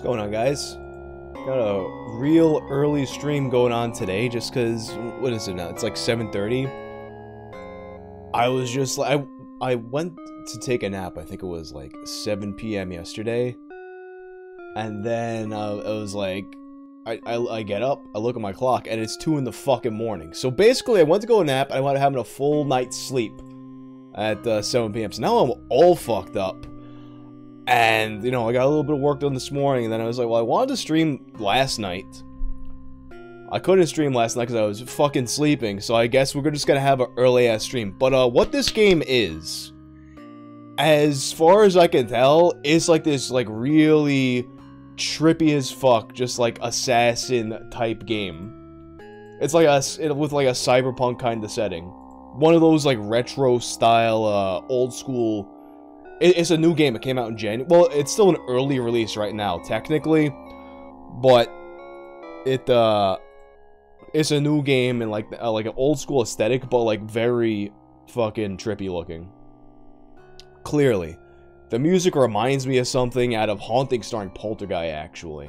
What's going on, guys? Got a real early stream going on today, just cause what is it now? It's like 7:30. I was just like, I I went to take a nap. I think it was like 7 p.m. yesterday, and then uh, I was like, I, I I get up, I look at my clock, and it's two in the fucking morning. So basically, I went to go nap, and I wound up having a full night's sleep at uh, 7 p.m. So now I'm all fucked up. And, you know, I got a little bit of work done this morning, and then I was like, well, I wanted to stream last night. I couldn't stream last night because I was fucking sleeping, so I guess we're just gonna have an early-ass stream. But, uh, what this game is, as far as I can tell, it's like this, like, really trippy as fuck, just like assassin-type game. It's like a, with like a cyberpunk kind of setting. One of those, like, retro-style, uh, old-school it's a new game. It came out in January. Well, it's still an early release right now, technically, but it uh, it's a new game and like uh, like an old school aesthetic, but like very fucking trippy looking. Clearly, the music reminds me of something out of Haunting starring Polterguy, actually.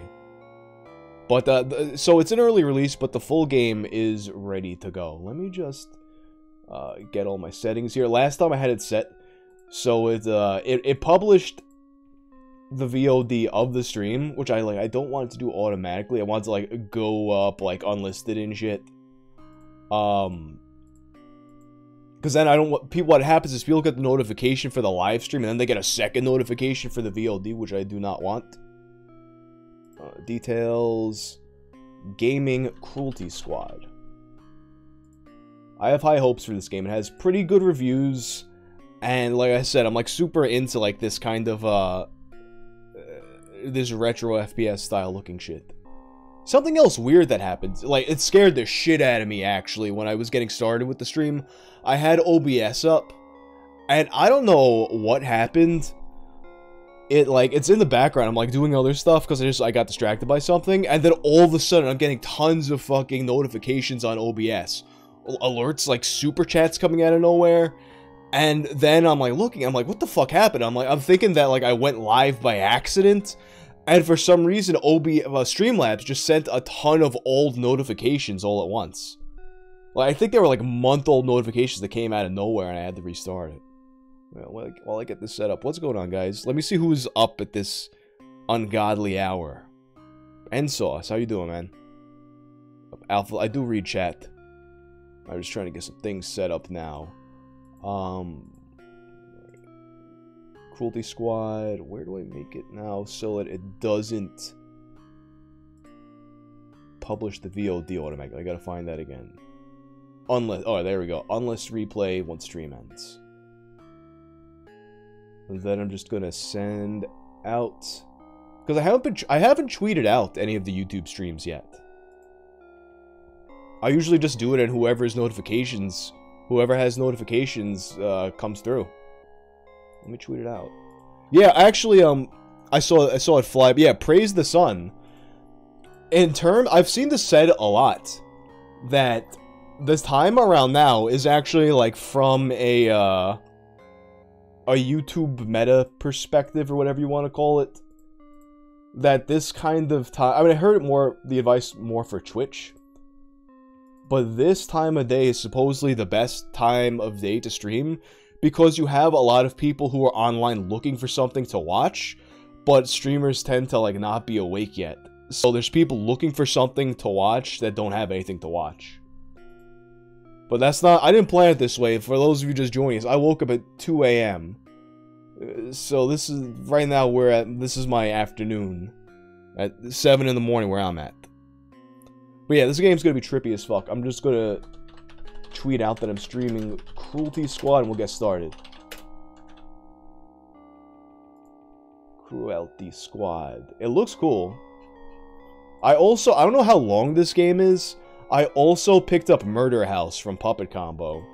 But uh, the, so it's an early release, but the full game is ready to go. Let me just uh, get all my settings here. Last time I had it set so it uh it, it published the VOD of the stream, which I like I don't want it to do automatically. I want it to like go up like unlisted and shit. Um because then I don't want people. What happens is people get the notification for the live stream, and then they get a second notification for the VOD, which I do not want. Uh, details, gaming cruelty squad. I have high hopes for this game. It has pretty good reviews. And like I said, I'm like super into like this kind of uh this retro FPS style looking shit. Something else weird that happened, like it scared the shit out of me actually when I was getting started with the stream. I had OBS up and I don't know what happened. It like it's in the background. I'm like doing other stuff because I just I got distracted by something, and then all of a sudden I'm getting tons of fucking notifications on OBS, alerts like super chats coming out of nowhere, and then I'm like looking, I'm like, what the fuck happened? I'm like, I'm thinking that like I went live by accident. And for some reason, OB uh, Streamlabs just sent a ton of old notifications all at once. Like I think they were like month old notifications that came out of nowhere, and I had to restart it. Well, while I get this set up, what's going on, guys? Let me see who's up at this ungodly hour. Sauce, how you doing, man? Alpha, I do read chat. I'm just trying to get some things set up now. Um, Cruelty Squad. Where do I make it now so that it doesn't publish the VOD automatically? I gotta find that again. Unless, oh, there we go. Unless replay once stream ends. And then I'm just gonna send out because I haven't been, I haven't tweeted out any of the YouTube streams yet. I usually just do it and whoever's notifications whoever has notifications uh, comes through. Let me tweet it out. Yeah, actually, um, I saw I saw it fly. yeah, praise the sun. In term, I've seen this said a lot that this time around now is actually like from a uh, a YouTube meta perspective or whatever you want to call it. That this kind of time, I mean, I heard it more the advice more for Twitch but this time of day is supposedly the best time of day to stream because you have a lot of people who are online looking for something to watch, but streamers tend to like not be awake yet. So there's people looking for something to watch that don't have anything to watch. But that's not, I didn't plan it this way. For those of you just joining us, I woke up at 2 a.m. So this is, right now we're at, this is my afternoon. At 7 in the morning where I'm at. But yeah, this game's gonna be trippy as fuck. I'm just gonna tweet out that I'm streaming Cruelty Squad and we'll get started. Cruelty Squad. It looks cool. I also, I don't know how long this game is. I also picked up Murder House from Puppet Combo.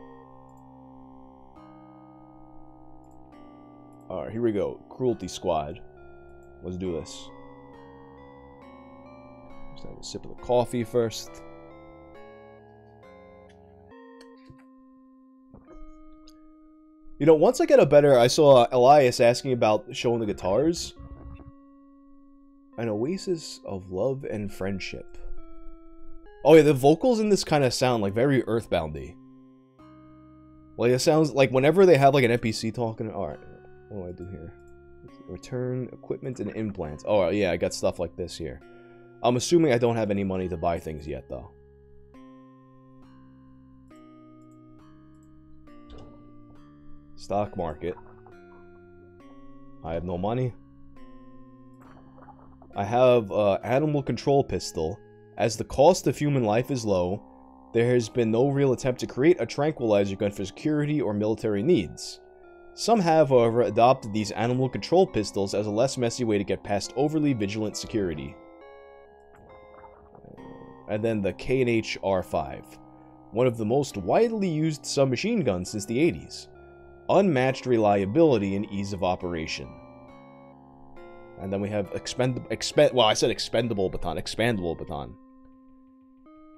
Alright, here we go. Cruelty Squad. Let's do this. Have a sip of the coffee first. You know, once I get a better, I saw Elias asking about showing the guitars. an oasis of love and friendship. Oh yeah, the vocals in this kind of sound like very earthboundy. Like it sounds like whenever they have like an NPC talking. All right, what do I do here? Return equipment and implants. Oh yeah, I got stuff like this here. I'm assuming I don't have any money to buy things yet though. Stock market. I have no money. I have uh, animal control pistol. As the cost of human life is low, there has been no real attempt to create a tranquilizer gun for security or military needs. Some have, however, adopted these animal control pistols as a less messy way to get past overly vigilant security. And then the K&H R5, one of the most widely used submachine guns since the 80s. Unmatched reliability and ease of operation. And then we have expend expend well, I said expendable baton, expandable baton.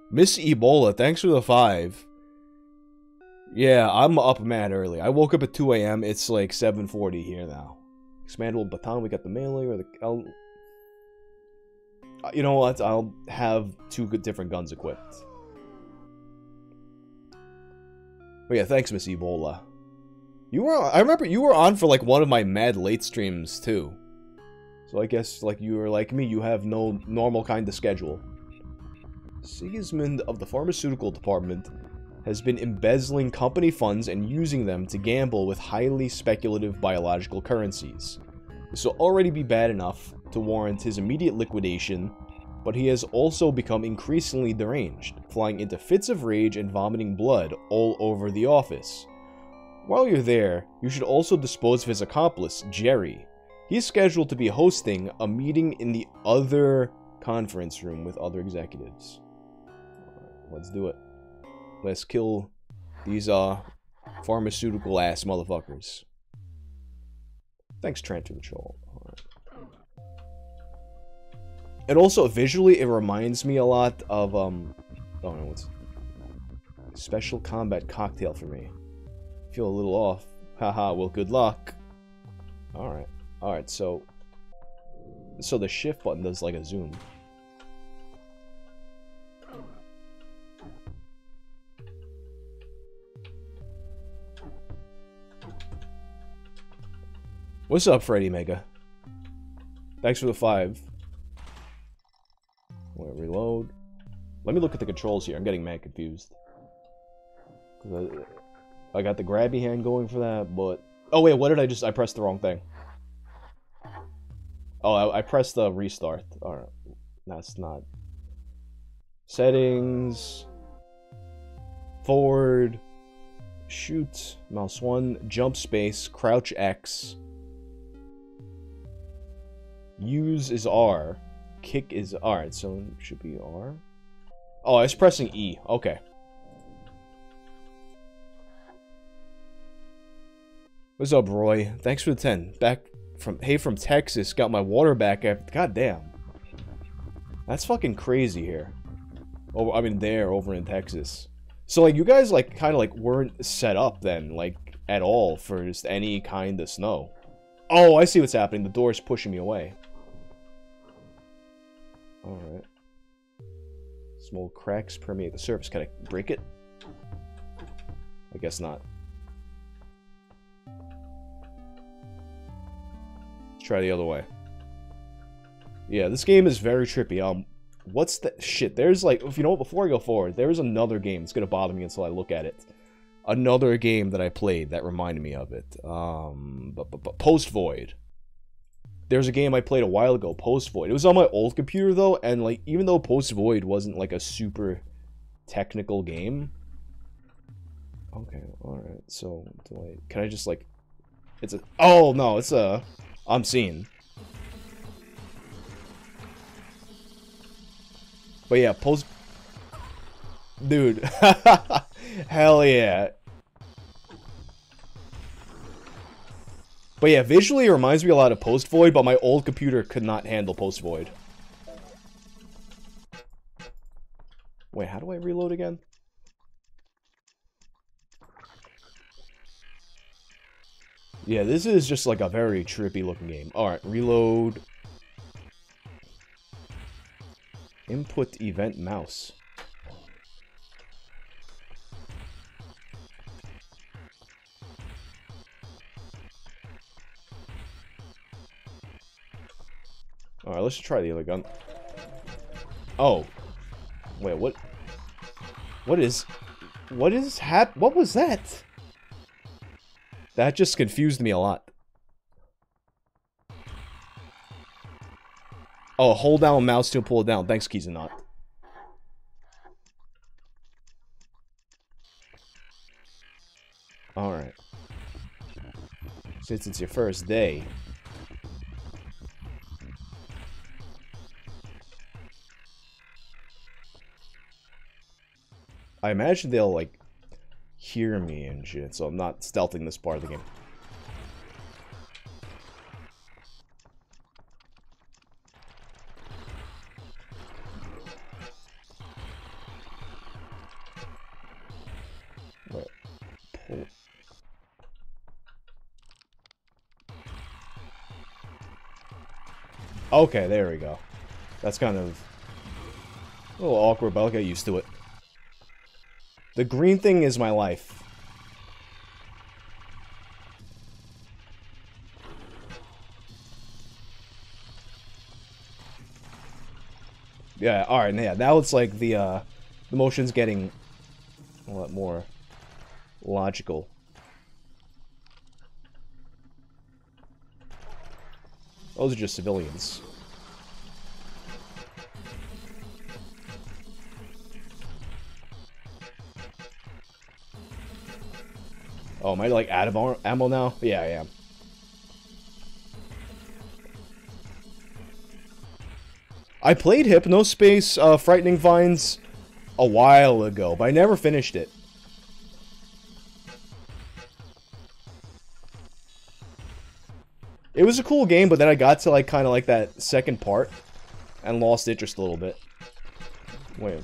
Miss Ebola, thanks for the five. Yeah, I'm up mad early. I woke up at 2 a.m. It's like 7.40 here now. Expandable baton, we got the melee or the... Uh, you know what? I'll have two different guns equipped. But yeah, thanks, Miss Ebola. You were... I remember you were on for like one of my mad late streams too. So I guess like you were like me, you have no normal kind of schedule. Sigismund of the pharmaceutical department has been embezzling company funds and using them to gamble with highly speculative biological currencies. This will already be bad enough to warrant his immediate liquidation, but he has also become increasingly deranged, flying into fits of rage and vomiting blood all over the office. While you're there, you should also dispose of his accomplice, Jerry. He's scheduled to be hosting a meeting in the other conference room with other executives. Let's do it. Let's kill these, uh, pharmaceutical-ass motherfuckers. Thanks, Trent, to the troll. And also, visually, it reminds me a lot of, um... Oh, no, what's... Special combat cocktail for me. Feel a little off. Haha, well, good luck. Alright. Alright, so... So the shift button does, like, a zoom. What's up, Freddy Mega? Thanks for the five. Reload. Let me look at the controls here. I'm getting mad confused. I, I got the grabby hand going for that, but... Oh, wait, what did I just... I pressed the wrong thing. Oh, I, I pressed the restart. Alright. That's not... Settings... Forward... Shoot. Mouse 1. Jump space. Crouch X. Use is R. Kick is... Alright, so it should be R. Oh, I was pressing E. Okay. What's up, Roy? Thanks for the 10. Back from... Hey, from Texas. Got my water back after... God damn. That's fucking crazy here. Oh, I mean, there, over in Texas. So, like, you guys, like, kind of, like, weren't set up then, like, at all for just any kind of snow. Oh, I see what's happening. The door's pushing me away. Alright. Small cracks permeate the surface. Can I break it? I guess not. Let's try the other way. Yeah, this game is very trippy. Um, what's that? Shit, there's like, if you know what, before I go forward, there's another game that's gonna bother me until I look at it. Another game that I played that reminded me of it. Um, but, but, but Post Void. There's a game I played a while ago, Post Void. It was on my old computer though, and like even though Post Void wasn't like a super technical game. Okay, alright, so do I can I just like it's a oh no, it's a I'm seeing. But yeah, post Dude. Hell yeah. But yeah, visually it reminds me a lot of Post Void, but my old computer could not handle Post Void. Wait, how do I reload again? Yeah, this is just like a very trippy looking game. Alright, reload. Input event mouse. Alright, let's try the other gun. Oh. Wait, what? What is... What is hap- What was that? That just confused me a lot. Oh, hold down mouse to pull it down. Thanks, Keys and Not. Alright. Since it's your first day, I imagine they'll, like, hear me and shit, so I'm not stealthing this part of the game. Okay, there we go. That's kind of a little awkward, but I'll get used to it. The green thing is my life. Yeah, alright, yeah, now it's like the, uh, the motion's getting a lot more logical. Those are just civilians. Oh, am I like out of ammo now? Yeah, I am. I played Hypnospace uh, Frightening Vines a while ago, but I never finished it. It was a cool game, but then I got to like kind of like that second part and lost interest a little bit. Wait.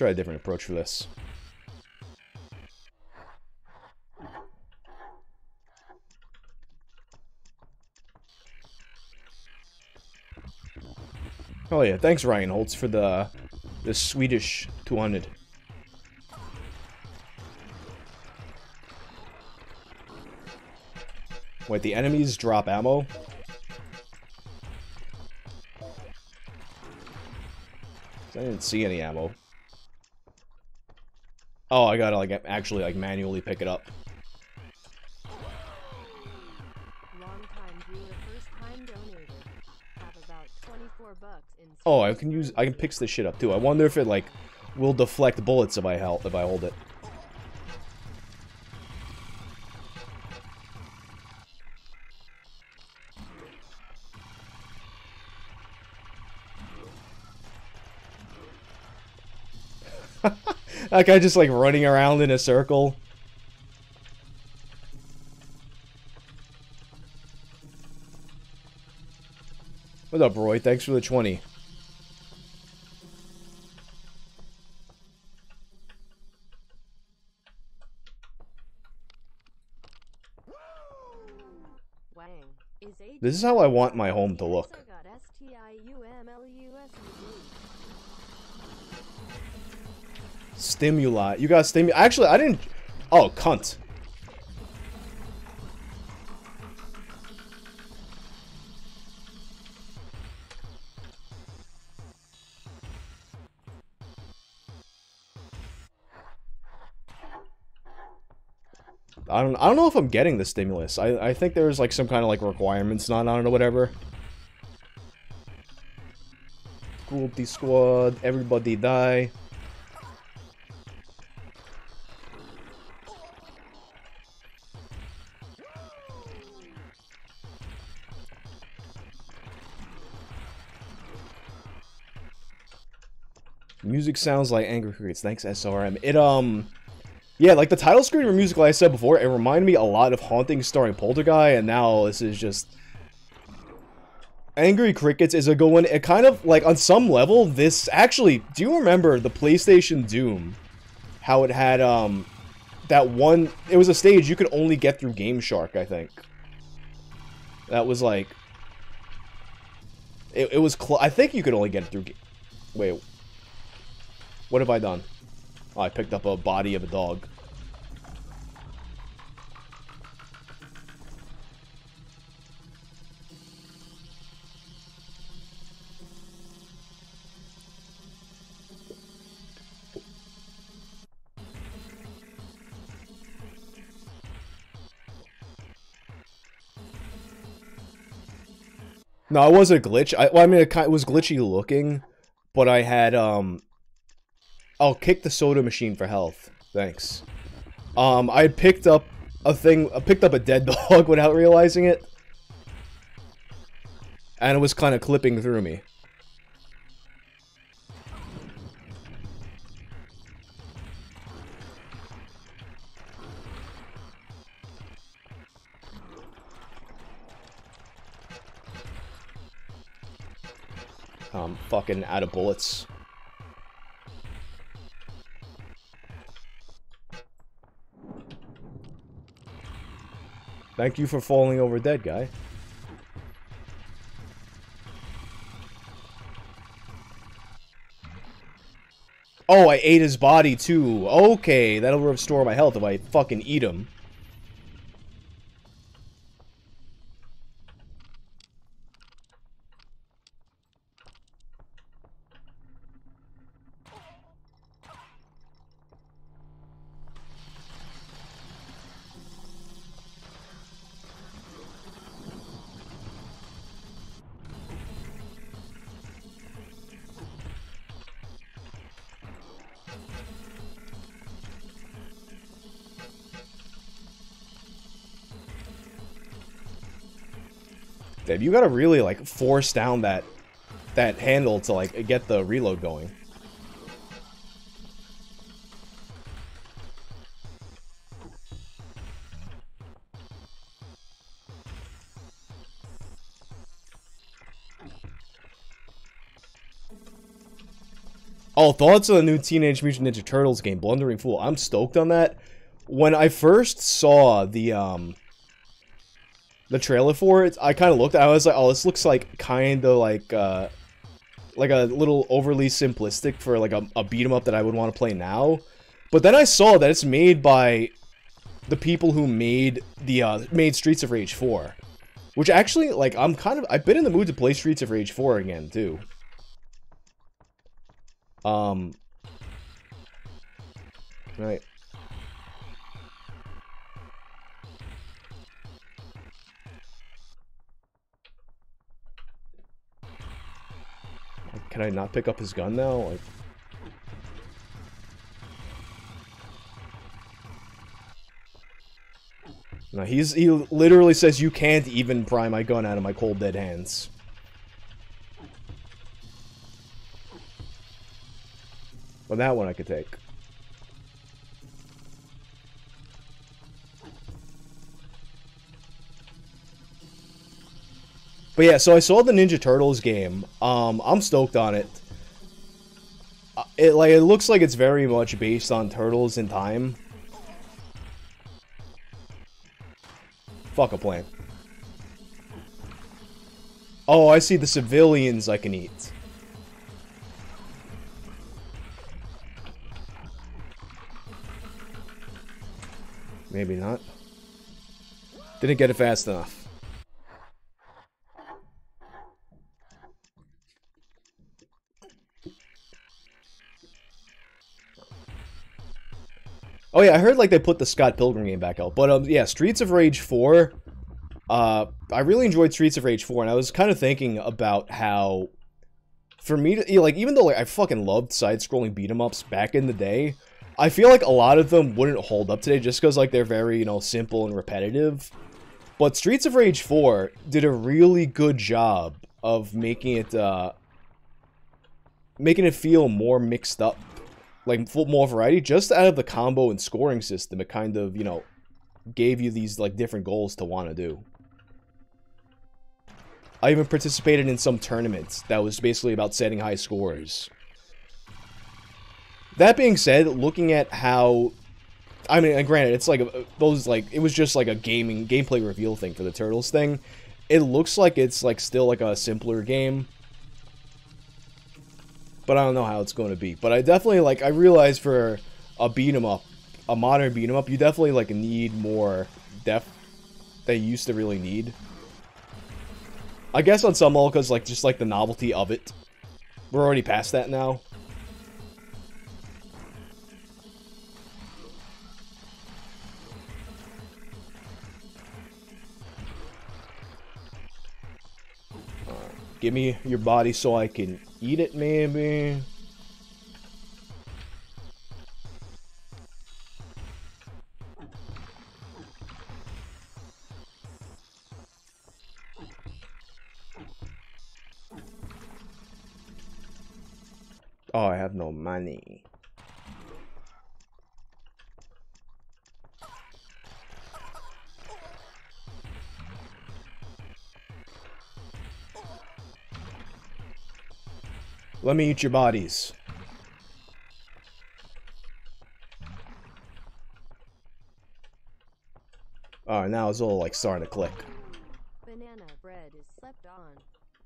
Try a different approach for this. Oh yeah, thanks Ryan Holtz for the the Swedish 200. Wait, the enemies drop ammo? I didn't see any ammo. Oh, I gotta like actually like manually pick it up. Oh, I can use I can pick this shit up too. I wonder if it like will deflect bullets if I help if I hold it. That guy just like running around in a circle. What up, Roy? Thanks for the 20. This is how I want my home to look. Stimuli. You got stimuli. Actually, I didn't... Oh, cunt. I don't I don't know if I'm getting the stimulus. I I think there's like some kind of like requirements not on it or whatever. Cruelty squad, everybody die. Music sounds like Angry Crickets. Thanks, SRM. It, um... Yeah, like the title screen or music, like I said before, it reminded me a lot of Haunting starring Polterguy, and now this is just... Angry Crickets is a good one. It kind of, like, on some level, this... Actually, do you remember the PlayStation Doom? How it had, um... that one, it was a stage you could only get through Game Shark, I think. That was like, it, it was, I think you could only get it through, wait, what have I done? Oh, I picked up a body of a dog. No, it was a glitch. I, well, I mean, it, was glitchy looking, but I had, um... I'll kick the soda machine for health. Thanks. Um, I picked up a thing, I picked up a dead dog without realizing it. And it was kind of clipping through me. Um, fucking out of bullets. Thank you for falling over dead, guy. Oh, I ate his body too. Okay, that'll restore my health if I fucking eat him. You gotta really, like, force down that that handle to, like, get the reload going. Oh, thoughts on the new Teenage Mutant Ninja Turtles game, Blundering Fool. I'm stoked on that. When I first saw the, um, the trailer for it, I kind of looked. I was like, oh, this looks like kind of like uh, like a little overly simplistic for like a, a beat 'em up that I would want to play now. But then I saw that it's made by the people who made the uh, made Streets of Rage 4, which actually like I'm kind of I've been in the mood to play Streets of Rage 4 again too. Um. Right. Can I not pick up his gun now? Like... No, he's he literally says you can't even pry my gun out of my cold dead hands. Well, that one I could take. But yeah, so I saw the Ninja Turtles game. Um, I'm stoked on it. Uh, it like it looks like it's very much based on Turtles in Time. Fuck a plant. Oh, I see the civilians I can eat. Maybe not. Didn't get it fast enough. Oh yeah, I heard like they put the Scott Pilgrim game back out. But um yeah, Streets of Rage 4 uh I really enjoyed Streets of Rage 4 and I was kind of thinking about how for me to like even though like I fucking loved side-scrolling beat 'em ups back in the day, I feel like a lot of them wouldn't hold up today just cuz like they're very, you know, simple and repetitive. But Streets of Rage 4 did a really good job of making it uh making it feel more mixed up like full more variety just out of the combo and scoring system it kind of you know gave you these like different goals to want to do. I even participated in some tournaments that was basically about setting high scores. That being said looking at how I mean, granted, it's like a, those like it was just like a gaming gameplay reveal thing for the Turtles thing. It looks like it's like still like a simpler game, but I don't know how it's going to be. But I definitely like I realize for a beat 'em up, a modern beat 'em up, you definitely like need more depth you used to really need. I guess on some level, because like just like the novelty of it, we're already past that now. Give me your body so I can eat it, maybe. Oh, I have no money. Let me eat your bodies. Oh, now it's all like starting to click. Banana bread is slept on.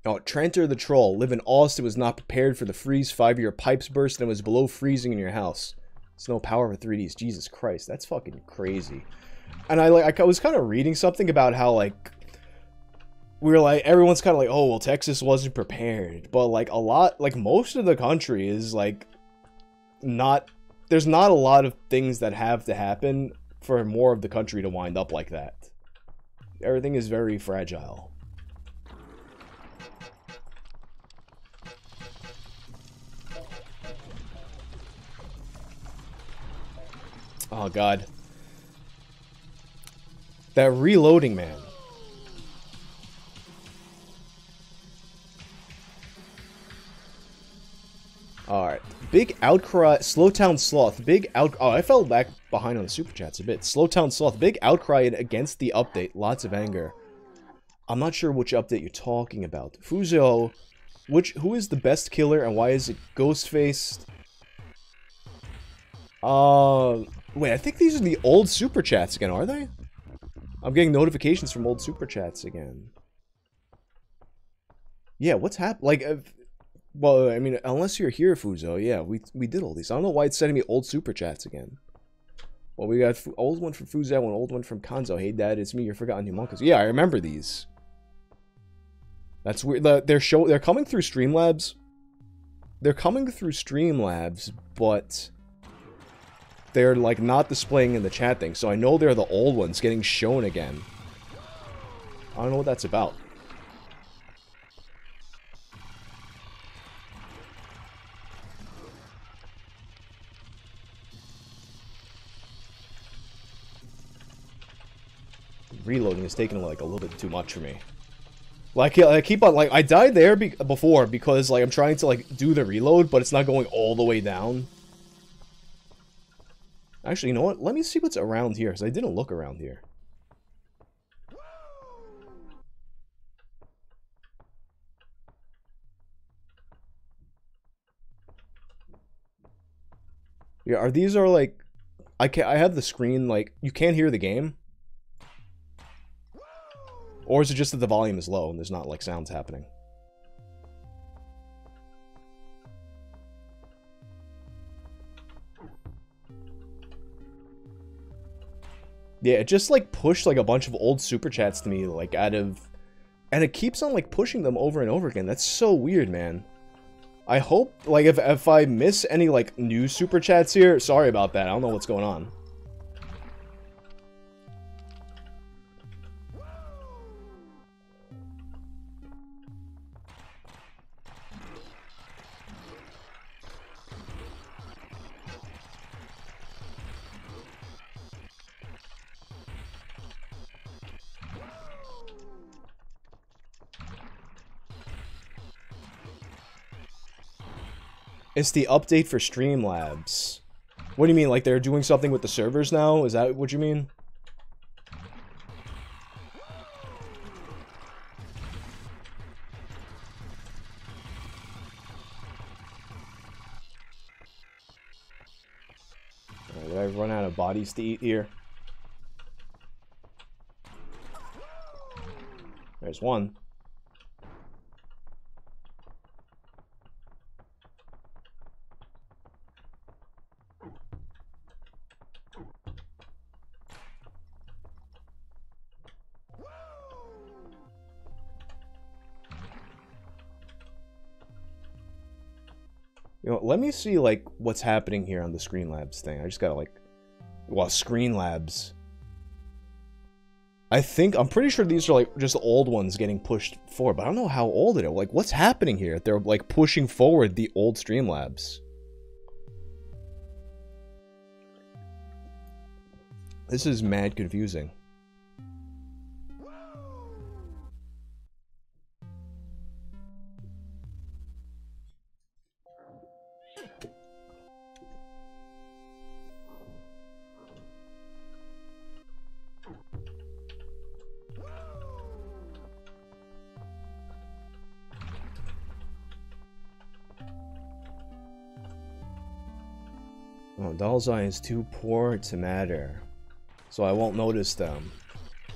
Oh, Tranter the Troll. Live in Austin was not prepared for the freeze. Five-year pipes burst and it was below freezing in your house. It's no power for 3Ds. Jesus Christ, that's fucking crazy. And I like I was kind of reading something about how like we were like everyone's kind of like oh well Texas wasn't prepared, but like a lot like most of the country is like not there's not a lot of things that have to happen for more of the country to wind up like that. Everything is very fragile. Oh god. That reloading man. Alright. Big outcry. Slowtown Sloth. Big out. Oh, I fell back behind on the super chats a bit. Slowtown Sloth. Big outcry against the update. Lots of anger. I'm not sure which update you're talking about. Fuzio. Which, who is the best killer and why is it Ghostface? Uh, wait, I think these are the old super chats again, are they? I'm getting notifications from old super chats again. Yeah, what's happened? Like, well, I mean, unless you're here, Fuzo, yeah, we we did all these. I don't know why it's sending me old super chats again. Well, we got old one from Fuzo, one old one from Kanzo. Hey, Dad, it's me, your forgotten humongous. Yeah, I remember these. That's weird. They're show they're coming through Streamlabs. They're coming through Streamlabs, but they're like not displaying in the chat thing. So I know they're the old ones getting shown again. I don't know what that's about. Reloading is taking like a little bit too much for me. Like, I keep on, like, I died there be before because, like, I'm trying to, like, do the reload, but it's not going all the way down. Actually, you know what? Let me see what's around here, because I didn't look around here. Yeah, are these are, like... I can I have the screen, like, you can't hear the game. Or is it just that the volume is low and there's not, like, sounds happening? Yeah, it just, like, pushed, like, a bunch of old super chats to me, like, out of... And it keeps on, like, pushing them over and over again. That's so weird, man. I hope, like, if, if I miss any, like, new super chats here, sorry about that. I don't know what's going on. It's the update for Streamlabs. What do you mean? Like they're doing something with the servers now? Is that what you mean? Did I run out of bodies to eat here? There's one. You know, let me see like what's happening here on the Streamlabs thing. I just gotta like, well, Streamlabs. I think I'm pretty sure these are like just old ones getting pushed forward, but I don't know how old it is. Like, what's happening here? They're like pushing forward the old Streamlabs. This is mad confusing. Doll's is too poor to matter. So I won't notice them.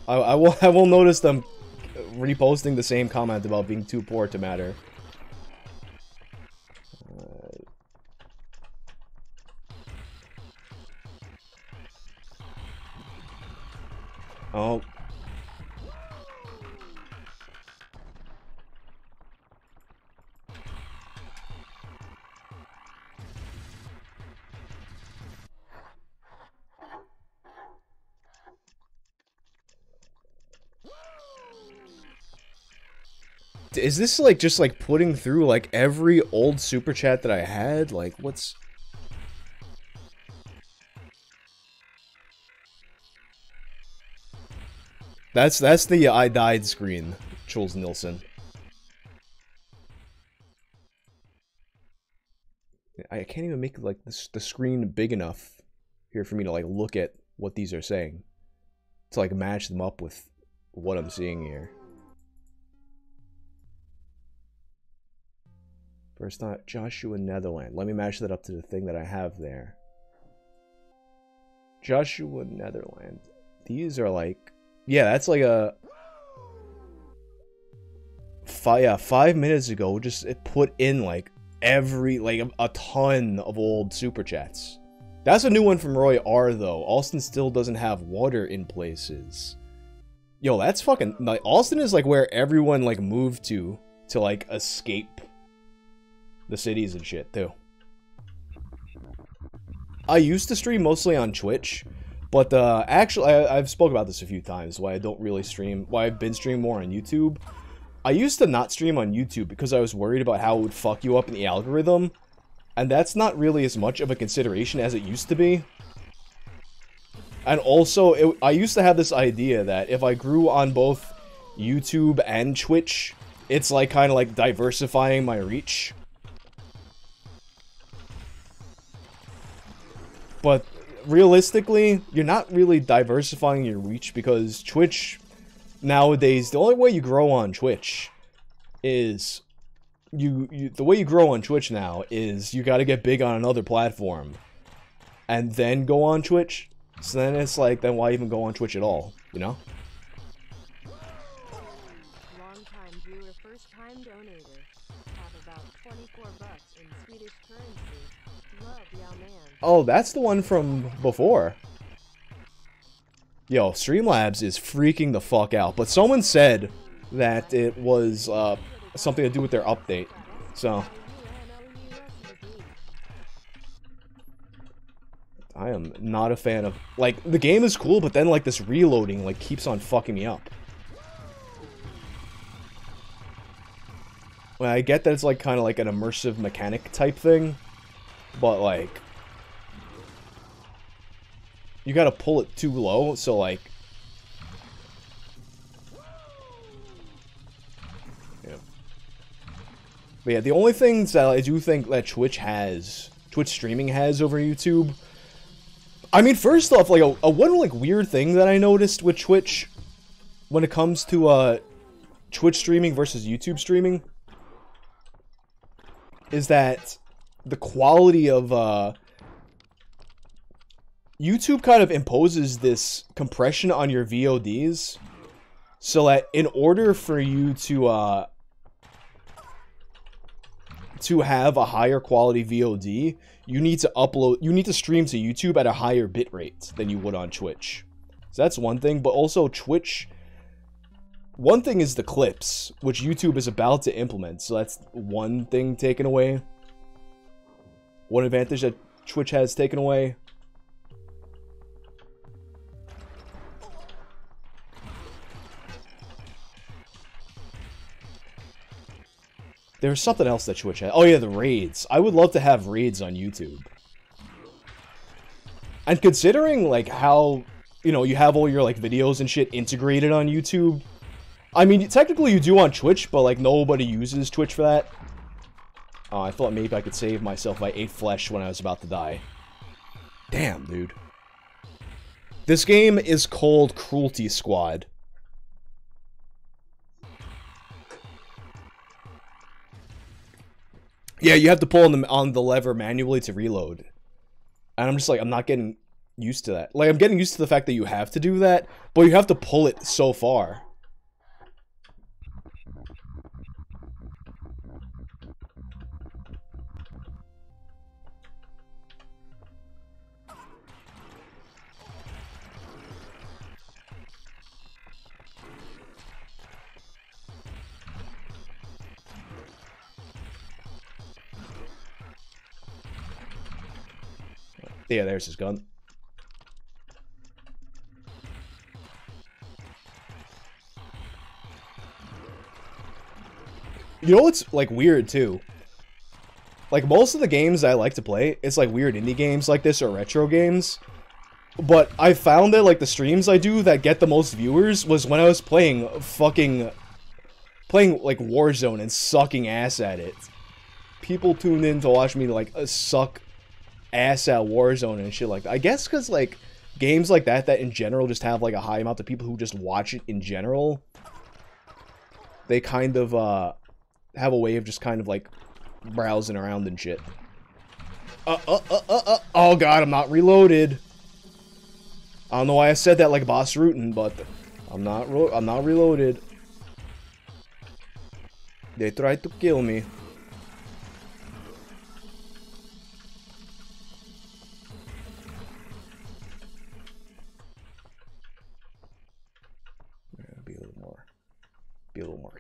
I, I, will, I will notice them reposting the same comment about being too poor to matter. Is this like just like putting through like every old super chat that I had? Like what's That's that's the uh, I died screen, Jules Nilsson. I can't even make like this, the screen big enough here for me to like look at what these are saying to like match them up with what I'm seeing here. First thought, Joshua Netherland. Let me match that up to the thing that I have there. Joshua Netherland. These are like... Yeah, that's like a... Five, yeah, five minutes ago, just it put in like every, like a, a ton of old super chats. That's a new one from Roy R, though. Austin still doesn't have water in places. Yo, that's fucking... Like, Austin is like where everyone like moved to to like escape the cities and shit too. I used to stream mostly on Twitch, but uh, actually, I, have spoke about this a few times. Why I don't really stream, why I've been streaming more on YouTube. I used to not stream on YouTube because I was worried about how it would fuck you up in the algorithm, and that's not really as much of a consideration as it used to be. And also, it, I used to have this idea that if I grew on both YouTube and Twitch, it's like kind of like diversifying my reach. But realistically, you're not really diversifying your reach because Twitch nowadays, the only way you grow on Twitch is you, you the way you grow on Twitch now is you got to get big on another platform and then go on Twitch. So then it's like, then why even go on Twitch at all, you know? Oh, that's the one from before. Yo, Streamlabs is freaking the fuck out. But someone said that it was uh, something to do with their update. So, I am not a fan of... Like, the game is cool, but then, like, this reloading, like, keeps on fucking me up. Well, I get that it's, like, kind of like an immersive mechanic type thing. But, like... You gotta pull it too low, so, like... Yeah. But yeah, the only things that I do think that Twitch has... Twitch streaming has over YouTube I mean, first off, like, a, a, one, like, weird thing that I noticed with Twitch when it comes to, uh, Twitch streaming versus YouTube streaming is that the quality of, uh, YouTube kind of imposes this compression on your VODs so that in order for you to uh to have a higher quality VOD, you need to upload you need to stream to YouTube at a higher bit rate than you would on Twitch. So that's one thing, but also Twitch one thing is the clips, which YouTube is about to implement. So that's one thing taken away. One advantage that Twitch has taken away. There's something else that Twitch has. Oh yeah, the raids. I would love to have raids on YouTube. And considering like how, you know, you have all your like videos and shit integrated on YouTube. I mean, technically you do on Twitch, but like nobody uses Twitch for that. Oh, I thought maybe I could save myself I ate flesh when I was about to die. Damn, dude. This game is called Cruelty Squad. Yeah, you have to pull on the on the lever manually to reload. And I'm just like, I'm not getting used to that. Like, I'm getting used to the fact that you have to do that, but you have to pull it so far. Yeah, there's his gun. You know what's like weird too? Like most of the games I like to play, it's like weird indie games like this or retro games. But I found that like the streams I do that get the most viewers was when I was playing fucking playing like Warzone and sucking ass at it. People tuned in to watch me like suck ass at Warzone and shit like that. I guess because like games like that that in general just have like a high amount of people who just watch it in general. They kind of uh have a way of just kind of like browsing around and shit. Uh, uh, uh, uh, uh. Oh god, I'm not reloaded. I don't know why I said that like boss rootin', but I'm not I'm not reloaded. They tried to kill me.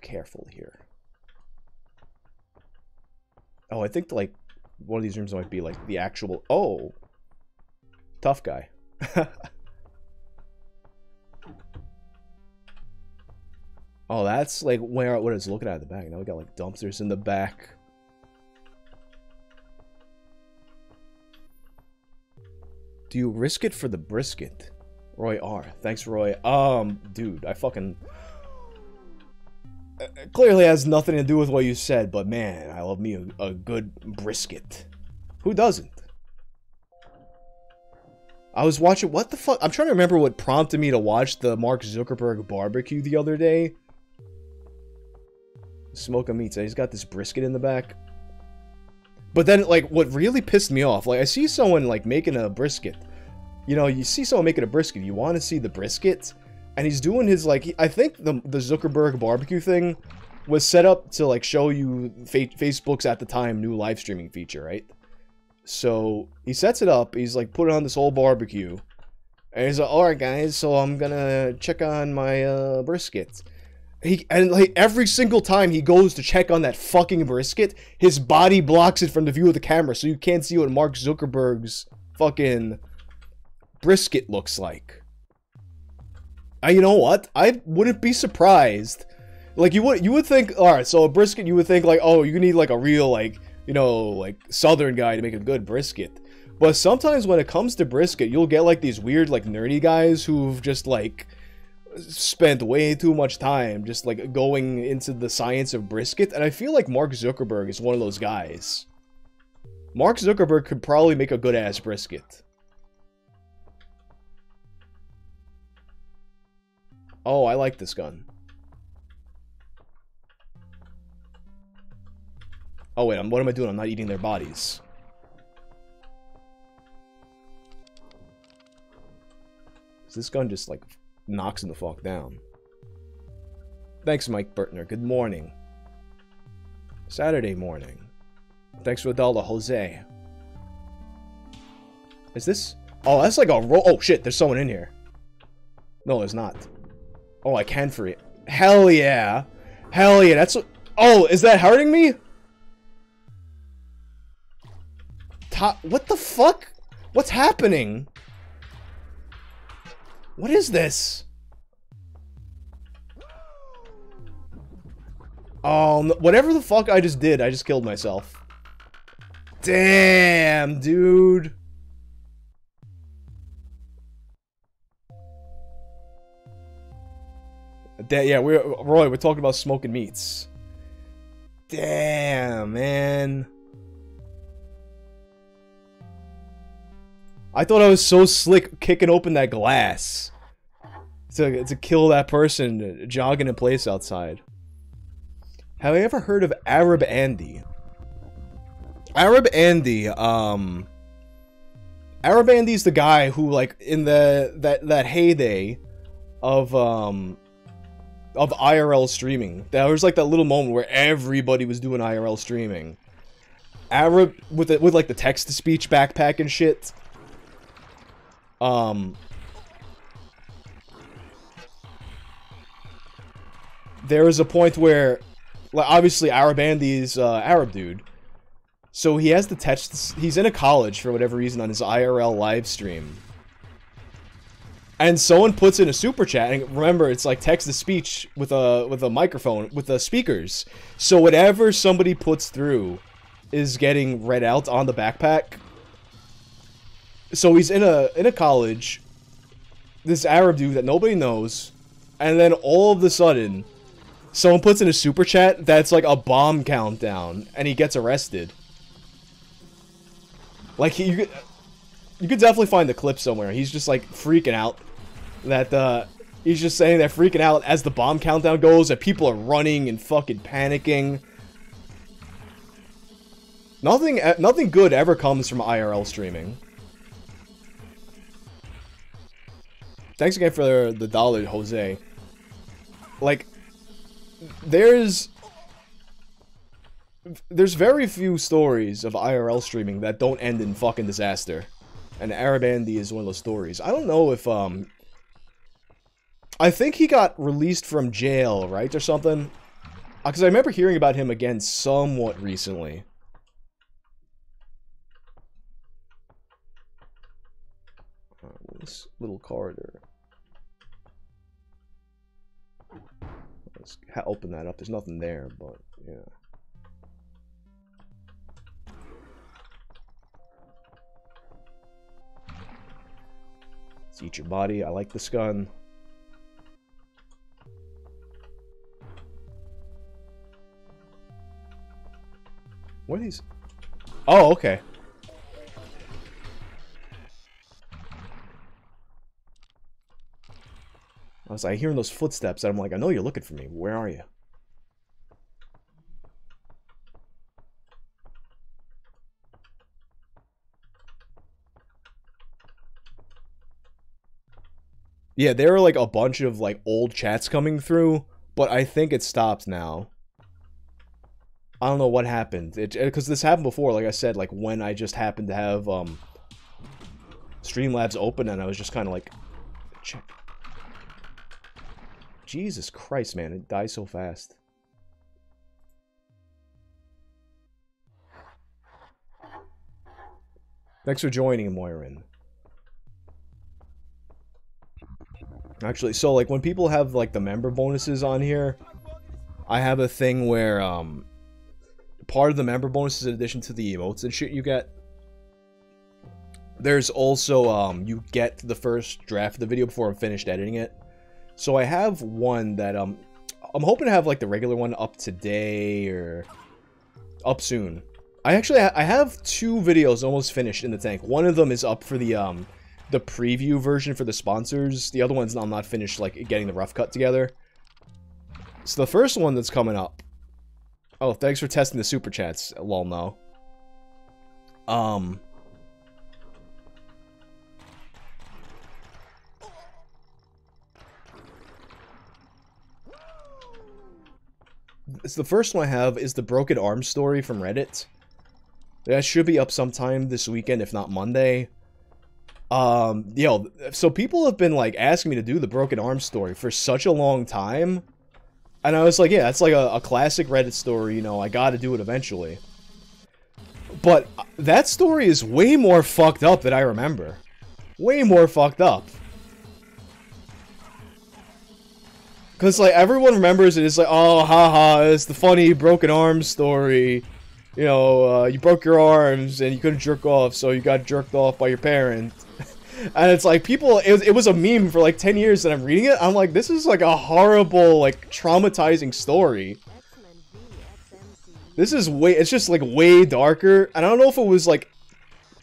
Careful here. Oh, I think like one of these rooms might be like the actual oh tough guy. oh, that's like where what it's looking at the back. Now we got like dumpsters in the back. Do you risk it for the brisket? Roy R. Thanks, Roy. Um, dude, I fucking... Clearly has nothing to do with what you said, but man, I love me a, a good brisket. Who doesn't? I was watching... What the fuck? I'm trying to remember what prompted me to watch the Mark Zuckerberg barbecue the other day. Smoke Smoking meats. He's got this brisket in the back. But then, like, what really pissed me off, like, I see someone, like, making a brisket you know, you see someone making a brisket, you want to see the brisket, and he's doing his, like, I think the, the Zuckerberg barbecue thing was set up to, like, show you fa Facebook's, at the time, new live streaming feature, right? So, he sets it up, he's, like, putting on this whole barbecue, and he's like, alright, guys, so I'm gonna check on my, uh, brisket. He, and like every single time he goes to check on that fucking brisket, his body blocks it from the view of the camera, so you can't see what Mark Zuckerberg's fucking brisket looks like. Uh, you know what? I wouldn't be surprised. Like you would you would think all right, so a brisket you would think like, "Oh, you need like a real like, you know, like southern guy to make a good brisket." But sometimes when it comes to brisket, you'll get like these weird like nerdy guys who've just like spent way too much time just like going into the science of brisket, and I feel like Mark Zuckerberg is one of those guys. Mark Zuckerberg could probably make a good ass brisket. Oh, I like this gun. Oh wait, what am I doing? I'm not eating their bodies. This gun just like knocks him the fuck down. Thanks, Mike Burtner. Good morning. Saturday morning. Thanks for dollar, Jose. Is this? Oh, that's like a roll. Oh shit, there's someone in here. No, there's not. Oh, I can free it. Hell yeah. Hell yeah, that's... Oh, is that hurting me? Top... What the fuck? What's happening? What is this? Oh, no, whatever the fuck I just did, I just killed myself. Damn, dude. Yeah, we're Roy. We're talking about smoking meats. Damn, man. I thought I was so slick kicking open that glass to to kill that person jogging in place outside. Have I ever heard of Arab Andy? Arab Andy, um Arab Andy's the guy who like in the that that heyday of um of IRL streaming. There was like that little moment where everybody was doing IRL streaming. Arab with it with like the text to speech backpack and shit. Um There is a point where like obviously Arab Andy's uh Arab dude. So he has the text he's in a college for whatever reason on his IRL live stream and someone puts in a super chat and remember it's like text to speech with a with a microphone with the speakers. So whatever somebody puts through is getting read out on the backpack. So he's in a in a college this arab dude that nobody knows and then all of a sudden someone puts in a super chat that's like a bomb countdown and he gets arrested. Like he, you could, you could definitely find the clip somewhere. He's just like freaking out that uh, he's just saying they're freaking out as the bomb countdown goes, that people are running and fucking panicking. Nothing, nothing good ever comes from IRL streaming. Thanks again for the dollar, Jose. Like, there's there's very few stories of IRL streaming that don't end in fucking disaster. And Arab Andy is one of those stories. I don't know if um I think he got released from jail, right, or something? Because uh, I remember hearing about him again somewhat recently. Uh, this little corridor. Let's open that up. There's nothing there, but yeah. Let's eat your body. I like this gun. What are these? Oh, okay. I was like hearing those footsteps, and I'm like, I know you're looking for me. Where are you? Yeah, there are like a bunch of like old chats coming through, but I think it stopped now. I don't know what happened. It because this happened before. Like I said, like when I just happened to have um Streamlabs open, and I was just kind of like, check. Jesus Christ, man! It dies so fast. Thanks for joining, Moirin. Actually, so like when people have like the member bonuses on here, I have a thing where um part of the member bonuses in addition to the emotes and shit you get. There's also, um, you get the first draft of the video before I'm finished editing it. So I have one that, um, I'm hoping to have, like, the regular one up today or up soon. I actually, I have two videos almost finished in the tank. One of them is up for the, um, the preview version for the sponsors. The other one's I'm not finished, like, getting the rough cut together. So the first one that's coming up Oh, thanks for testing the super chats, lol no. Um. So the first one I have is the broken arm story from Reddit. That should be up sometime this weekend, if not Monday. Um, yo, so people have been like asking me to do the broken arm story for such a long time and I was like, yeah, it's like a, a classic Reddit story, you know, I gotta do it eventually. But that story is way more fucked up than I remember. Way more fucked up. Because, like, everyone remembers it. It's like, oh, haha, it's the funny broken arm story. You know, uh, you broke your arms and you couldn't jerk off, so you got jerked off by your parent. And it's like, people, it was, it was a meme for like 10 years, and I'm reading it. I'm like, this is like a horrible, like, traumatizing story. This is way, it's just like way darker. And I don't know if it was like,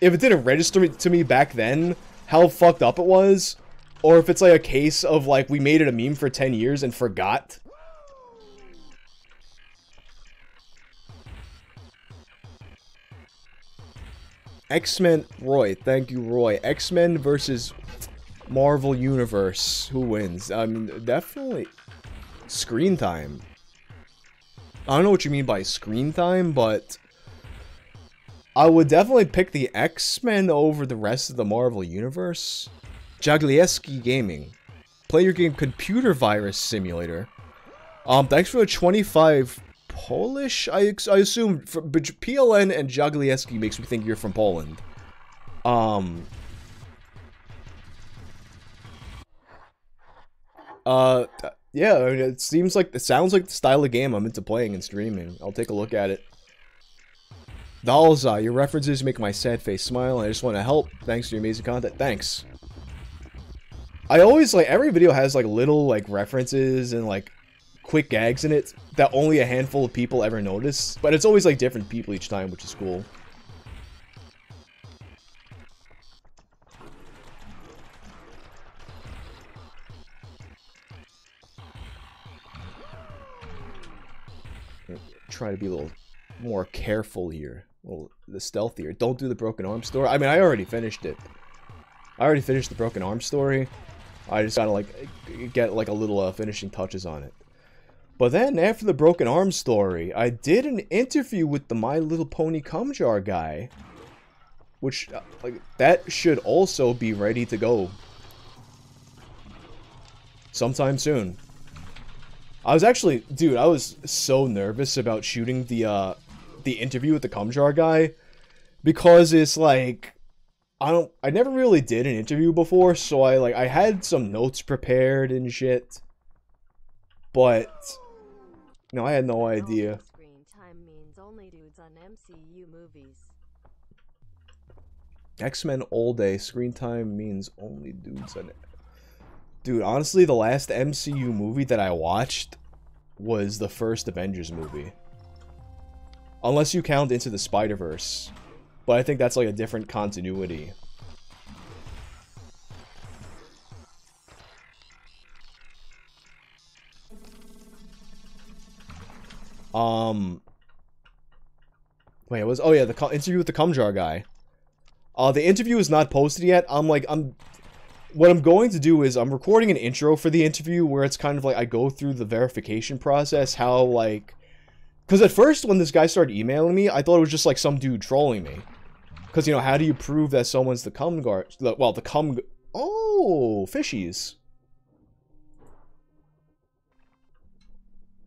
if it didn't register to me back then, how fucked up it was. Or if it's like a case of like, we made it a meme for 10 years and forgot. X-Men, Roy, thank you, Roy. X-Men versus Marvel Universe. Who wins? I mean, definitely screen time. I don't know what you mean by screen time, but I would definitely pick the X-Men over the rest of the Marvel Universe. Jaglieski Gaming. Play your game Computer Virus Simulator. Um, thanks for the 25 Polish, I, I assume. For, but PLN and Jaglieski makes me think you're from Poland. Um... Uh, yeah, I mean, it seems like it sounds like the style of game I'm into playing and streaming. I'll take a look at it. Dalza, your references make my sad face smile, and I just want to help. Thanks to your amazing content. Thanks. I always like every video has like little like references and like quick gags in it that only a handful of people ever notice, but it's always like different people each time, which is cool. Try to be a little more careful here. Little the stealthier. Don't do the broken arm story. I mean, I already finished it. I already finished the broken arm story. I just gotta like get like a little uh, finishing touches on it. But then after the broken arm story, I did an interview with the My Little Pony cum jar guy, which uh, like that should also be ready to go sometime soon. I was actually, dude, I was so nervous about shooting the uh the interview with the cum jar guy because it's like I don't I never really did an interview before, so I like I had some notes prepared and shit. But no, I had no idea. Screen time means only dudes on MCU movies. X-Men all day screen time means only dudes on it. Dude, honestly, the last MCU movie that I watched was the first Avengers movie. Unless you count Into the Spider-Verse. But I think that's like a different continuity. Um. Wait, it was oh yeah, the interview with the cum jar guy. Uh, the interview is not posted yet. I'm like, I'm. What I'm going to do is I'm recording an intro for the interview where it's kind of like I go through the verification process, how like, because at first when this guy started emailing me, I thought it was just like some dude trolling me. Because you know, how do you prove that someone's the cum guard? the- Well, the cum. Oh, fishies.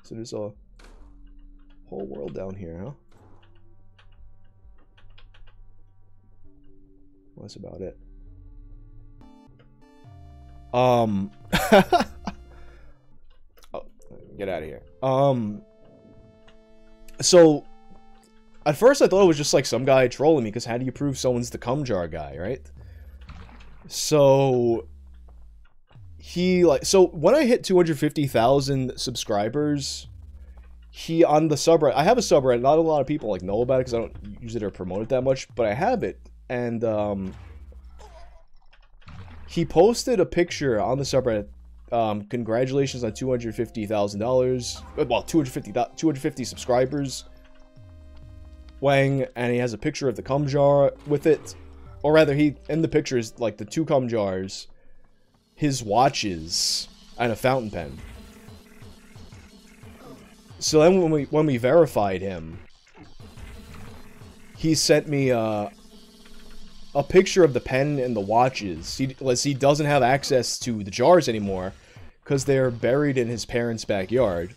So there's a whole world down here, huh? Well, that's about it. Um. oh, get out of here. Um. So, at first I thought it was just like some guy trolling me because how do you prove someone's the cum jar guy, right? So he like so when I hit 250,000 subscribers, he on the subreddit. I have a subreddit. Not a lot of people like know about it because I don't use it or promote it that much, but I have it. And um, he posted a picture on the subreddit. Um, congratulations on two hundred fifty thousand dollars. Well, 250, 250 subscribers. Whang, and he has a picture of the cum jar with it, or rather, he in the picture is like the two cum jars, his watches, and a fountain pen. So then when we when we verified him, he sent me uh, a picture of the pen and the watches. He, he doesn't have access to the jars anymore because they're buried in his parents' backyard.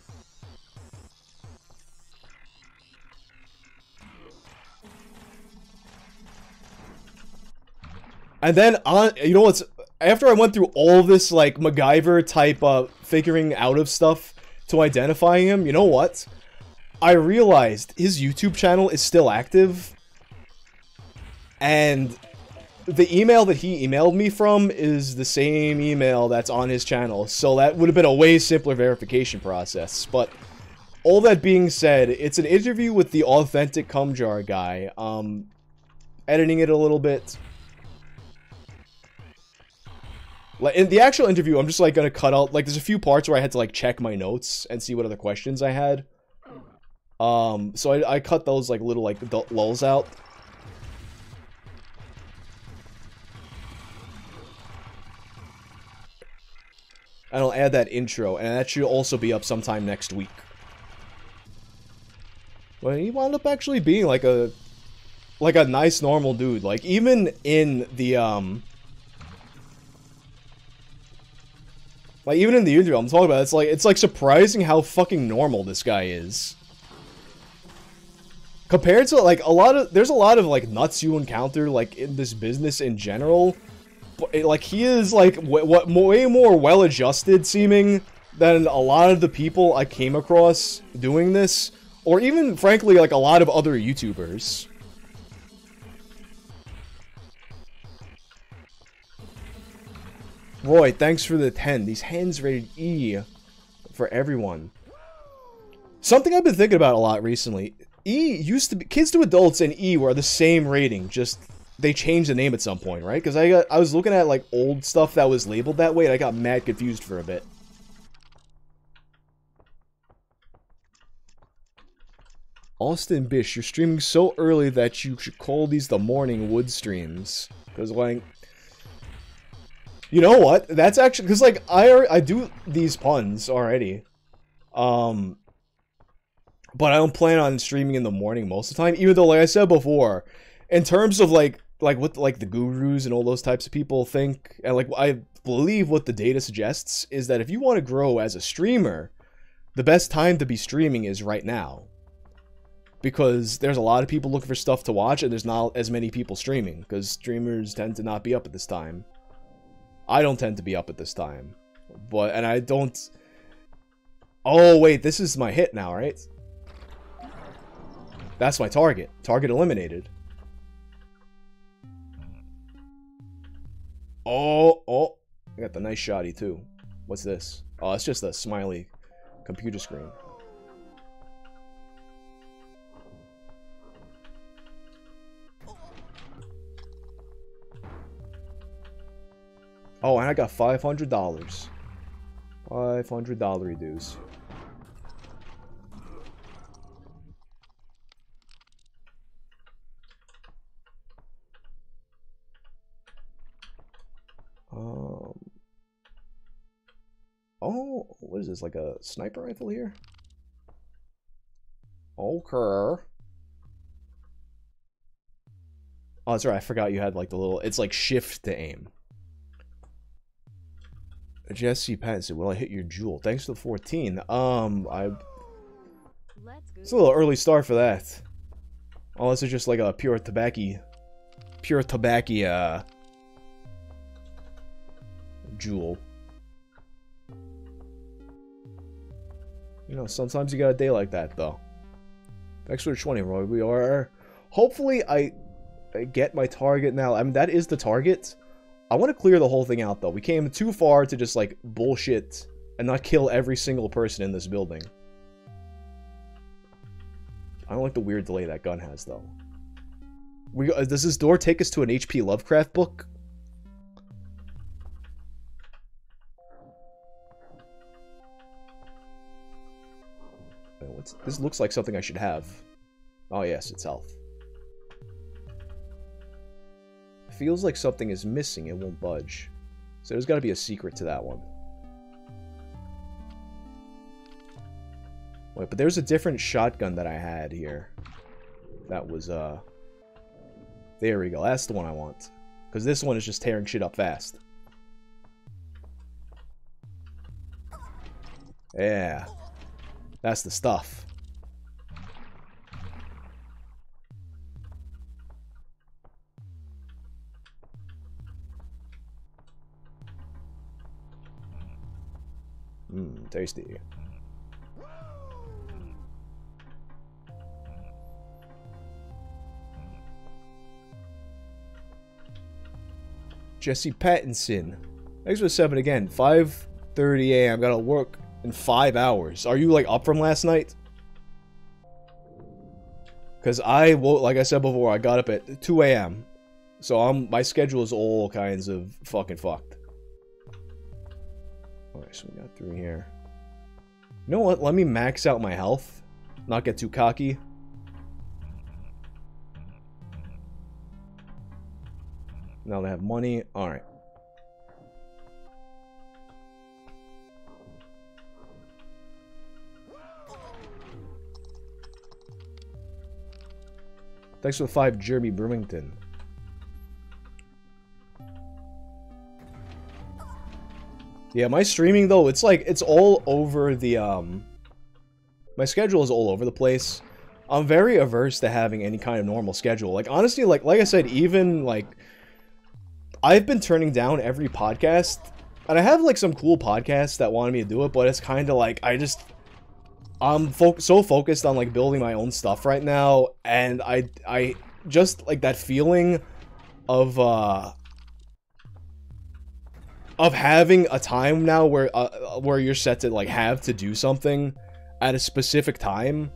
And then on, you know what's after I went through all this like MacGyver type of figuring out of stuff to identify him, you know what? I realized his YouTube channel is still active. And the email that he emailed me from is the same email that's on his channel. So that would have been a way simpler verification process. But all that being said, it's an interview with the authentic cum jar guy. Um, editing it a little bit, Like in the actual interview, I'm just like gonna cut out like there's a few parts where I had to like check my notes and see what other questions I had. Um, so I, I cut those like little like the lulls out. And I'll add that intro, and that should also be up sometime next week. But he wound up actually being like a like a nice normal dude. Like even in the um Like even in the interview I'm talking about, it's like it's like surprising how fucking normal this guy is. Compared to like a lot of there's a lot of like nuts you encounter like in this business in general. But eh, like he is like what way more well adjusted seeming than a lot of the people I came across doing this or even frankly like a lot of other YouTubers. Roy, thanks for the 10. These hands rated E for everyone. Something I've been thinking about a lot recently. E used to be kids to adults and E were the same rating, just they changed the name at some point, right? Because I got I was looking at like old stuff that was labeled that way and I got mad confused for a bit. Austin Bish, you're streaming so early that you should call these the morning wood streams. Because like you know what? That's actually because like I I do these puns already, um, but I don't plan on streaming in the morning most of the time. Even though, like I said before, in terms of like like what like the gurus and all those types of people think, and like I believe what the data suggests is that if you want to grow as a streamer, the best time to be streaming is right now. Because there's a lot of people looking for stuff to watch, and there's not as many people streaming, because streamers tend to not be up at this time. I don't tend to be up at this time. But, and I don't... Oh, wait, this is my hit now, right? That's my target. Target eliminated. Oh, oh. I got the nice shotty, too. What's this? Oh, it's just a smiley computer screen. Oh, and I got $500. $500 dues. Um. Oh, what is this? Like a sniper rifle here? Okay. Oh, right. I forgot you had like the little. It's like shift to aim. Jesse Patton said, "Will I hit your Juul?" Thanks to the 14. Um, I. It's a little early start for that. Unless it's just like a pure tobacco, pure tobacco uh, Juul. You know, sometimes you got a day like that, though. Thanks for the 20, Roy. We are... Hopefully, I, I get my target now. I mean, that is the target. I want to clear the whole thing out, though. We came too far to just, like, bullshit and not kill every single person in this building. I don't like the weird delay that gun has, though. We uh, Does this door take us to an H.P. Lovecraft book? this looks like something I should have. Oh, yes, it's health. Feels like something is missing and won't budge. So there's got to be a secret to that one. Wait, but there's a different shotgun that I had here. That was, uh... There we go. That's the one I want. Because this one is just tearing shit up fast. Yeah. That's the stuff. Mmm, tasty. Jesse Pattinson. Thanks for seven again. 5.30 a.m. Gotta work in five hours. Are you, like, up from last night? Because I, woke, like I said before, I got up at 2 a.m. So I'm, my schedule is all kinds of fucking fucked. Alright, so we got three here. You know what? Let me max out my health. Not get too cocky. Now they have money. Alright. Thanks for the five, Jeremy Brewington. Yeah, my streaming though, it's like it's all over the um my schedule is all over the place. I'm very averse to having any kind of normal schedule. Like honestly, like like I said, even like I've been turning down every podcast and I have like some cool podcasts that wanted me to do it, but it's kind of like I just I'm fo so focused on like building my own stuff right now and I I just like that feeling of uh of having a time now where uh, where you're set to like have to do something at a specific time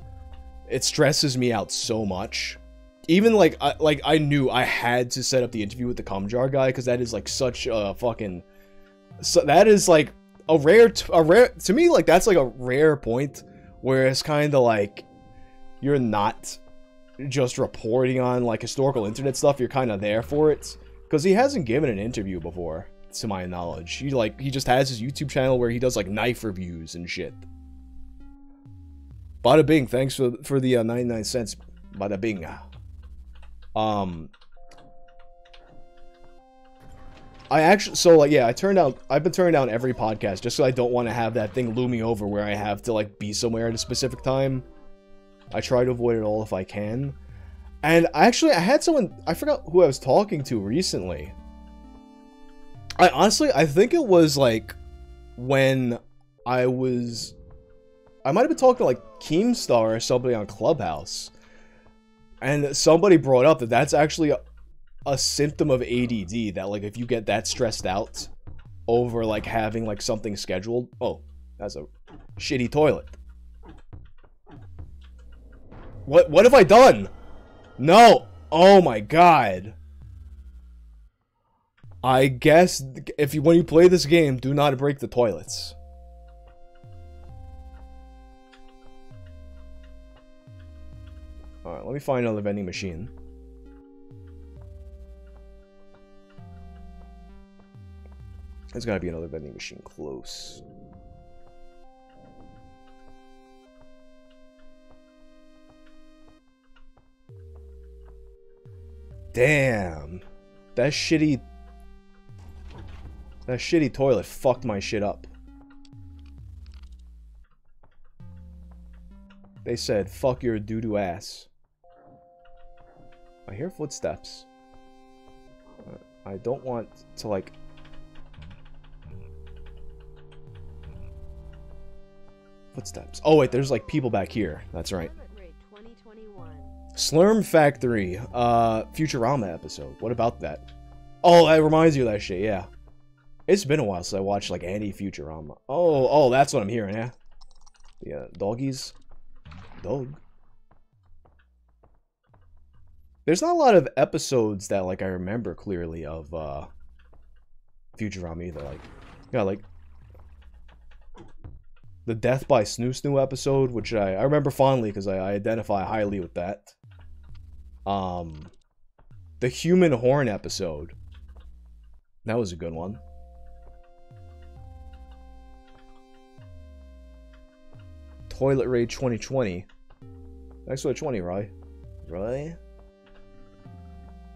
it stresses me out so much. Even like I, like I knew I had to set up the interview with the Comjar guy because that is like such a fucking so that is like a rare a rare to me like that's like a rare point where it's kind of like you're not just reporting on like historical internet stuff you're kind of there for it because he hasn't given an interview before to my knowledge. He like he just has his YouTube channel where he does like knife reviews and shit. Bada bing, thanks for for the uh, 99 cents. Bada bing. Um I actually so like yeah, I turned out I've been turning down every podcast just so I don't want to have that thing looming over where I have to like be somewhere at a specific time. I try to avoid it all if I can. And actually I had someone I forgot who I was talking to recently I honestly, I think it was like when I was, I might have been talking to like Keemstar or somebody on Clubhouse, and somebody brought up that that's actually a, a symptom of ADD. That like if you get that stressed out over like having like something scheduled. Oh, that's a shitty toilet. What what have I done? No. Oh my god. I guess if you when you play this game, do not break the toilets. Alright, let me find another vending machine. There's gotta be another vending machine close. Damn. That shitty that shitty toilet fucked my shit up. They said, fuck your doo-doo ass. I hear footsteps. I don't want to, like... Footsteps. Oh, wait, there's, like, people back here. That's right. Slurm Factory. Uh, Futurama episode. What about that? Oh, that reminds you of that shit, yeah. It's been a while since I watched like any Futurama. Oh, oh, that's what I'm hearing, yeah. Yeah, doggies. Dog. There's not a lot of episodes that like I remember clearly of uh Futurama either. Like, yeah, like the Death by Snu Snu episode, which I, I remember fondly because I, I identify highly with that. Um, the Human Horn episode. That was a good one. Toilet Raid 2020. Thanks for the 20, Roy. Roy?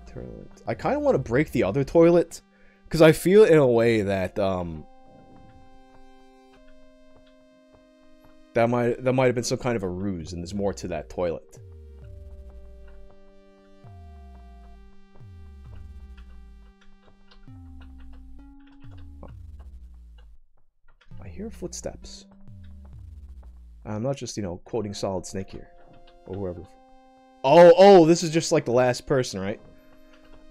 Toilet. I kind of want to break the other toilet. Because I feel in a way that, um... That might, that might have been some kind of a ruse, and there's more to that toilet. I hear footsteps. I'm not just, you know, quoting Solid Snake here. Or whoever. Oh, oh, this is just like the last person, right?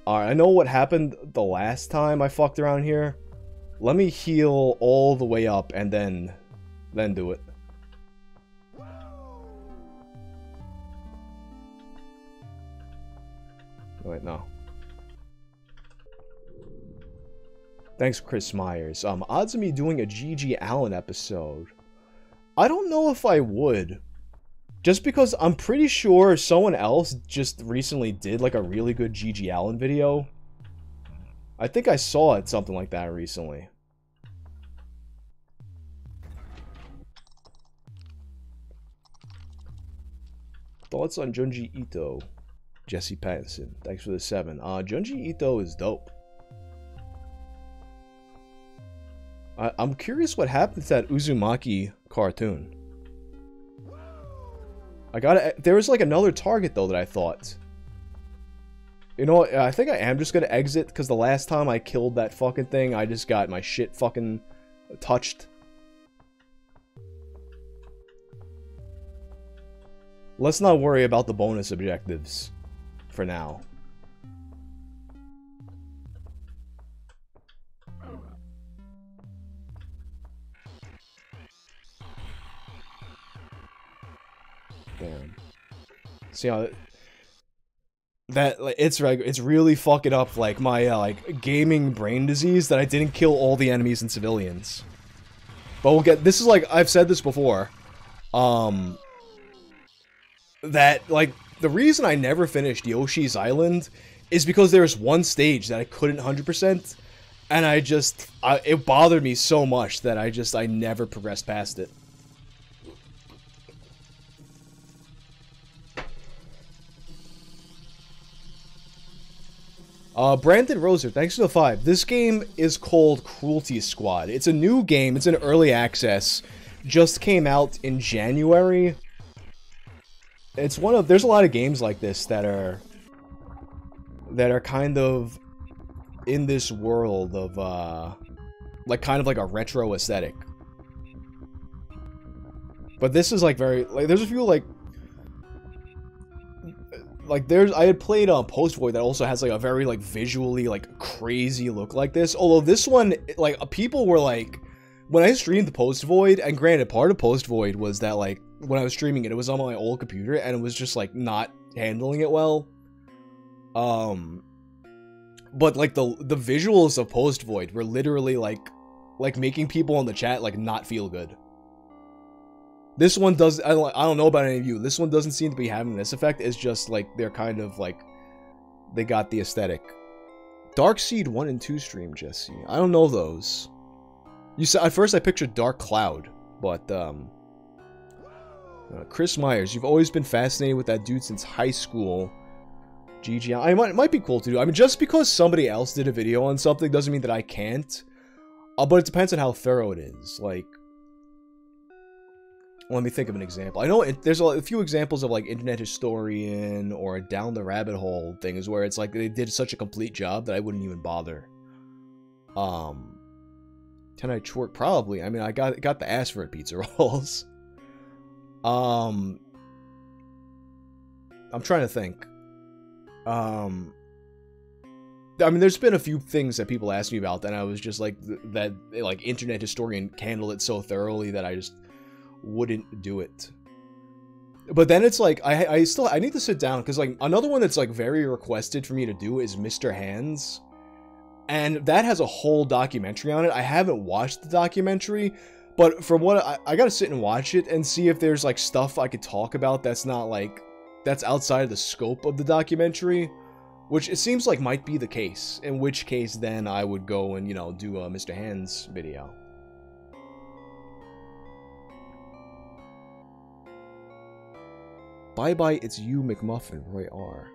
Alright, I know what happened the last time I fucked around here. Let me heal all the way up and then, then do it. Wait, no. Thanks, Chris Myers. Um, odds of me doing a GG Allen episode. I don't know if I would. Just because I'm pretty sure someone else just recently did like a really good GG Allen video. I think I saw it, something like that recently. Thoughts on Junji Ito? Jesse Pattinson. Thanks for the seven. Uh, Junji Ito is dope. I I'm curious what happened to that Uzumaki cartoon. I gotta. There was like another target though that I thought. You know what? I think I am just gonna exit because the last time I killed that fucking thing, I just got my shit fucking touched. Let's not worry about the bonus objectives for now. See how that like it's like it's really fucking up like my uh, like gaming brain disease that I didn't kill all the enemies and civilians. But we'll get this is like I've said this before. Um that like the reason I never finished Yoshi's Island is because there was one stage that I couldn't 100% and I just I, it bothered me so much that I just I never progressed past it. Uh, Brandon Roser, thanks for the five. This game is called Cruelty Squad. It's a new game. It's an early access. Just came out in January. It's one of there's a lot of games like this that are that are kind of in this world of uh like kind of like a retro aesthetic. But this is like very like there's a few like like there's I had played a uh, Post Void that also has like a very like visually like crazy look like this. Although this one like people were like when I streamed the Post Void, and granted part of Post Void was that like when I was streaming it, it was on my old computer and it was just like not handling it well. Um but like the the visuals of Post Void were literally like like making people in the chat like not feel good. This one does. I don't, I don't know about any of you. This one doesn't seem to be having this effect. It's just like they're kind of like they got the aesthetic. Dark Seed one and two stream Jesse. I don't know those. You said at first I pictured Dark Cloud, but um. Uh, Chris Myers, you've always been fascinated with that dude since high school. GG, I might, it might be cool to do. I mean, just because somebody else did a video on something doesn't mean that I can't. Uh, but it depends on how thorough it is. Like, let me think of an example. I know it, there's a, a, few examples of like Internet Historian or Down the Rabbit Hole things where it's like they did such a complete job that I wouldn't even bother. Um, can I twerk? Probably. I mean, I got got the ass for it, pizza rolls. um, I'm trying to think. Um, I mean, there's been a few things that people asked me about, and I was just like, that like Internet Historian handled it so thoroughly that I just wouldn't do it. But then it's like I I still I need to sit down because like another one that's like very requested for me to do is Mr. Hands. And that has a whole documentary on it. I haven't watched the documentary, but from what I, I gotta sit and watch it and see if there's like stuff I could talk about that's not like that's outside of the scope of the documentary. Which it seems like might be the case. In which case then I would go and, you know, do a Mr. Hands video. Bye bye, it's you, McMuffin. Roy R.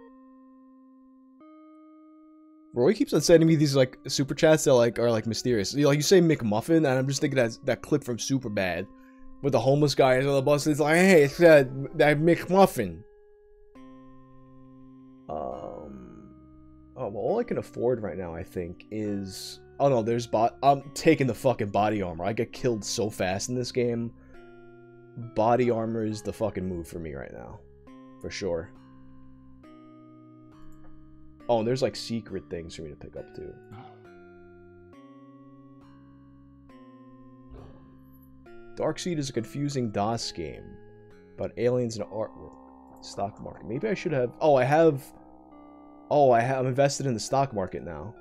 Roy keeps on sending me these like super chats that like are like mysterious. You know, like you say McMuffin, and I'm just thinking that that clip from Superbad with the homeless guy on the bus. It's like, hey, it's that that McMuffin. Um, oh well, all I can afford right now, I think, is oh no, there's bot. I'm taking the fucking body armor. I get killed so fast in this game. Body armor is the fucking move for me right now, for sure. Oh, and there's like secret things for me to pick up too. Darkseed is a confusing DOS game about aliens and artwork. Stock market. Maybe I should have. Oh, I have. Oh, I have. I'm invested in the stock market now.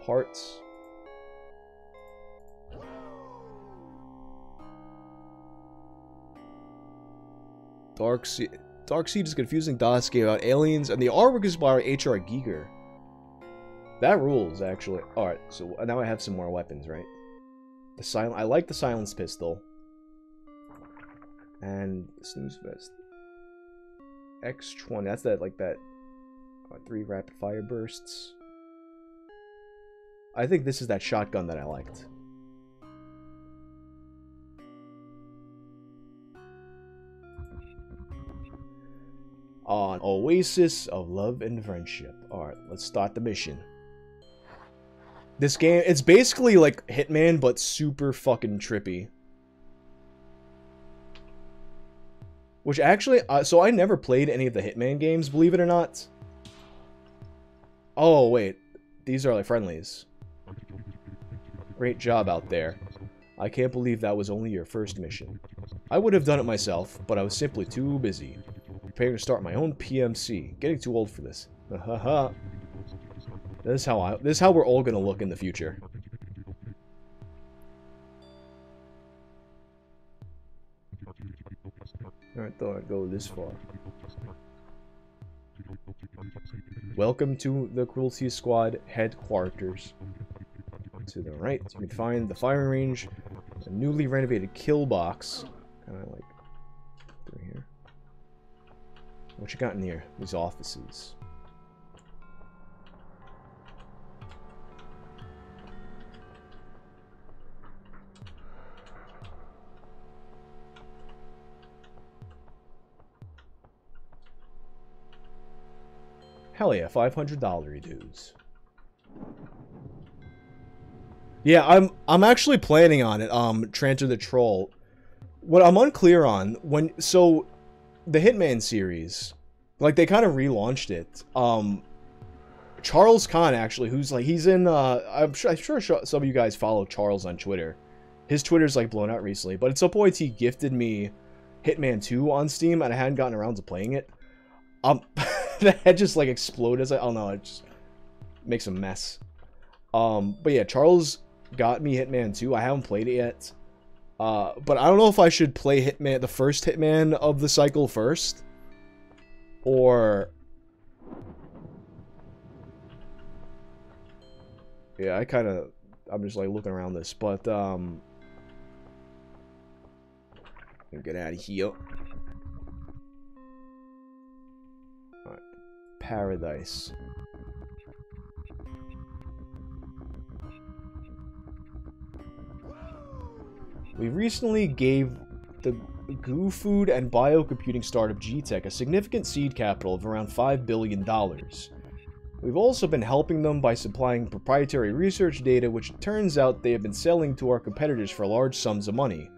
Parts. Dark Seed. Is confusing game about aliens, and the artwork is by H.R. Giger. That rules, actually. Alright, so now I have some more weapons, right? The silent. I like the silence pistol. And snooze vest. X20. That's that, like that. Uh, three rapid fire bursts. I think this is that shotgun that I liked. On Oasis of Love and Friendship. Alright, let's start the mission. This game, it's basically like Hitman, but super fucking trippy. Which actually, uh, so I never played any of the Hitman games, believe it or not. Oh, wait. These are like friendlies. Great job out there. I can't believe that was only your first mission. I would have done it myself, but I was simply too busy preparing to start my own PMC. Getting too old for this. Haha. this is how I. This is how we're all gonna look in the future. I thought I'd go this far. Welcome to the Cruelty Squad headquarters. To the right, you can find the firing range, a newly renovated kill box, kind of like through here. What you got in here? These offices. Hell yeah, $500 dues. Yeah, I'm I'm actually planning on it. Um, Tranter the Troll. What I'm unclear on when so the Hitman series, like they kind of relaunched it. Um, Charles Khan actually, who's like he's in. Uh, I'm sure I'm sure some of you guys follow Charles on Twitter. His Twitter's like blown out recently, but at some point he gifted me Hitman 2 on Steam, and I hadn't gotten around to playing it. Um, that head just like exploded as I, I don't know, it just makes a mess. Um, but yeah, Charles got me Hitman 2. I haven't played it yet. Uh, but I don't know if I should play Hitman, the first Hitman of the cycle first. Or... Yeah, I kind of... I'm just like looking around this, but um... Get out of here. Paradise. We recently gave the goo food and biocomputing startup G-Tech a significant seed capital of around $5 billion. We've also been helping them by supplying proprietary research data which turns out they have been selling to our competitors for large sums of money.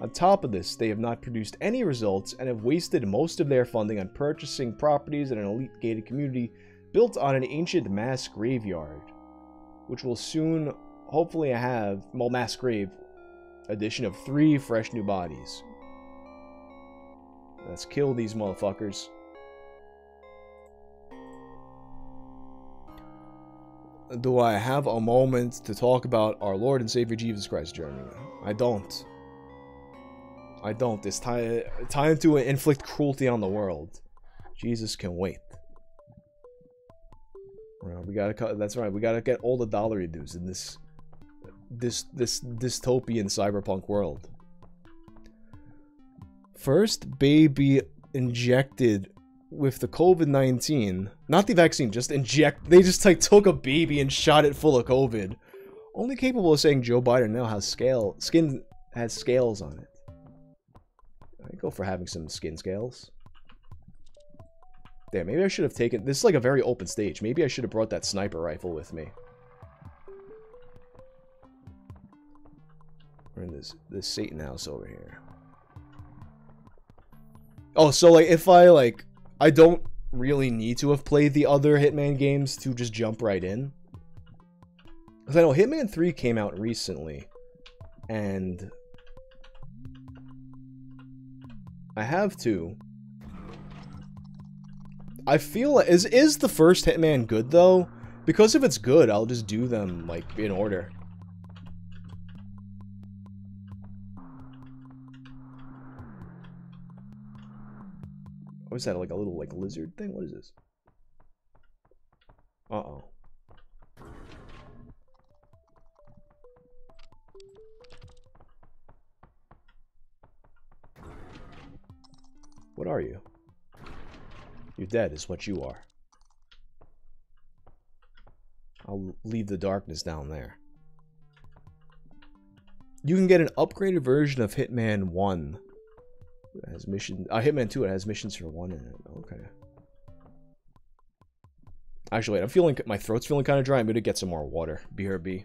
On top of this, they have not produced any results and have wasted most of their funding on purchasing properties in an elite gated community built on an ancient mass graveyard, which will soon hopefully have, well, mass grave, addition of three fresh new bodies. Let's kill these motherfuckers. Do I have a moment to talk about our Lord and Savior Jesus Christ journey? I don't. I don't. It's time, time to inflict cruelty on the world. Jesus can wait. Well, we gotta cut. That's right. We gotta get all the dollar dues in this this this dystopian cyberpunk world. First baby injected with the COVID 19. Not the vaccine, just inject. They just like took a baby and shot it full of COVID. Only capable of saying Joe Biden now has scale skin has scales on it. I go for having some skin scales. Damn, maybe I should have taken... This is like a very open stage. Maybe I should have brought that sniper rifle with me. We're in this, this Satan house over here. Oh, so like if I like... I don't really need to have played the other Hitman games to just jump right in. Because I know Hitman 3 came out recently. And... I have to. I feel is is the first Hitman good though? Because if it's good, I'll just do them like in order. What is that? Like a little like lizard thing? What is this? Uh oh. What are you? You're dead is what you are. I'll leave the darkness down there. You can get an upgraded version of Hitman 1. It has mission. Uh, Hitman 2, it has missions for 1 in it. Okay. Actually, wait, I'm feeling... My throat's feeling kind of dry. I'm going to get some more water. BRB.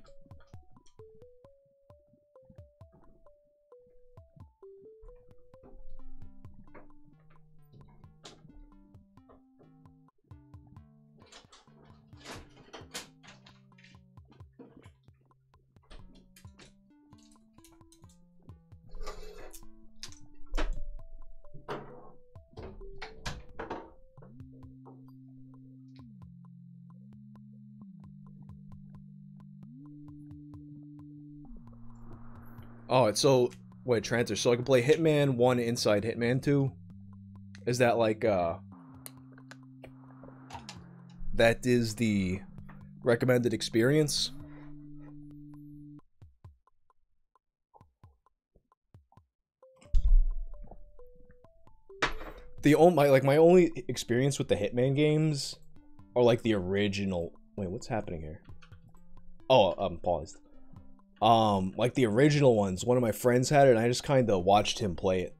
Oh, so wait, transfer. So I can play Hitman 1 inside Hitman 2? Is that like uh that is the recommended experience? The only my like my only experience with the Hitman games are like the original. Wait, what's happening here? Oh, I'm paused. Um, like the original ones, one of my friends had it, and I just kind of watched him play it.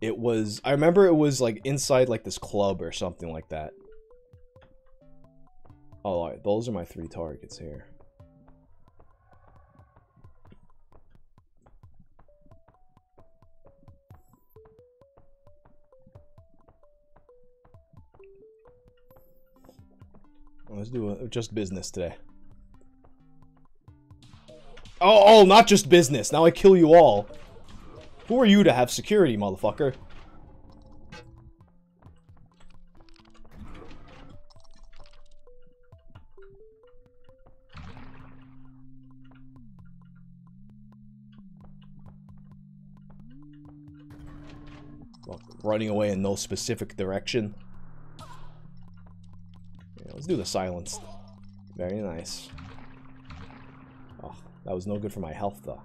It was, I remember it was like inside like this club or something like that. Oh, all right, those are my three targets here. Let's do a, just business today. Oh, oh, not just business. Now I kill you all. Who are you to have security, motherfucker? Running away in no specific direction. Yeah, let's do the silence. Very nice. That was no good for my health, though.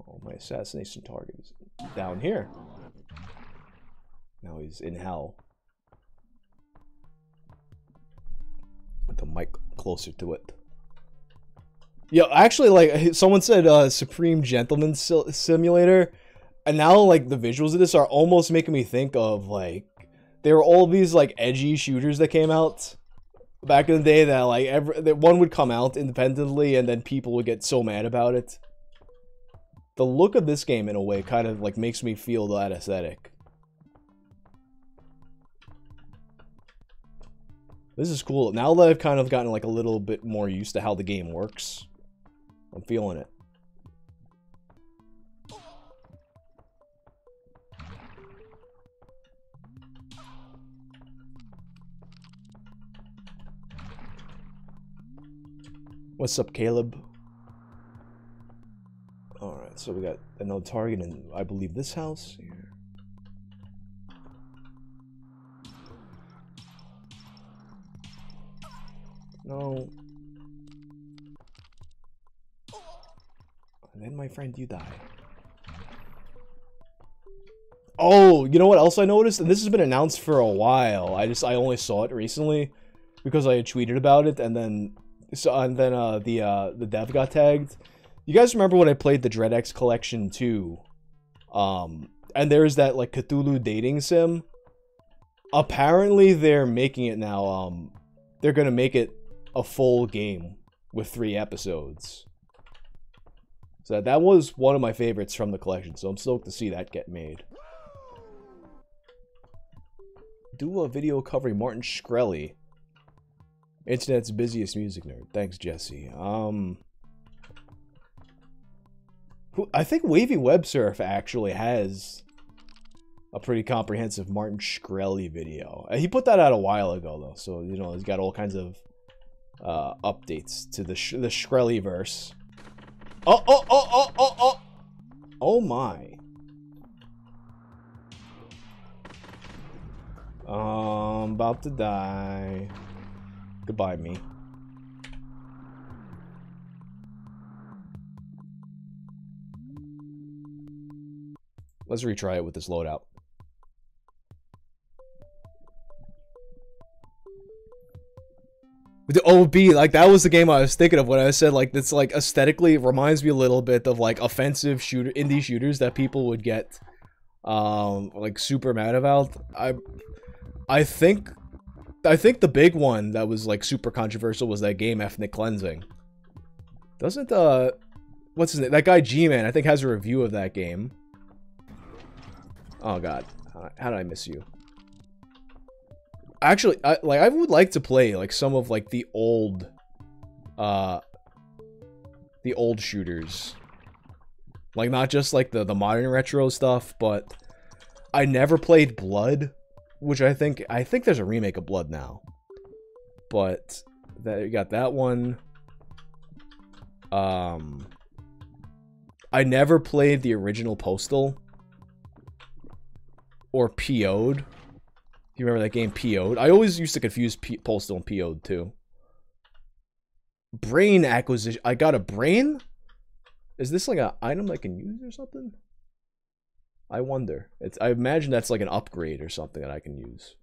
Oh, my assassination target is down here. Now he's in hell. Put the mic closer to it. Yeah, actually, like someone said, uh, Supreme Gentleman Simulator and now like the visuals of this are almost making me think of like there were all these like edgy shooters that came out back in the day that like every that one would come out independently and then people would get so mad about it. The look of this game in a way kind of like makes me feel that aesthetic. This is cool. Now that I've kind of gotten like a little bit more used to how the game works, I'm feeling it. What's up, Caleb? Alright, so we got another target in, I believe, this house here. No. And then, my friend, you die. Oh, you know what else I noticed? And this has been announced for a while. I just, I only saw it recently because I tweeted about it and then so and then uh, the uh, the dev got tagged. You guys remember when I played the DreadX Collection too? Um, and there's that like Cthulhu dating sim. Apparently, they're making it now. Um, they're gonna make it a full game with three episodes. So that was one of my favorites from the collection. So I'm stoked to see that get made do a video covering Martin Shkreli. Internet's busiest music nerd. Thanks, Jesse. Um, I think Wavy Web Surf actually has a pretty comprehensive Martin Shkreli video. Uh, he put that out a while ago, though, so you know he's got all kinds of uh, updates to the sh the Shkreli verse. Oh, oh, oh, oh, oh, oh! Oh my! Um, about to die. Goodbye, me. Let's retry it with this loadout. With The OB, like that was the game I was thinking of when I said like this like aesthetically reminds me a little bit of like offensive shooter indie shooters that people would get um like super mad about. I I think I think the big one that was like super controversial was that game Ethnic Cleansing. Doesn't uh what's his name? That guy G-Man I think has a review of that game. Oh god. How did I miss you? Actually, I like I would like to play like some of like the old uh the old shooters. Like not just like the the modern retro stuff, but I never played Blood which I think I think there's a remake of Blood now. But that you got that one. Um I never played the original Postal or PO'd. You remember that game PO'd? I always used to confuse P Postal and PO'd too. Brain acquisition. I got a brain? Is this like an item I can use or something? I wonder. It's I imagine that's like an upgrade or something that I can use.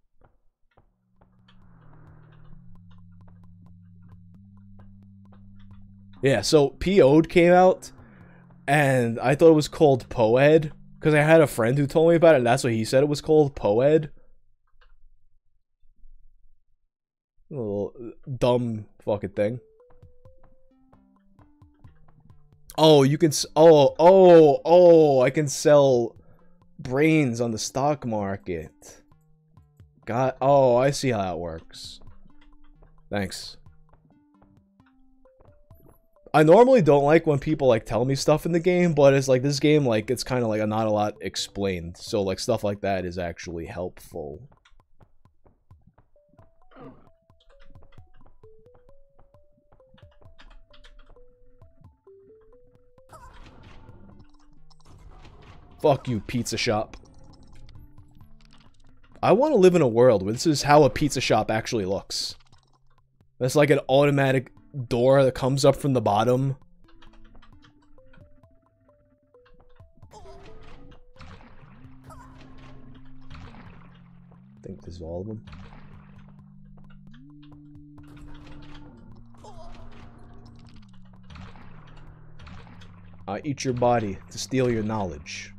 Yeah, so PO'd came out, and I thought it was called Poed, because I had a friend who told me about it, and that's what he said it was called, Poed. A little uh, dumb fucking thing. Oh, you can. Oh, oh, oh! I can sell brains on the stock market. Got oh, I see how that works. Thanks. I normally don't like when people like tell me stuff in the game, but it's like this game like it's kind of like not a lot explained. So like stuff like that is actually helpful. Fuck you, pizza shop. I want to live in a world where this is how a pizza shop actually looks. It's like an automatic door that comes up from the bottom. I think this is all of them. I eat your body to steal your knowledge.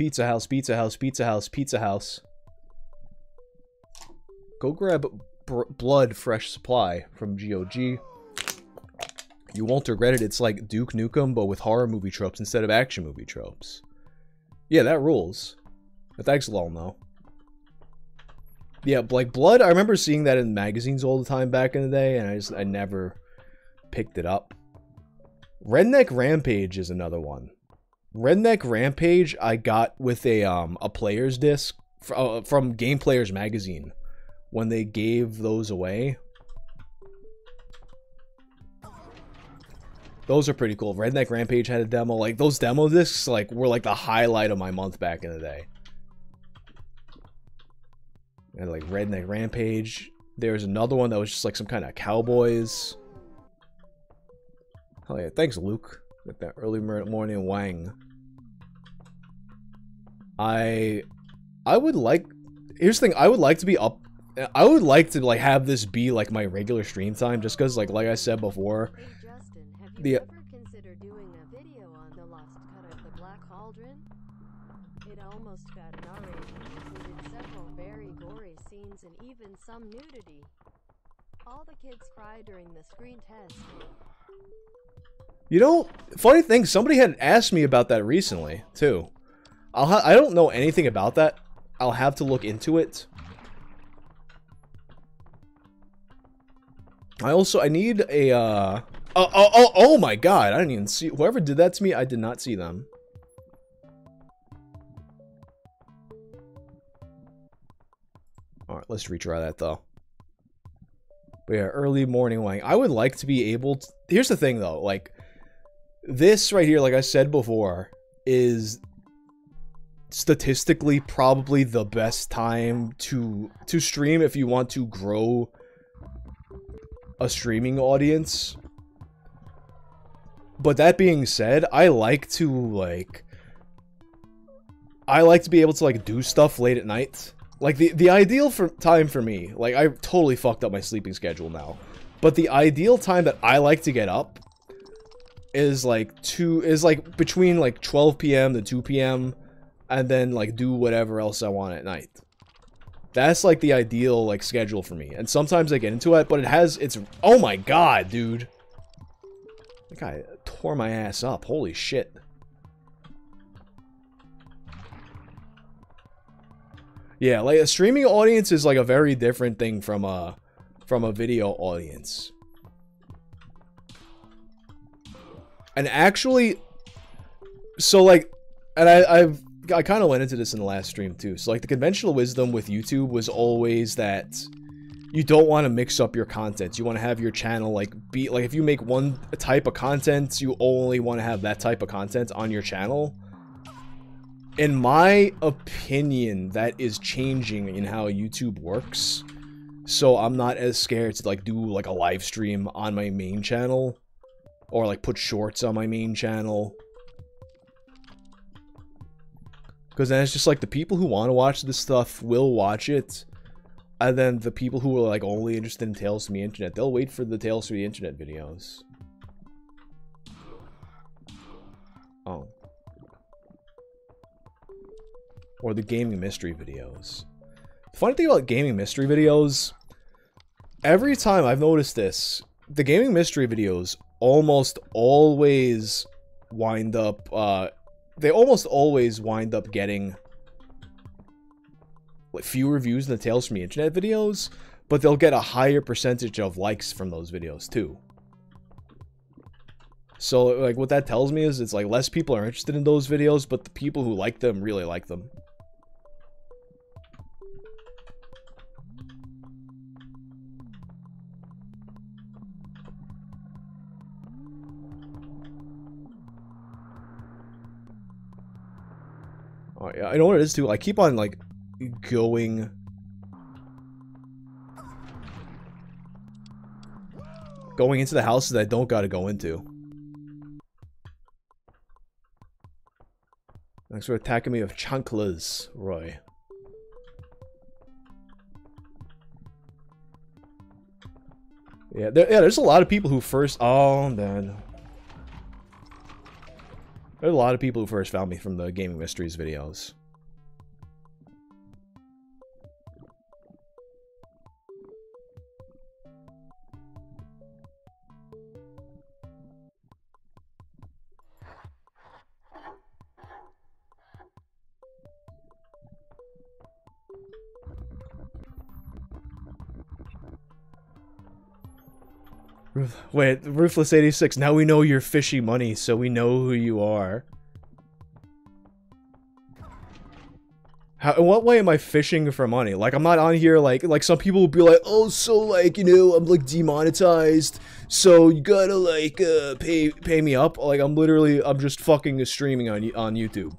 Pizza House, Pizza House, Pizza House, Pizza House. Go grab Blood Fresh Supply from GOG. You won't regret it. It's like Duke Nukem, but with horror movie tropes instead of action movie tropes. Yeah, that rules. But thanks, lol, no. Yeah, like Blood, I remember seeing that in magazines all the time back in the day, and I just, I never picked it up. Redneck Rampage is another one. Redneck Rampage I got with a um a player's disc uh, from Game Players magazine when they gave those away. Those are pretty cool. Redneck Rampage had a demo. Like those demo discs, like were like the highlight of my month back in the day. And like Redneck Rampage. There's another one that was just like some kind of cowboys. Oh yeah, thanks Luke with that early morning wang. I I would like here's the thing, I would like to be up I would like to like have this be like my regular stream time just cuz like like I said before Hey Justin, have you The- ever considered doing a video on the lost cut of the Black Cauldron? It almost got an R included several very gory scenes and even some nudity. All the kids cry during the screen test. You know, funny thing, somebody had asked me about that recently too. I'll I don't know anything about that. I'll have to look into it. I also I need a uh oh oh oh, oh my god, I didn't even see whoever did that to me, I did not see them. Alright, let's retry that though. But yeah, early morning wang. I would like to be able to here's the thing though, like this right here, like I said before, is statistically probably the best time to to stream if you want to grow a streaming audience. But that being said, I like to like I like to be able to like do stuff late at night. Like the the ideal for time for me, like I totally fucked up my sleeping schedule now. But the ideal time that I like to get up is like two is like between like 12 p.m. to 2 p.m. and then like do whatever else I want at night. That's like the ideal like schedule for me. And sometimes I get into it, but it has it's oh my god, dude. That guy tore my ass up. Holy shit. Yeah, like a streaming audience is like a very different thing from a from a video audience. And actually so like and I I've I kind of went into this in the last stream too. So like the conventional wisdom with YouTube was always that you don't want to mix up your content. You want to have your channel like be like if you make one type of content, you only want to have that type of content on your channel. In my opinion, that is changing in how YouTube works. So I'm not as scared to like do like a live stream on my main channel or like put shorts on my main channel. Because then it's just like the people who want to watch this stuff will watch it. And then the people who are like only interested in Tales from the Internet, they'll wait for the Tales from the Internet videos. Oh. Or the gaming mystery videos. Funny thing about gaming mystery videos, every time I've noticed this, the gaming mystery videos almost always wind up uh they almost always wind up getting like fewer views than the Tales from the Internet videos, but they'll get a higher percentage of likes from those videos too. So like what that tells me is it's like less people are interested in those videos, but the people who like them really like them. Oh yeah, I know what it is too. I keep on like going. Going into the houses that I don't gotta go into. Thanks for attacking me with chanclas, Roy. Yeah, there, yeah, there's a lot of people who first. Oh, man. There's a lot of people who first found me from the Gaming Mysteries videos. Wait, Ruthless 86, now we know you're fishy money, so we know who you are. How, in what way am I fishing for money? Like, I'm not on here, like, like some people will be like, oh, so, like, you know, I'm, like, demonetized, so you gotta, like, uh, pay, pay me up. Like, I'm literally, I'm just fucking streaming on, on YouTube.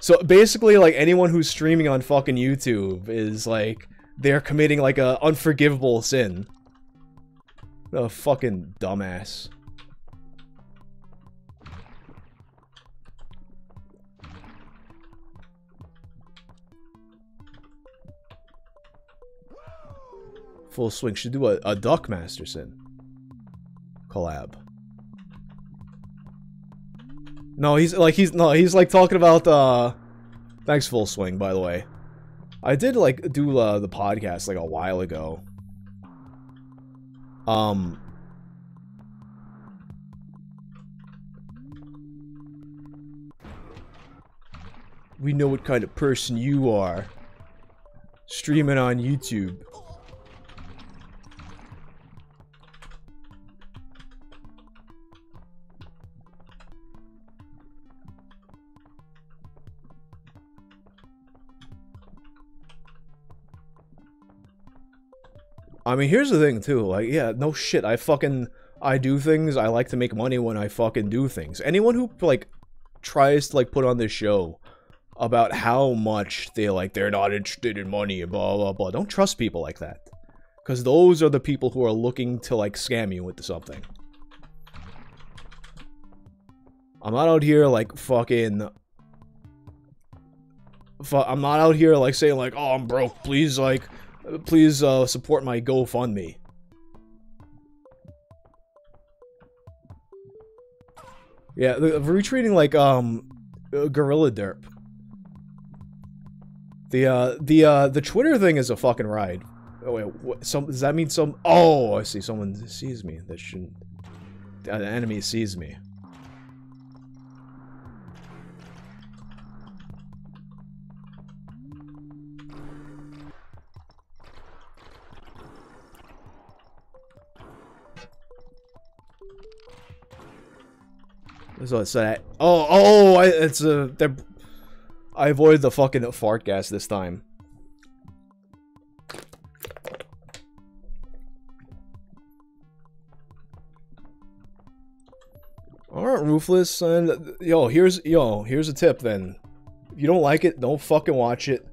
So, basically, like, anyone who's streaming on fucking YouTube is, like, they're committing, like, a unforgivable sin. A fucking dumbass. Full swing. Should do a, a Duck Masterson collab. No, he's like he's no, he's like talking about uh thanks full swing by the way. I did like do uh, the podcast like a while ago. Um We know what kind of person you are. Streaming on YouTube. I mean, here's the thing too. Like, yeah, no shit. I fucking I do things. I like to make money when I fucking do things. Anyone who like tries to like put on this show about how much they like they're not interested in money and blah blah blah. Don't trust people like that. Cause those are the people who are looking to like scam you into something. I'm not out here like fucking I'm not out here like saying like, oh, I'm broke. Please like please uh, support my GoFundMe. Yeah, retweeting like um Gorilla Derp. The uh the uh the Twitter thing is a fucking ride. Oh wait, what, some does that mean some? Oh, I see. Someone sees me. That shouldn't. Uh, the enemy sees me. So it's that. Oh, oh, I, it's a. Uh, I avoided the fucking fart gas this time. Alright, Ruthless, and yo, here's yo, here's a tip then. If you don't like it, don't fucking watch it.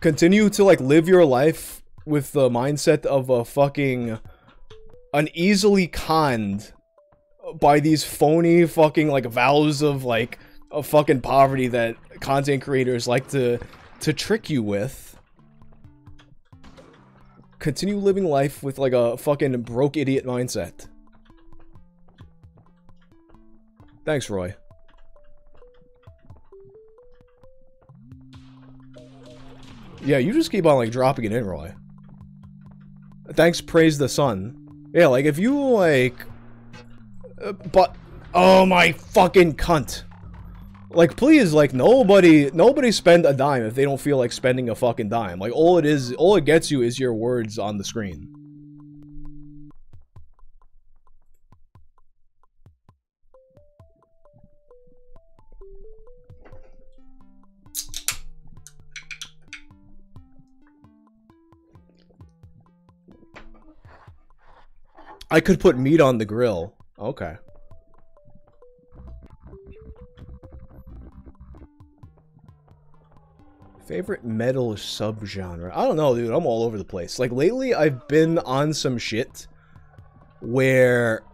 Continue to like live your life with the mindset of a fucking an easily conned by these phony fucking like vows of like a fucking poverty that content creators like to to trick you with. Continue living life with like a fucking broke idiot mindset. Thanks, Roy. Yeah, you just keep on like dropping it in, Roy. Thanks, praise the sun. Yeah, like if you like but oh my fucking cunt. Like please, like nobody nobody spend a dime if they don't feel like spending a fucking dime. Like all it is all it gets you is your words on the screen. I could put meat on the grill. Okay. Favorite metal subgenre? I don't know, dude. I'm all over the place. Like, lately, I've been on some shit where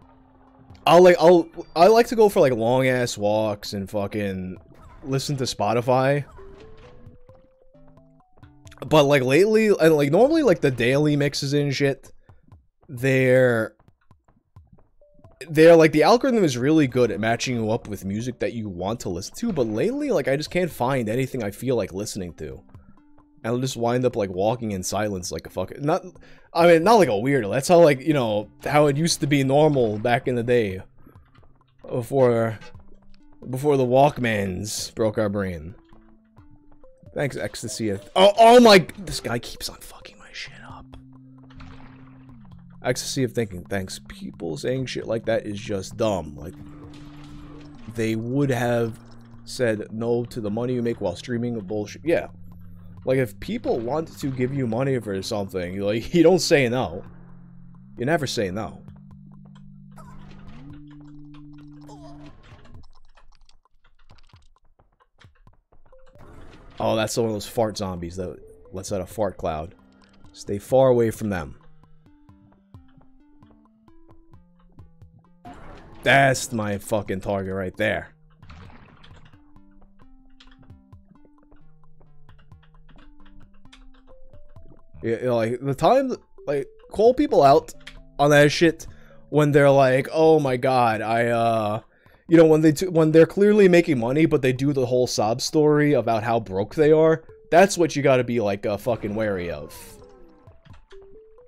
I'll, like, I'll, I like to go for, like, long-ass walks and fucking listen to Spotify. But, like, lately, and, like, normally, like, the daily mixes and shit, they're they're like the algorithm is really good at matching you up with music that you want to listen to but lately like i just can't find anything i feel like listening to. And i'll just wind up like walking in silence like a fucking not i mean not like a weirdo that's how like you know how it used to be normal back in the day. Before before the walkmans broke our brain. Thanks ecstasy. Oh oh my this guy keeps on fucking Ecstasy of thinking. Thanks. People saying shit like that is just dumb. Like, they would have said no to the money you make while streaming bullshit. Yeah. Like, if people want to give you money for something, like, you don't say no. You never say no. Oh, that's one of those fart zombies that lets out a fart cloud. Stay far away from them. That's my fucking target right there. Yeah, like the time, like call people out on that shit when they're like, "Oh my god, I uh." You know when they when they're clearly making money, but they do the whole sob story about how broke they are. That's what you got to be like uh, fucking wary of.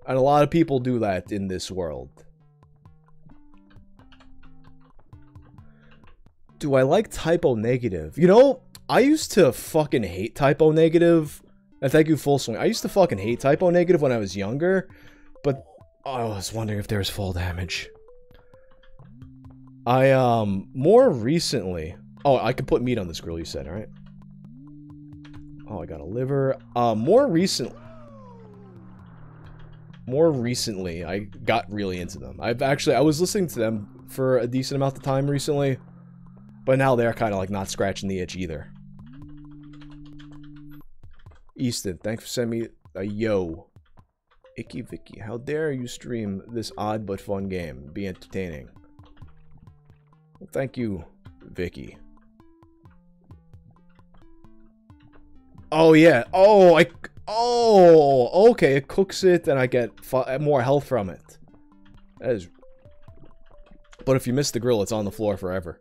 And a lot of people do that in this world. Do I like Type O Negative? You know, I used to fucking hate Type O Negative. And thank you, Full Swing. I used to fucking hate Type O Negative when I was younger. But I was wondering if there's full damage. I, um, more recently... Oh, I could put meat on this grill, you said, alright? Oh, I got a liver. Uh, more recent... More recently, I got really into them. I've actually... I was listening to them for a decent amount of time recently. But now they're kind of, like, not scratching the itch either. Easton, thanks for sending me a yo. Icky Vicky, how dare you stream this odd but fun game? Be entertaining. Well, thank you, Vicky. Oh, yeah. Oh, I... Oh, okay. It cooks it and I get more health from it. That is... But if you miss the grill, it's on the floor forever.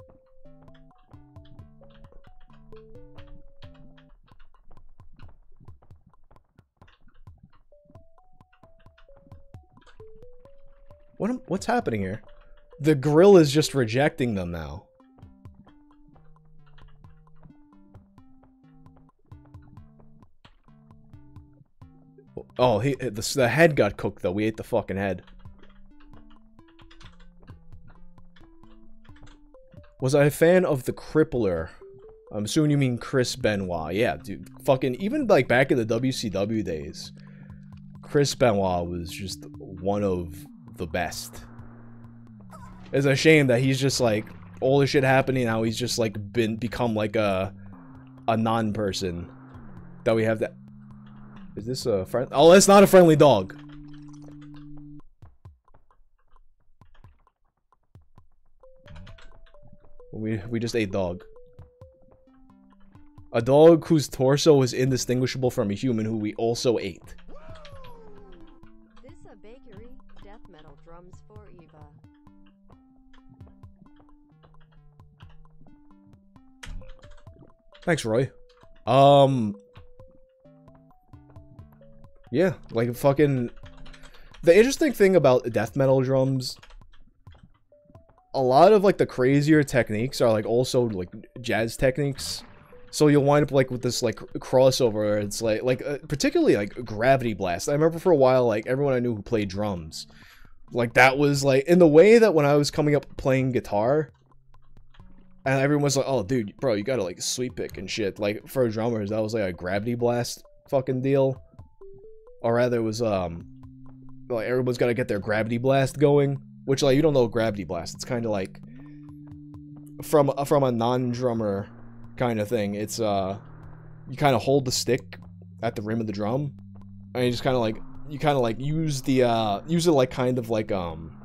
What am, what's happening here? The grill is just rejecting them now. Oh, he, eh, the, the head got cooked though. We ate the fucking head. Was I a fan of the Crippler? I'm assuming you mean Chris Benoit. Yeah, dude. Fucking, even like back in the WCW days, Chris Benoit was just one of the best. It's a shame that he's just like all this shit happening now. He's just like been become like a a non-person that we have that. Is this a friend? Oh, that's not a friendly dog. We we just ate dog. A dog whose torso was indistinguishable from a human who we also ate. Thanks, Roy. Um. Yeah, like fucking. The interesting thing about death metal drums, a lot of like the crazier techniques are like also like jazz techniques. So you'll wind up like with this like crossover. It's like like uh, particularly like gravity blast. I remember for a while like everyone I knew who played drums, like that was like in the way that when I was coming up playing guitar, and everyone was like, oh, dude, bro, you gotta, like, sweep pick and shit. Like, for drummers, that was, like, a gravity blast fucking deal. Or rather, it was, um, like, everyone's gotta get their gravity blast going. Which, like, you don't know gravity blast. It's kind of like, from, from a non-drummer kind of thing, it's, uh, you kind of hold the stick at the rim of the drum. And you just kind of, like, you kind of, like, use the, uh, use it, like, kind of like, um,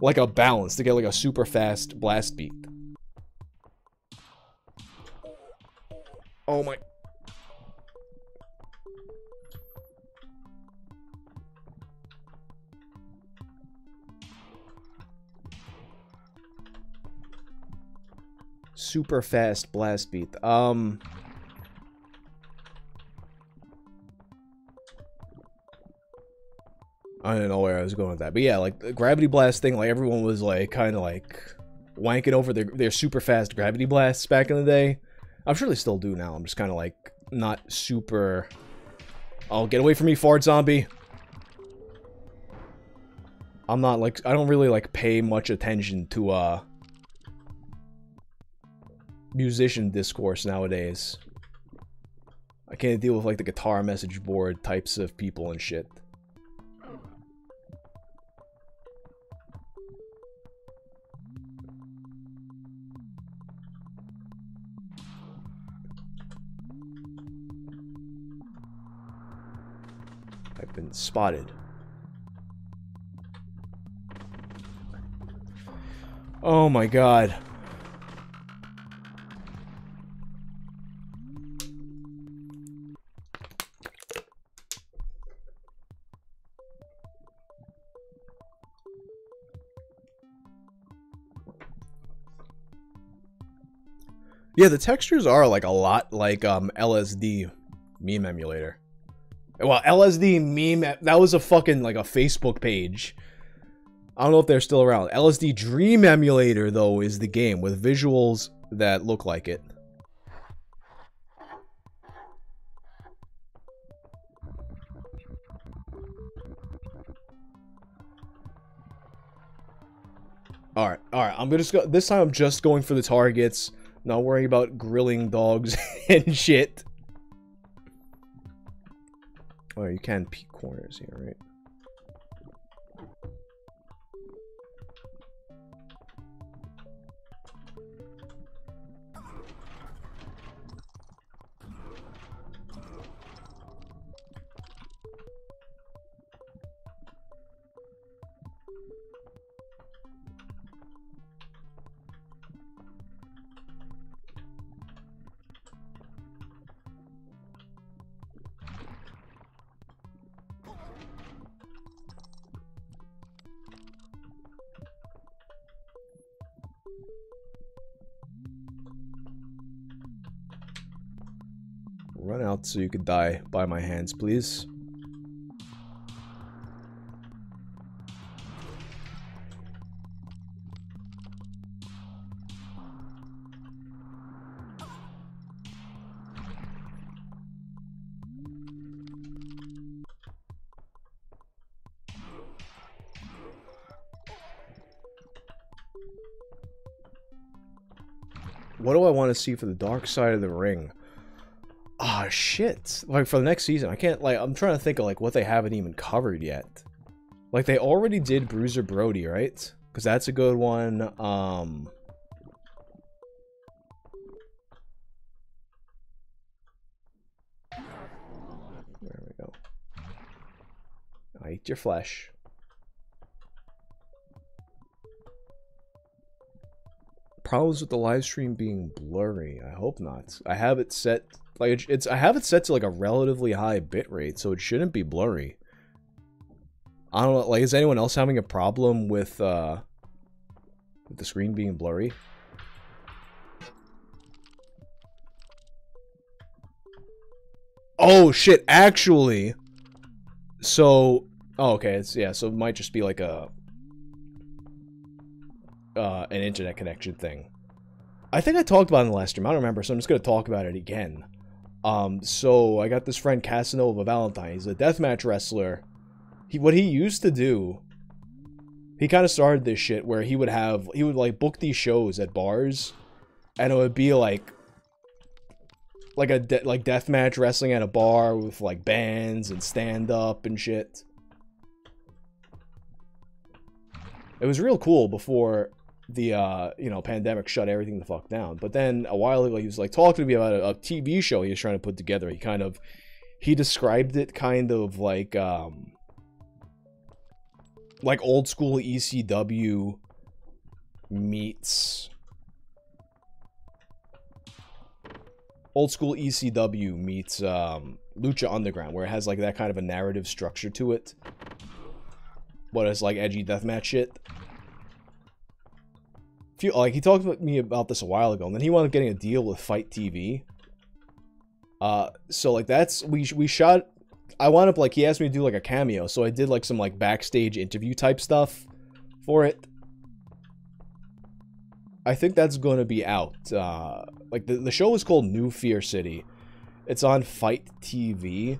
like a balance to get, like, a super fast blast beat. Oh my. Super fast blast beat. Um. I don't know where I was going with that. But yeah, like the gravity blast thing, like everyone was like kind of like wanking over their, their super fast gravity blasts back in the day. I'm sure they still do now. I'm just kind of like not super. Oh, get away from me, fart zombie. I'm not like I don't really like pay much attention to uh musician discourse nowadays. I can't deal with like the guitar message board types of people and shit. I've been spotted. Oh my god. Yeah, the textures are like a lot like um LSD meme emulator. Well, LSD meme that was a fucking like a Facebook page. I don't know if they're still around. LSD Dream Emulator though is the game with visuals that look like it. All right, all right. I'm gonna just go. This time, I'm just going for the targets. Not worrying about grilling dogs and shit. Oh, you can peek corners here, right? Out so you could die by my hands, please. What do I want to see for the dark side of the ring? Ah, shit. Like, for the next season, I can't, like, I'm trying to think of, like, what they haven't even covered yet. Like, they already did Bruiser Brody, right? Because that's a good one. Um... There we go. I eat your flesh. Problems with the live stream being blurry. I hope not. I have it set like it's I have it set to like a relatively high bit rate, so it shouldn't be blurry. I don't know, like is anyone else having a problem with uh with the screen being blurry? Oh shit, actually. So oh okay, it's yeah, so it might just be like a uh an internet connection thing. I think I talked about it in the last stream. I don't remember, so I'm just gonna talk about it again. Um, so I got this friend Casanova Valentine. He's a deathmatch wrestler. He what he used to do. He kind of started this shit where he would have he would like book these shows at bars, and it would be like like a de like deathmatch wrestling at a bar with like bands and stand up and shit. It was real cool before the uh you know pandemic shut everything the fuck down. But then a while ago he was like talking to me about a, a, tv show he was trying to put together. He kind of he described it kind of like um like old school ecw meets old school ecw meets um lucha underground where it has like that kind of a narrative structure to it. What is like edgy deathmatch shit few like he talked to me about this a while ago, and then he wound up getting a deal with FITE TV. Uh, so like that's we we shot. I wound up like he asked me to do like a cameo, so I did like some like backstage interview type stuff for it. I think that's going to be out. Uh, like the the show is called New Fear City. It's on FITE TV.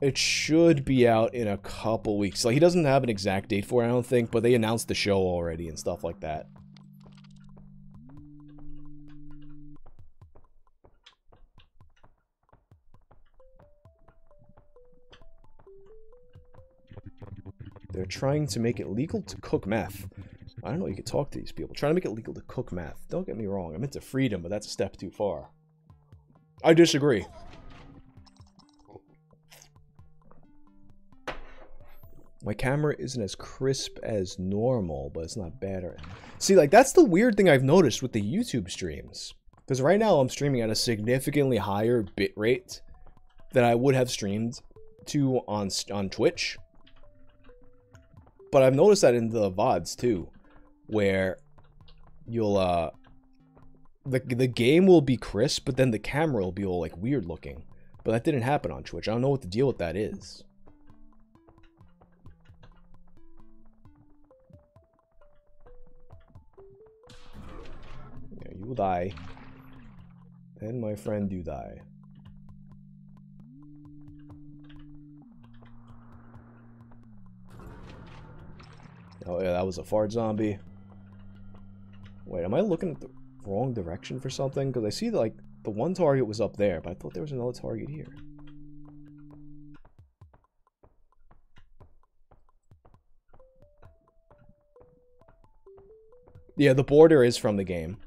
It should be out in a couple weeks. Like, he doesn't have an exact date for it, I don't think, but they announced the show already and stuff like that. They're trying to make it legal to cook meth. I don't know, you could talk to these people. Trying to make it legal to cook meth. Don't get me wrong, I'm into freedom, but that's a step too far. I disagree. My camera isn't as crisp as normal, but it's not bad. Or... See, like, that's the weird thing I've noticed with the YouTube streams. Because right now I'm streaming at a significantly higher bit rate than I would have streamed to on, on Twitch. But I've noticed that in the VODs too, where you'll, uh, the, the game will be crisp, but then the camera will be all, like, weird looking. But that didn't happen on Twitch. I don't know what the deal with that is. You die. And my friend, you die. Oh yeah, that was a fart zombie. Wait, am I looking at the wrong direction for something? Because I see like the one target was up there, but I thought there was another target here. Yeah, the border is from the game.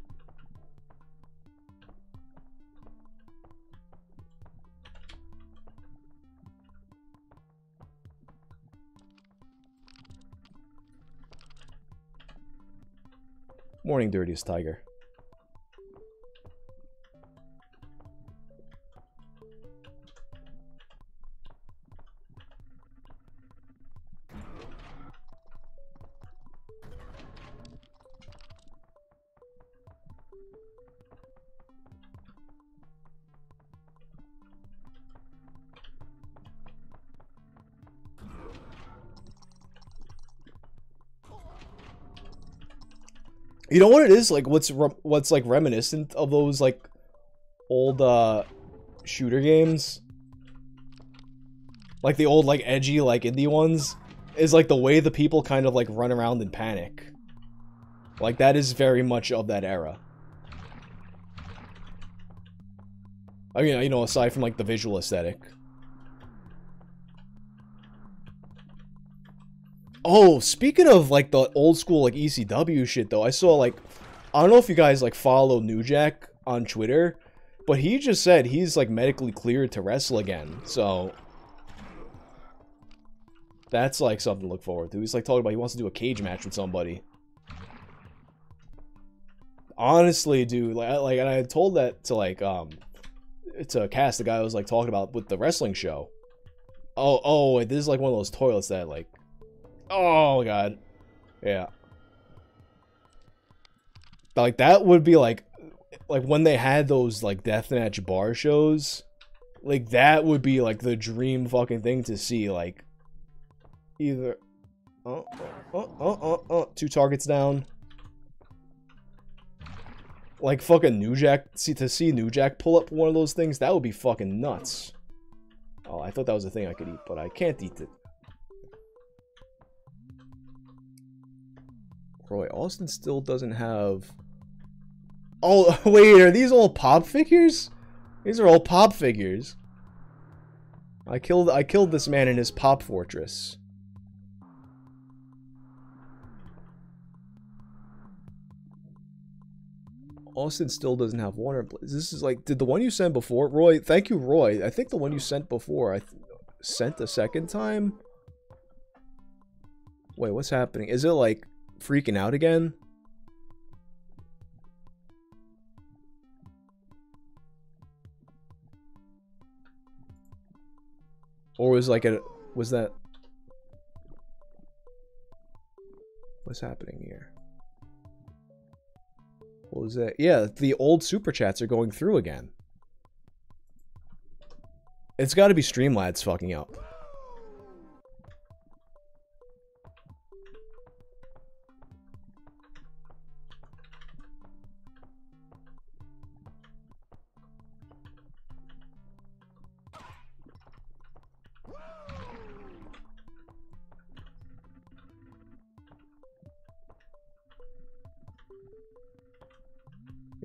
Morning, dirtiest tiger. You know what it is? Like what's what's like reminiscent of those like old uh shooter games? Like the old like edgy like indie ones is like the way the people kind of like run around and panic. Like that is very much of that era. I mean, you know, aside from like the visual aesthetic. Oh, speaking of like the old school like ECW shit though, I saw like I don't know if you guys like follow New Jack on Twitter, but he just said he's like medically cleared to wrestle again. So that's like something to look forward to. He's like talking about he wants to do a cage match with somebody. Honestly, dude, like, like, and I told that to like, um, to cast the guy I was like talking about with the wrestling show. Oh, oh, this is like one of those toilets that like Oh god. Yeah. Like that would be like like when they had those like deathmatch bar shows, like that would be like the dream fucking thing to see like either oh, oh oh oh oh, oh two targets down. Like fucking New Jack see to see New Jack pull up one of those things, that would be fucking nuts. Oh, I thought that was a thing I could eat, but I can't eat it. Roy, Austin still doesn't have... Oh, wait, are these all pop figures? These are all pop figures. I killed I killed this man in his pop fortress. Austin still doesn't have Warner. This is like, did the one you sent before, Roy? Thank you, Roy. I think the one you sent before, I sent a second time. Wait, what's happening? Is it like freaking out again? Or was like a was that What's happening here? What was that? Yeah, the old super chats are going through again. It's got to be Streamlabs fucking up.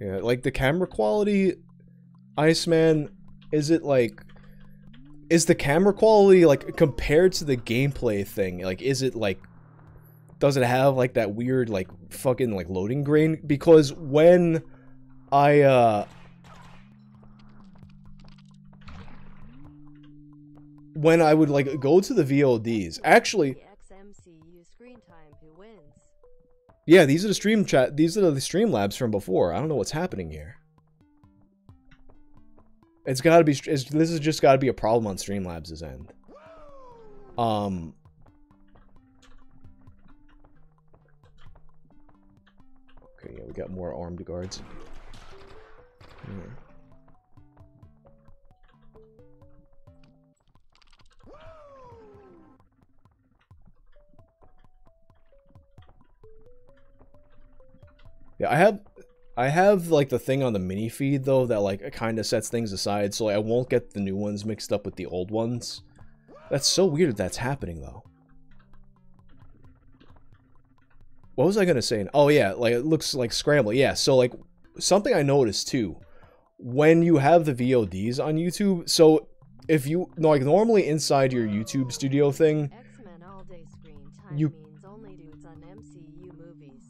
Yeah, like the camera quality, Iceman, is it like is the camera quality like compared to the gameplay thing? Like, is it like, does it have like that weird like fucking like loading grain? Because when I uh when I would like go to the VODs, actually, The XMCU screen time who wins. Yeah, these are the stream chat. These are the stream labs from before. I don't know what's happening here. It's got to be. This has just got to be a problem on Streamlabs' end. Um. Okay, yeah, we got more armed guards. Hmm. Yeah, I have I have like the thing on the mini feed though that like kind of sets things aside so like, I won't get the new ones mixed up with the old ones. That's so weird that that's happening though. What was I gonna say? Oh yeah, like it looks like scramble. Yeah, so like something I noticed too, when you have the VODs on YouTube, so if you like normally inside your YouTube studio thing, X-Men all day screen time You- means only dudes on MCU movies.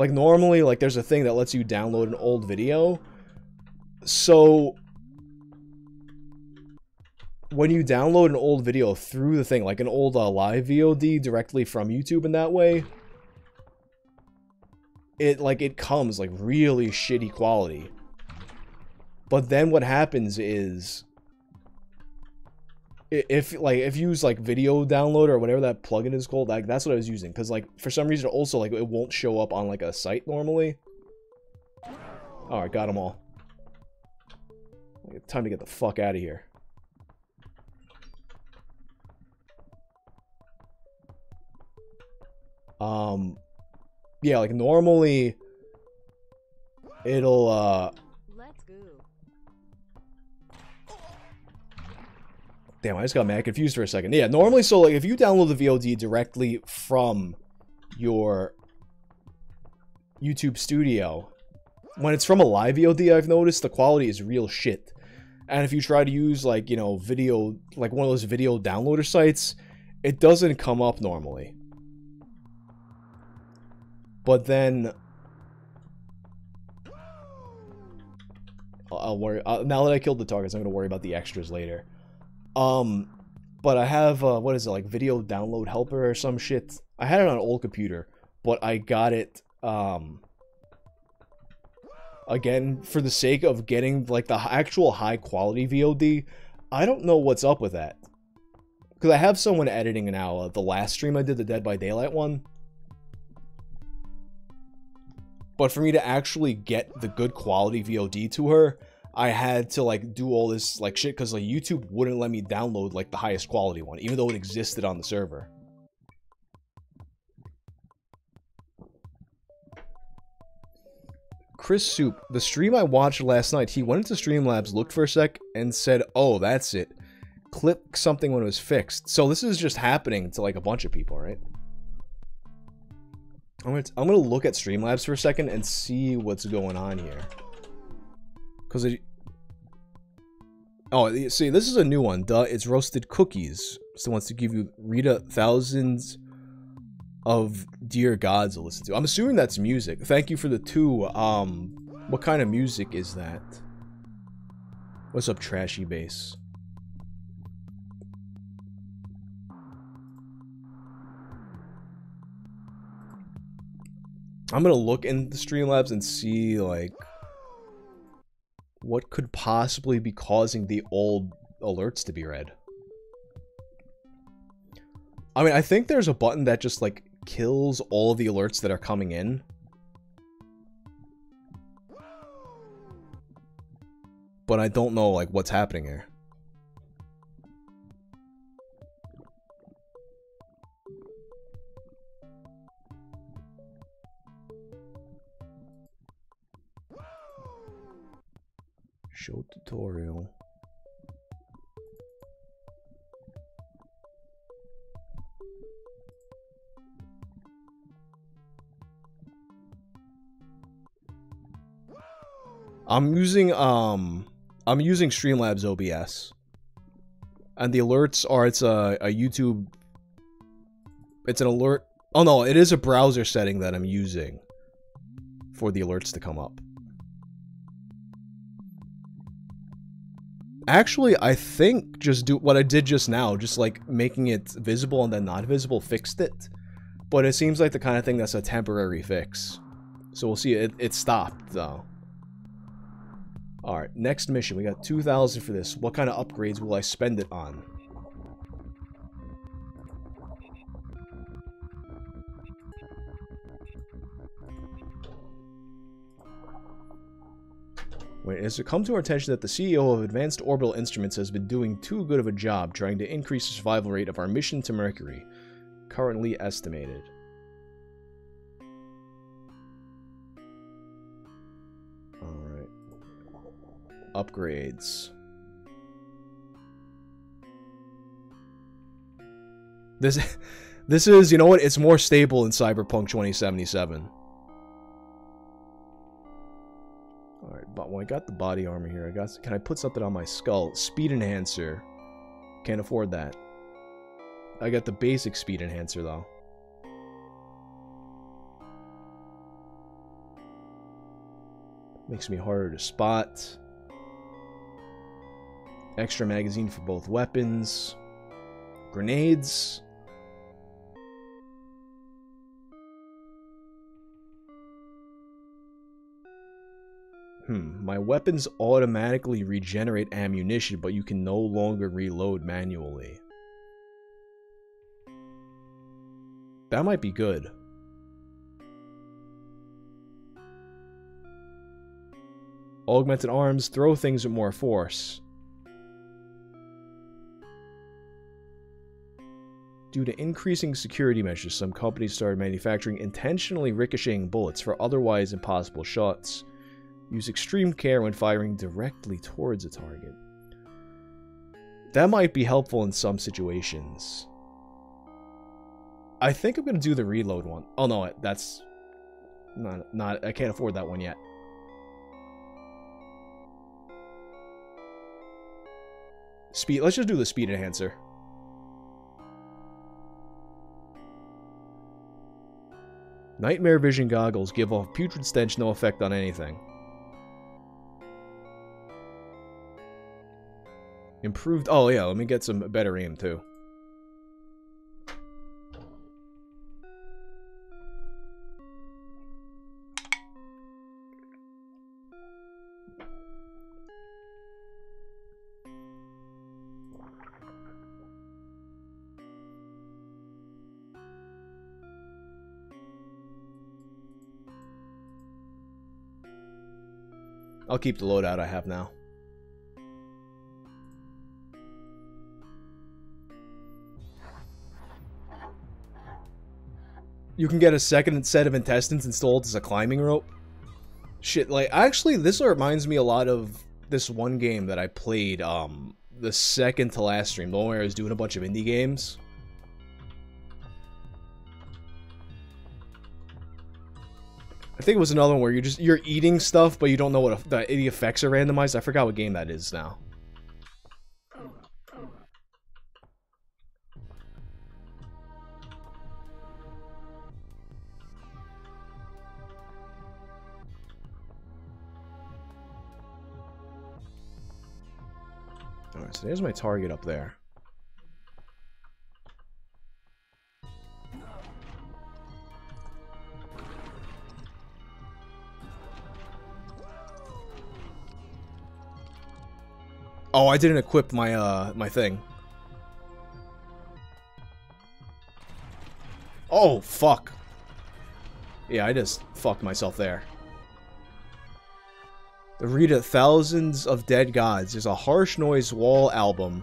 Like normally like there's a thing that lets you download an old video. So when you download an old video through the thing like an old uh, live vod directly from youtube in that way it like it comes like really shitty quality. But then what happens is if like if you use like video downloader or whatever that plugin is called like that's what i was using because like for some reason also like it won't show up on like a site normally. All right got them all. Time to get the fuck out of here. Um yeah like normally it'll uh Damn, I just got mad confused for a second. Yeah, normally, so like if you download the VOD directly from your YouTube studio, when it's from a live VOD, I've noticed the quality is real shit. And if you try to use like, you know, video, like one of those video downloader sites, it doesn't come up normally. But then I'll- worry. Uh, now that I killed the targets, I'm gonna worry about the extras later. Um, but I have uh, what is it like video download helper or some shit. I had it on an old computer, but I got it um again for the sake of getting like the actual high quality VOD. I don't know what's up with that because I have someone editing now. Uh, the last stream I did, the Dead by Daylight one. But for me to actually get the good quality VOD to her, I had to like do all this like shit because like YouTube wouldn't let me download like the highest quality one, even though it existed on the server. Chris Soup, the stream I watched last night, he went into Streamlabs, looked for a sec, and said, "Oh, that's it." Click something when it was fixed. So this is just happening to like a bunch of people, right? I'm gonna I'm gonna look at Streamlabs for a second and see what's going on here. Cause it. Oh, see, this is a new one. Duh, it's roasted cookies. So wants to give you Rita thousands of dear gods to listen to. I'm assuming that's music. Thank you for the two. Um, what kind of music is that? What's up, trashy bass? I'm gonna look in the Streamlabs and see like what could possibly be causing the old alerts to be read. I mean, I think there's a button that just like kills all the alerts that are coming in. But I don't know like what's happening here. Show tutorial. I'm using um I'm using Streamlabs OBS. And the alerts are it's a, a YouTube it's an alert oh no, it is a browser setting that I'm using for the alerts to come up. Actually, I think just do what I did just now, just like making it visible and then not visible fixed it. But it seems like the kind of thing that's a temporary fix. So we'll see. It, it stopped, though. Alright, next mission. We got 2,000 for this. What kind of upgrades will I spend it on? Wait, it has come to our attention that the CEO of Advanced Orbital Instruments has been doing too good of a job trying to increase the survival rate of our mission to Mercury, currently estimated. Alright. Upgrades. This, this is, you know what, it's more stable in Cyberpunk 2077. But when I got the body armor here, I got can I put something on my skull? Speed enhancer. Can't afford that. I got the basic speed enhancer though. Makes me harder to spot. Extra magazine for both weapons. Grenades. Hmm, my weapons automatically regenerate ammunition, but you can no longer reload manually. That might be good. Augmented arms throw things with more force. Due to increasing security measures, some companies started manufacturing intentionally ricocheting bullets for otherwise impossible shots. Use extreme care when firing directly towards a target. That might be helpful in some situations. I think I'm going to do the reload one. Oh no, that's not not I can't afford that one yet. Speed, let's just do the speed enhancer. Nightmare vision goggles give off putrid stench no effect on anything. Improved. Oh, yeah, let me get some better aim, too. I'll keep the loadout I have now. You can get a second set of intestines installed as a climbing rope. Shit, like, actually, this reminds me a lot of this one game that I played, um, the second to last stream, the one where I was doing a bunch of indie games. I think it was another one where you're just, you're eating stuff, but you don't know what the, the effects are randomized. I forgot what game that is now. There's my target up there. Oh, I didn't equip my, uh, my thing. Oh, fuck. Yeah, I just fucked myself there. The Rita Thousands of Dead Gods is a harsh noise wall album.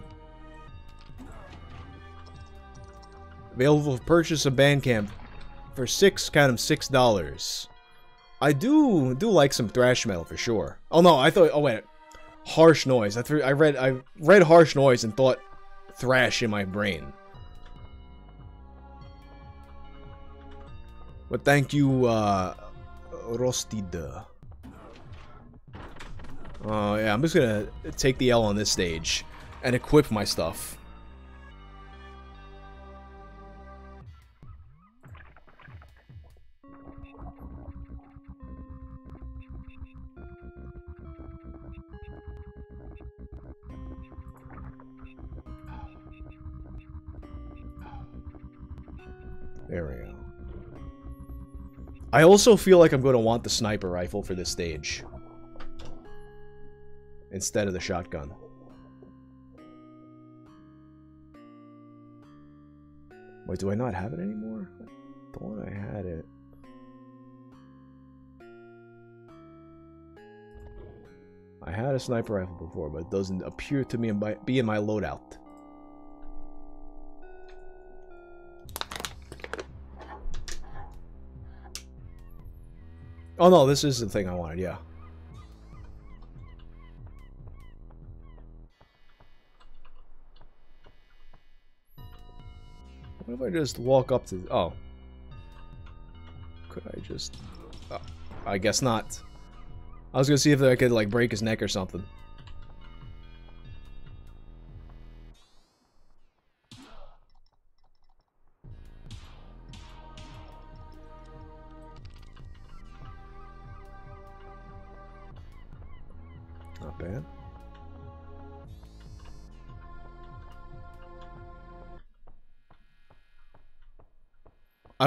Available for purchase on Bandcamp for six, kind of six dollars. I do do like some thrash metal for sure. Oh no, I thought. Oh wait, harsh noise. I I read I read harsh noise and thought thrash in my brain. But thank you, uh, Rostid. Oh, yeah, I'm just gonna take the L on this stage and equip my stuff. There we go. I also feel like I'm going to want the sniper rifle for this stage. Instead of the shotgun. Wait, do I not have it anymore? I thought I had it. I had a sniper rifle before, but it doesn't appear to me be in my loadout. Oh no, this is the thing I wanted, yeah. If I just walk up to... Oh. Could I just... Oh, I guess not. I was gonna see if I could, like, break his neck or something.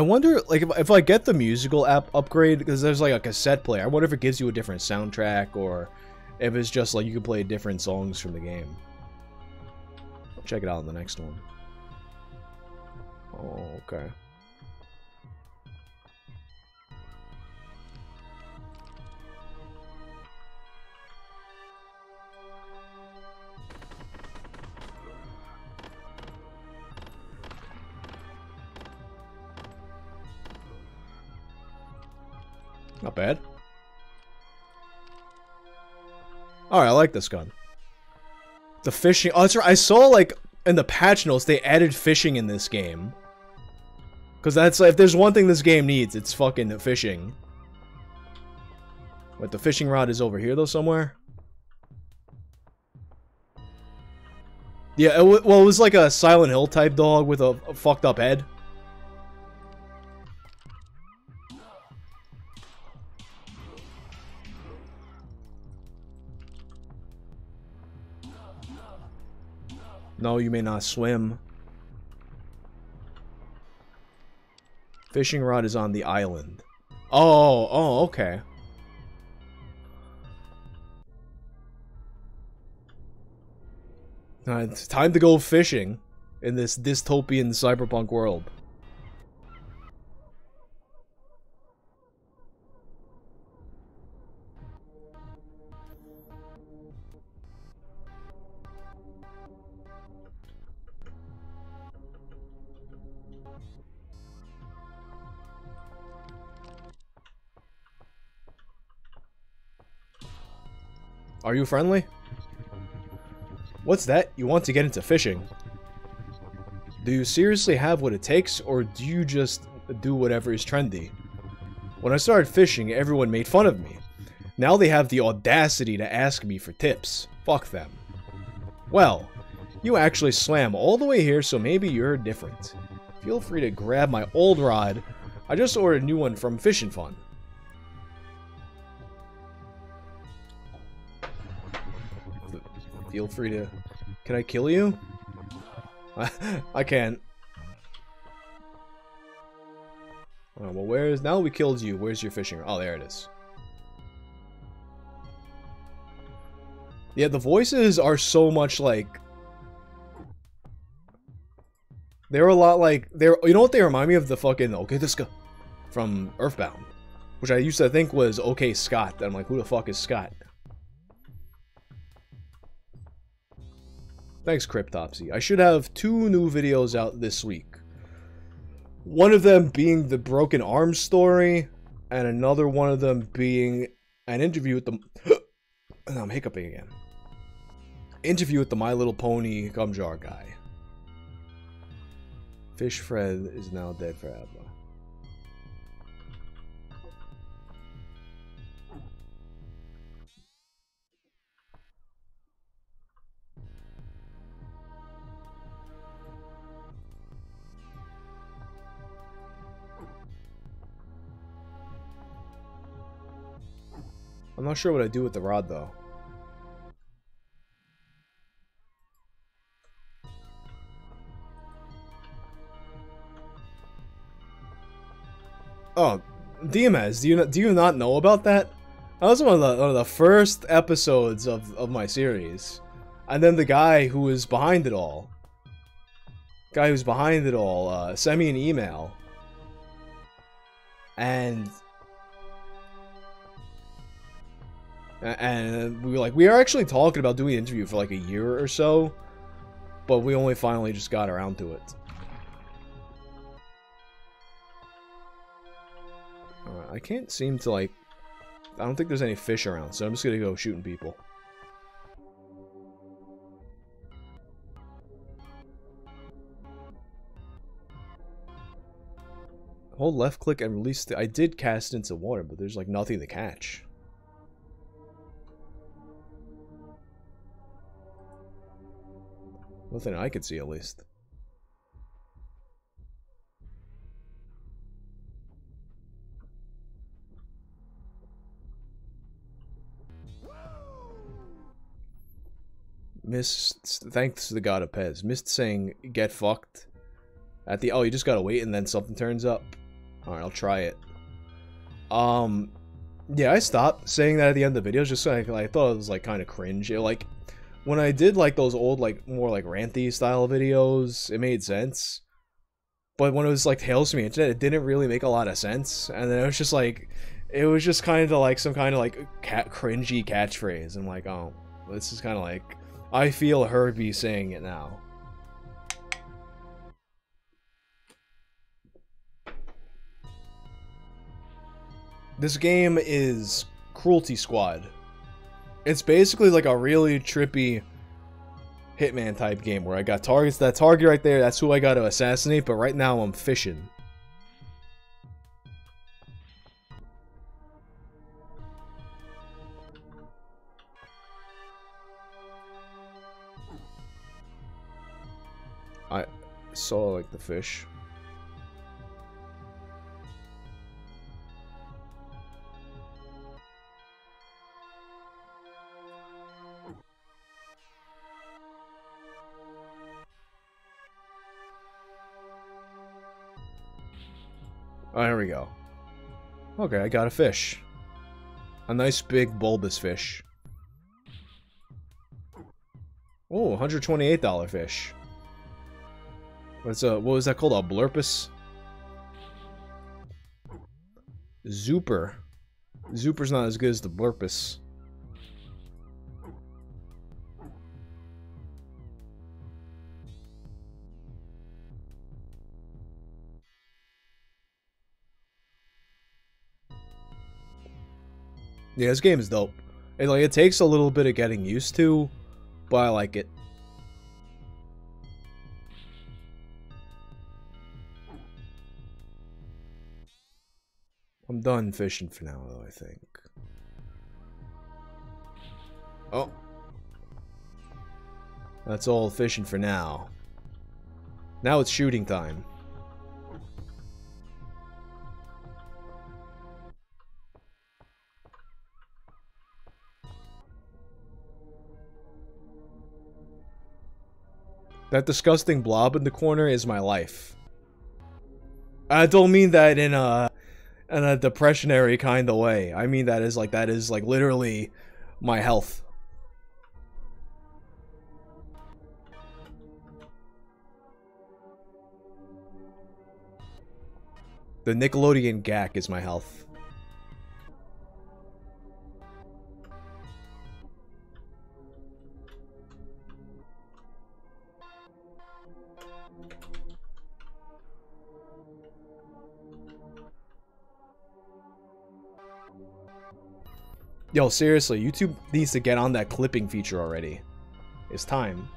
I wonder, like, if, if I get the musical app upgrade, because there's like a cassette player, I wonder if it gives you a different soundtrack, or if it's just like you can play different songs from the game. Check it out in the next one. Oh, okay. Not bad. Alright, I like this gun. The fishing... Oh, that's right. I saw, like, in the patch notes, they added fishing in this game. Because that's, like, if there's one thing this game needs, it's fucking fishing. What, the fishing rod is over here, though, somewhere? Yeah, it well, it was like a Silent Hill type dog with a, a fucked up head. No, you may not swim. Fishing rod is on the island. Oh, oh, okay. Uh, it's time to go fishing in this dystopian cyberpunk world. Are you friendly? What's that? You want to get into fishing? Do you seriously have what it takes, or do you just do whatever is trendy? When I started fishing, everyone made fun of me. Now they have the audacity to ask me for tips. Fuck them. Well, you actually swam all the way here, so maybe you're different. Feel free to grab my old rod. I just ordered a new one from Fishing Fun. Feel free to... Can I kill you? I can't. Oh, well, where is... Now we killed you. Where's your fishing? Oh, there it is. Yeah, the voices are so much like... They're a lot like... They're, you know what they remind me of? The fucking... Okay, this guy from Earthbound. Which I used to think was Okay Scott. I'm like, who the fuck is Scott? Thanks, Cryptopsy. I should have two new videos out this week. One of them being the Broken Arm story, and another one of them being an interview with the... I'm hiccuping again. Interview with the My Little Pony gum jar guy. Fish Fred is now dead forever. I'm not sure what I do with the rod though. Oh, DMS, do you not, do you not know about that? That was one of the, one of the first episodes of, of my series. And then the guy who was behind it all, guy who's behind it all, uh, sent me an email. And and we were like, we are actually talking about doing an interview for like a year or so, but we only finally just got around to it. Uh, I can't seem to like, I don't think there's any fish around, so I'm just gonna go shooting people. Hold left click and release the- I did cast into water, but there's like nothing to catch. Nothing I could see at least. Missed, thanks to the god of Pez. Missed saying, get fucked. At the, oh, you just gotta wait and then something turns up. Alright, I'll try it. Um, yeah, I stopped saying that at the end of the videos just like, I thought it was like kind of cringe. It, like, when I did like those old, like, more like ranty style videos, it made sense. But when it was like Tales from the Internet, it didn't really make a lot of sense. And then it was just like, it was just kind of like some kind of like cat cringy catchphrase. I'm like, oh, this is kind of like I feel Herbie saying it now. This game is Cruelty Squad. It's basically like a really trippy Hitman type game where I got targets. That target right there, that's who I got to assassinate, but right now I'm fishing. I saw like the fish. Oh, here we go. Okay, I got a fish. A nice big bulbous fish. Oh, $128 fish. What's a what was that called? A blurpus? Zooper. Zooper's not as good as the blurpus. Yeah, this game is dope. It like it takes a little bit of getting used to, but I like it. I'm done fishing for now, though, I think. Oh. That's all fishing for now. Now it's shooting time. That disgusting blob in the corner is my life. I don't mean that in a in a depressionary kind of way. I mean that is like that is like literally my health. The Nickelodeon Gak is my health. Yo, seriously, YouTube needs to get on that clipping feature already. It's time.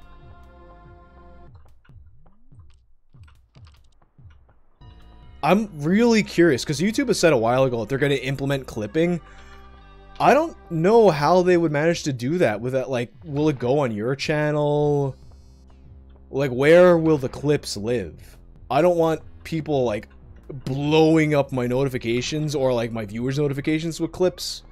I'm really curious, because YouTube has said a while ago that they're going to implement clipping. I don't know how they would manage to do that with that, like, will it go on your channel? Like, where will the clips live? I don't want people, like, blowing up my notifications or, like, my viewers' notifications with clips.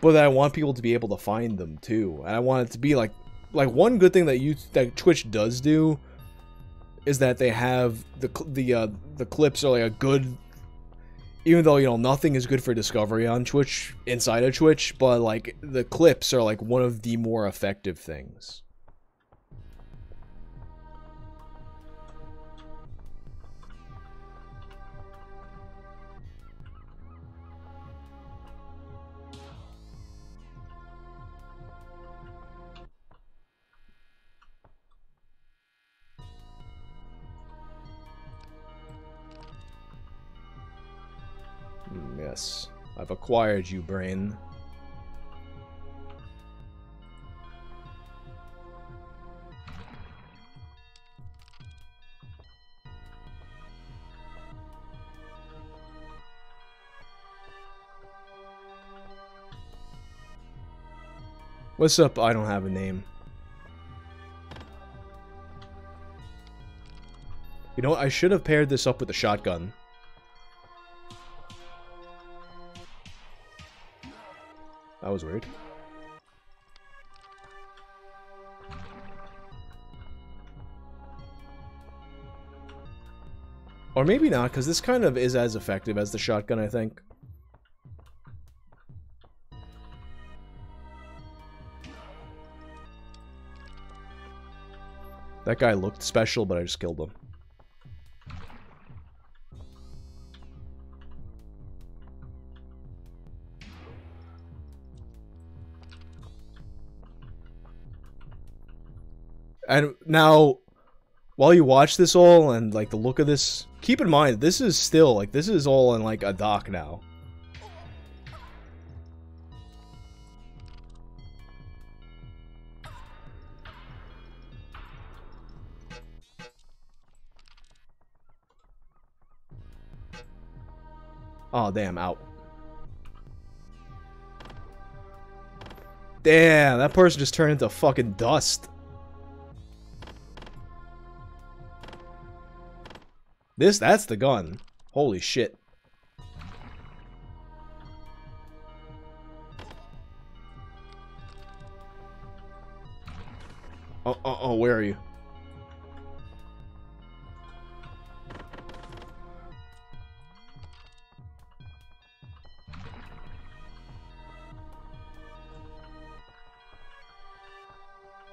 But I want people to be able to find them too. And I want it to be like like one good thing that you that Twitch does do is that they have the the uh, the clips are like a good even though you know nothing is good for discovery on Twitch inside of Twitch, but like the clips are like one of the more effective things. Yes, I've acquired you, brain. What's up? I don't have a name. You know? I should have paired this up with a shotgun. That was weird. Or maybe not, because this kind of is as effective as the shotgun, I think. That guy looked special, but I just killed him. And now, while you watch this all and like the look of this, keep in mind this is still like this is all in like a dock now. Oh damn, out. Damn, that person just turned into fucking dust. This, that's the gun. Holy shit. Oh, oh, oh, where are you?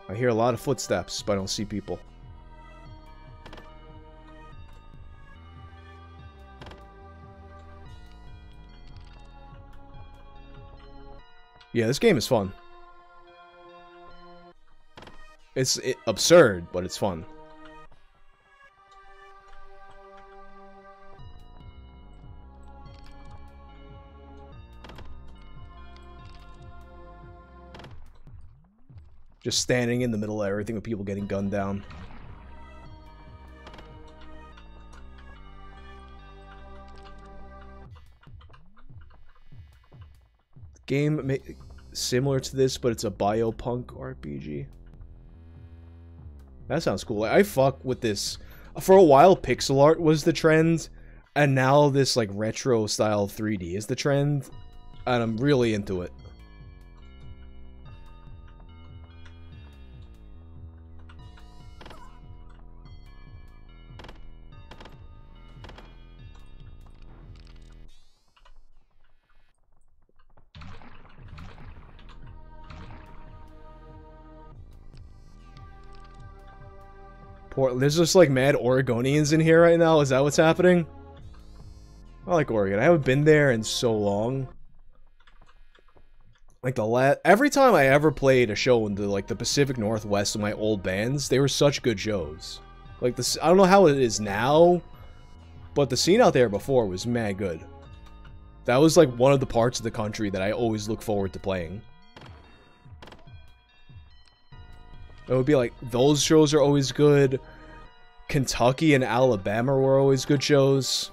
I hear a lot of footsteps, but I don't see people. Yeah, this game is fun. It's it, absurd, but it's fun. Just standing in the middle of everything with people getting gunned down. Game similar to this, but it's a biopunk RPG. That sounds cool. I fuck with this. For a while, pixel art was the trend, and now this like retro style 3D is the trend, and I'm really into it. There's just like mad Oregonians in here right now. Is that what's happening? I like Oregon. I haven't been there in so long. Like the last every time I ever played a show in the like the Pacific Northwest of my old bands, they were such good shows. Like this, I don't know how it is now, but the scene out there before was mad good. That was like one of the parts of the country that I always look forward to playing. It would be like those shows are always good. Kentucky and Alabama were always good shows.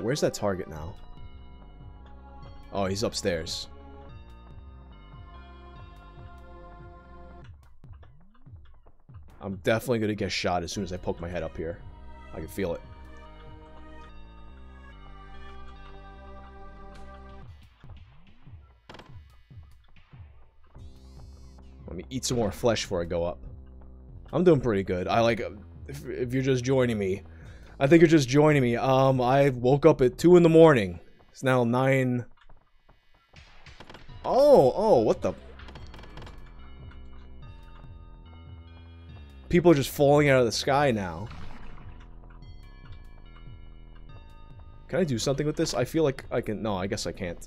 Where's that target now? Oh, he's upstairs. I'm definitely gonna get shot as soon as I poke my head up here. I can feel it. Let me eat some more flesh before I go up. I'm doing pretty good. I like, if, if you're just joining me, I think you're just joining me. Um, I woke up at 2 in the morning. It's now 9. Oh, oh, what the? People are just falling out of the sky now. Can I do something with this? I feel like I can... No, I guess I can't.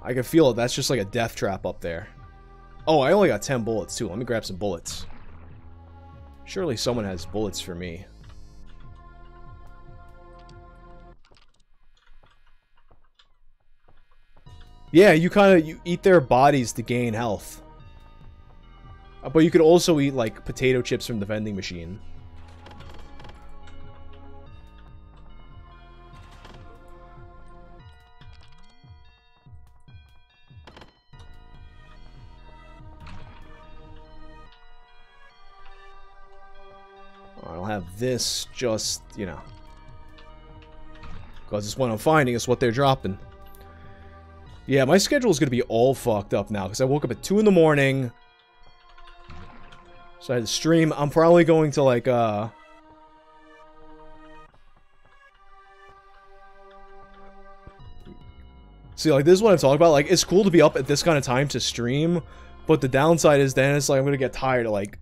I can feel it. That's just like a death trap up there. Oh, I only got 10 bullets, too. Let me grab some bullets. Surely someone has bullets for me. Yeah, you kind of you eat their bodies to gain health. Uh, but you could also eat, like, potato chips from the vending machine. I'll have this just, you know. Because it's what I'm finding, it's what they're dropping. Yeah, my schedule is going to be all fucked up now, because I woke up at 2 in the morning. So I had to stream. I'm probably going to, like, uh... See, like, this is what I'm talking about. Like, it's cool to be up at this kind of time to stream, but the downside is then it's like I'm going to get tired at, like,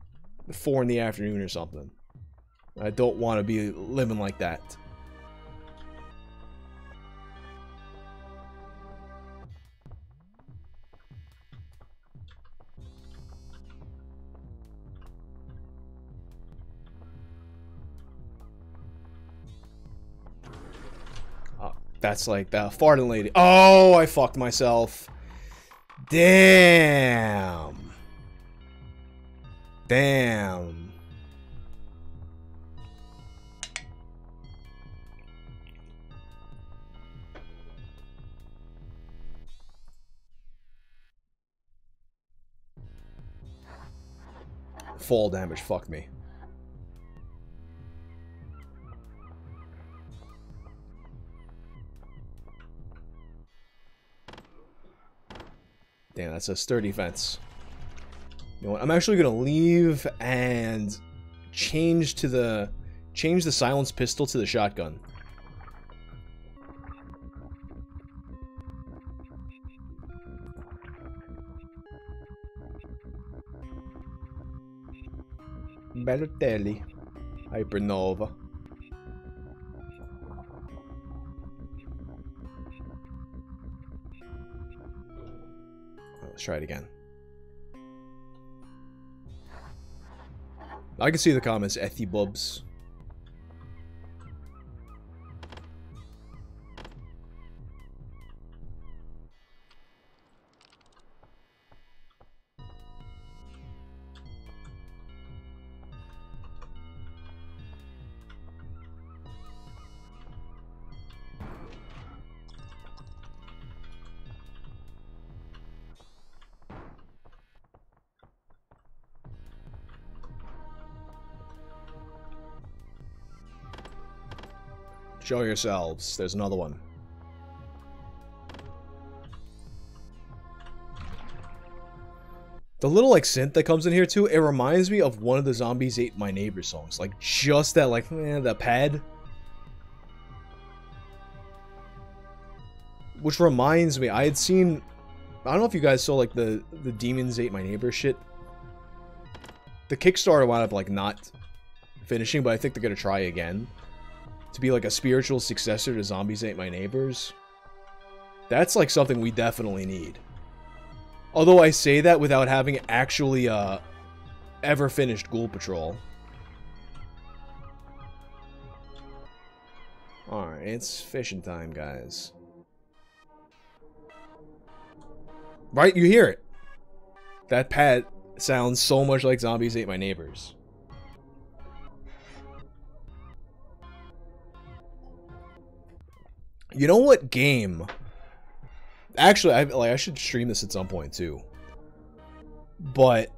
4 in the afternoon or something. I don't want to be living like that. That's like the farting lady. Oh, I fucked myself. Damn. Damn. Fall damage fuck me. Damn, that's a sturdy fence. You know what? I'm actually gonna leave and change to the change the silence pistol to the shotgun. Balotelli. Hypernova. Let's try it again. I can see the comments, Ethibubs. Show yourselves. There's another one. The little like synth that comes in here too, it reminds me of one of the Zombies Ate My Neighbor songs. Like just that like eh, the pad. Which reminds me, I had seen I don't know if you guys saw like the the Demons Ate My Neighbor shit. The Kickstarter wound up like not finishing, but I think they're gonna try again to be like a spiritual successor to Zombies Ate My Neighbors. That's like something we definitely need. Although I say that without having actually uh, ever finished Ghoul Patrol. Alright, it's fishing time, guys. Right? You hear it. That pad sounds so much like Zombies Ate My Neighbors. You know what game? Actually, I like I should stream this at some point too. But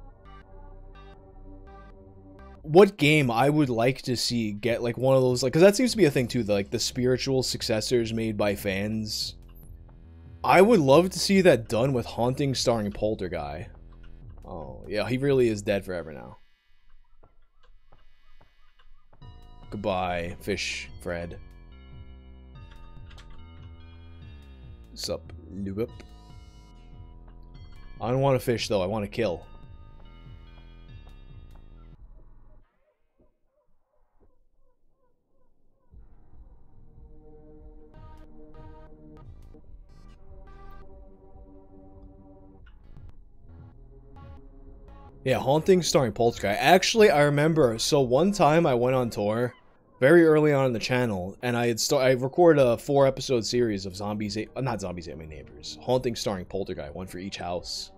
what game I would like to see get like one of those like because that seems to be a thing too the, like the spiritual successors made by fans I would love to see that done with Haunting starring Polterguy oh yeah he really is dead forever now goodbye fish Fred sup Lewip I don't want to fish though I want to kill Yeah, Haunting starring Polterguy. Actually, I remember. So one time I went on tour, very early on in the channel, and I had st- I recorded a four episode series of zombies. Uh, not zombies ate my neighbors. Haunting starring Polterguy, one for each house.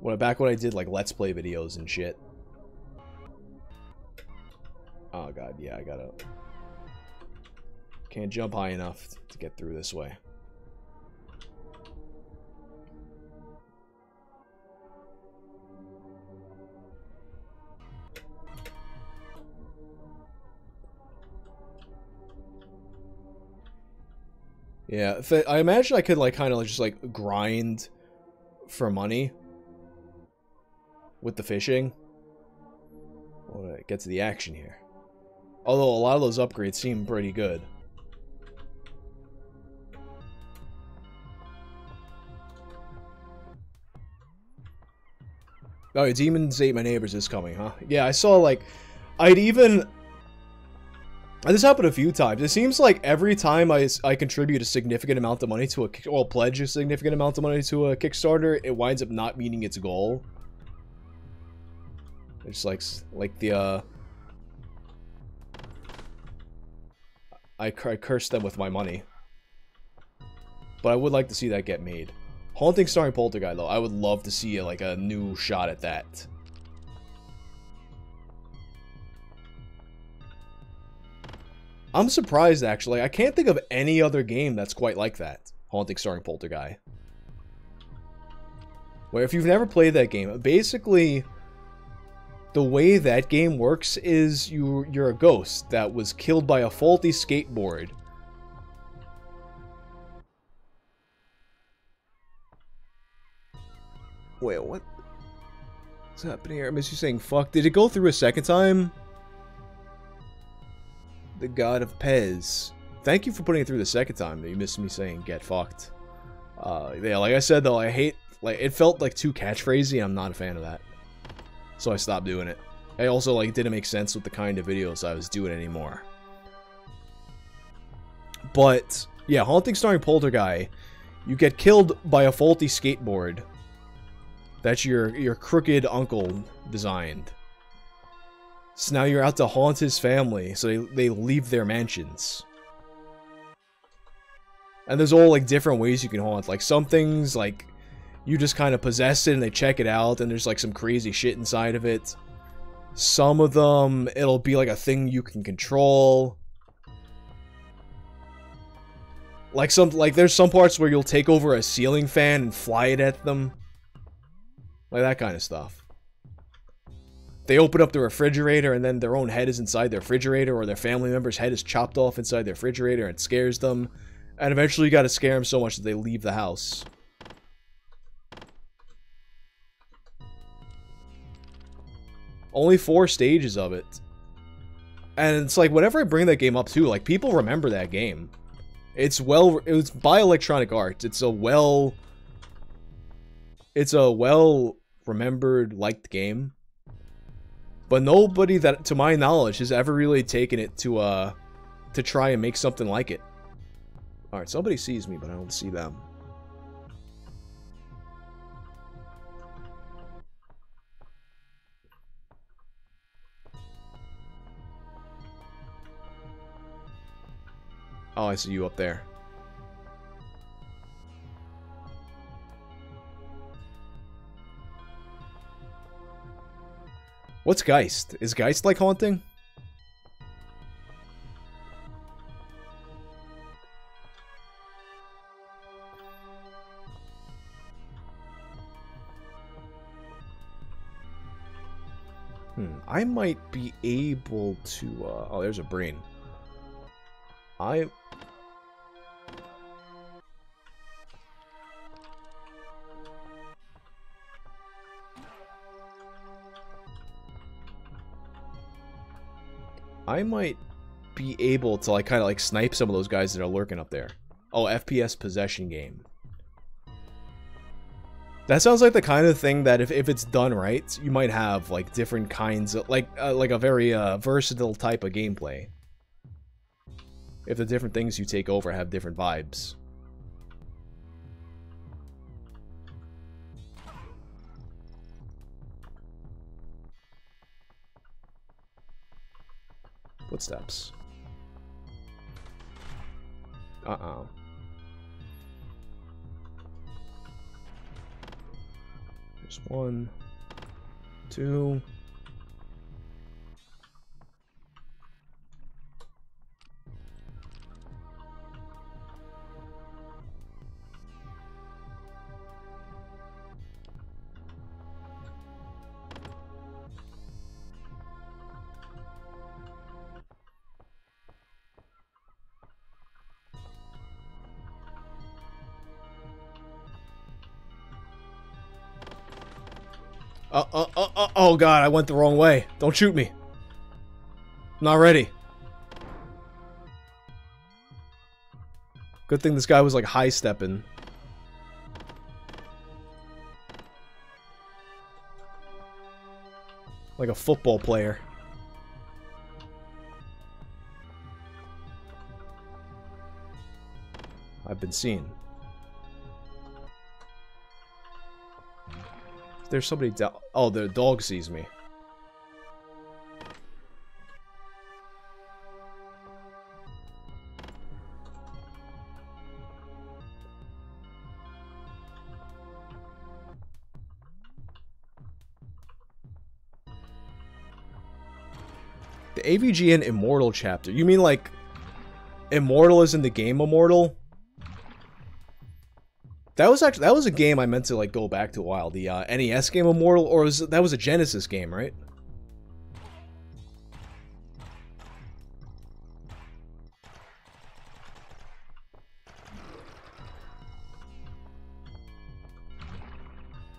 When back when I did like let's play videos and shit. Oh god, yeah, I gotta. Can't jump high enough to get through this way. Yeah, I imagine I could like kind of just like grind for money with the fishing. Well, get to the action here. Although a lot of those upgrades seem pretty good. Oh, Demons Ate My Neighbors is coming, huh? Yeah, I saw, like... I'd even... This happened a few times. It seems like every time I, I contribute a significant amount of money to a well pledge a significant amount of money to a Kickstarter, it winds up not meeting its goal. It's like like the uh I, I cursed them with my money. But I would like to see that get made. Haunting starring Polterguy though, I would love to see like a new shot at that. I'm surprised, actually. I can't think of any other game that's quite like that. Haunting starring Polterguy. Where if you've never played that game, basically, the way that game works is you, you're a ghost that was killed by a faulty skateboard. Wait, what? What's happening here? I miss you saying fuck. Did it go through a second time? The god of Pez. Thank you for putting it through the second time. You missed me saying get fucked. Uh, yeah, like I said though, I hate like it felt like too catchphrasy. I'm not a fan of that, so I stopped doing it. I also like didn't make sense with the kind of videos I was doing anymore. But yeah, haunting starring Polterguy. You get killed by a faulty skateboard. That's your your crooked uncle designed. So now you're out to haunt his family, so they, they leave their mansions. And there's all, like, different ways you can haunt. Like, some things, like, you just kind of possess it and they check it out, and there's, like, some crazy shit inside of it. Some of them, it'll be, like, a thing you can control. Like, some, like, there's some parts where you'll take over a ceiling fan and fly it at them. Like, that kind of stuff they open up the refrigerator and then their own head is inside the refrigerator or their family member's head is chopped off inside the refrigerator and scares them. And eventually you gotta scare them so much that they leave the house. Only four stages of it. And it's like, whenever I bring that game up too, like, people remember that game. It's well, it was by Electronic Arts. It's a well, it's a well remembered, liked game. But nobody that, to my knowledge, has ever really taken it to, uh, to try and make something like it. Alright, somebody sees me, but I don't see them. Oh, I see you up there. What's Geist? Is Geist like haunting? Hmm, I might be able to, uh, oh, there's a brain. I I might be able to, like, kind of, like, snipe some of those guys that are lurking up there. Oh, FPS possession game. That sounds like the kind of thing that if, if it's done right, you might have like different kinds of like uh, like a very uh, versatile type of gameplay. If the different things you take over have different vibes. Footsteps. Uh-oh. There's one, two. Uh, uh, uh, uh, oh god, I went the wrong way. Don't shoot me. not ready. Good thing this guy was like high stepping. Like a football player. I've been seen. There's somebody down. Oh, the dog sees me. The AVGN Immortal chapter. You mean like Immortal is in the game Immortal? That was actually that was a game I meant to like go back to a while. The uh, NES game Immortal, or was that was a Genesis game, right?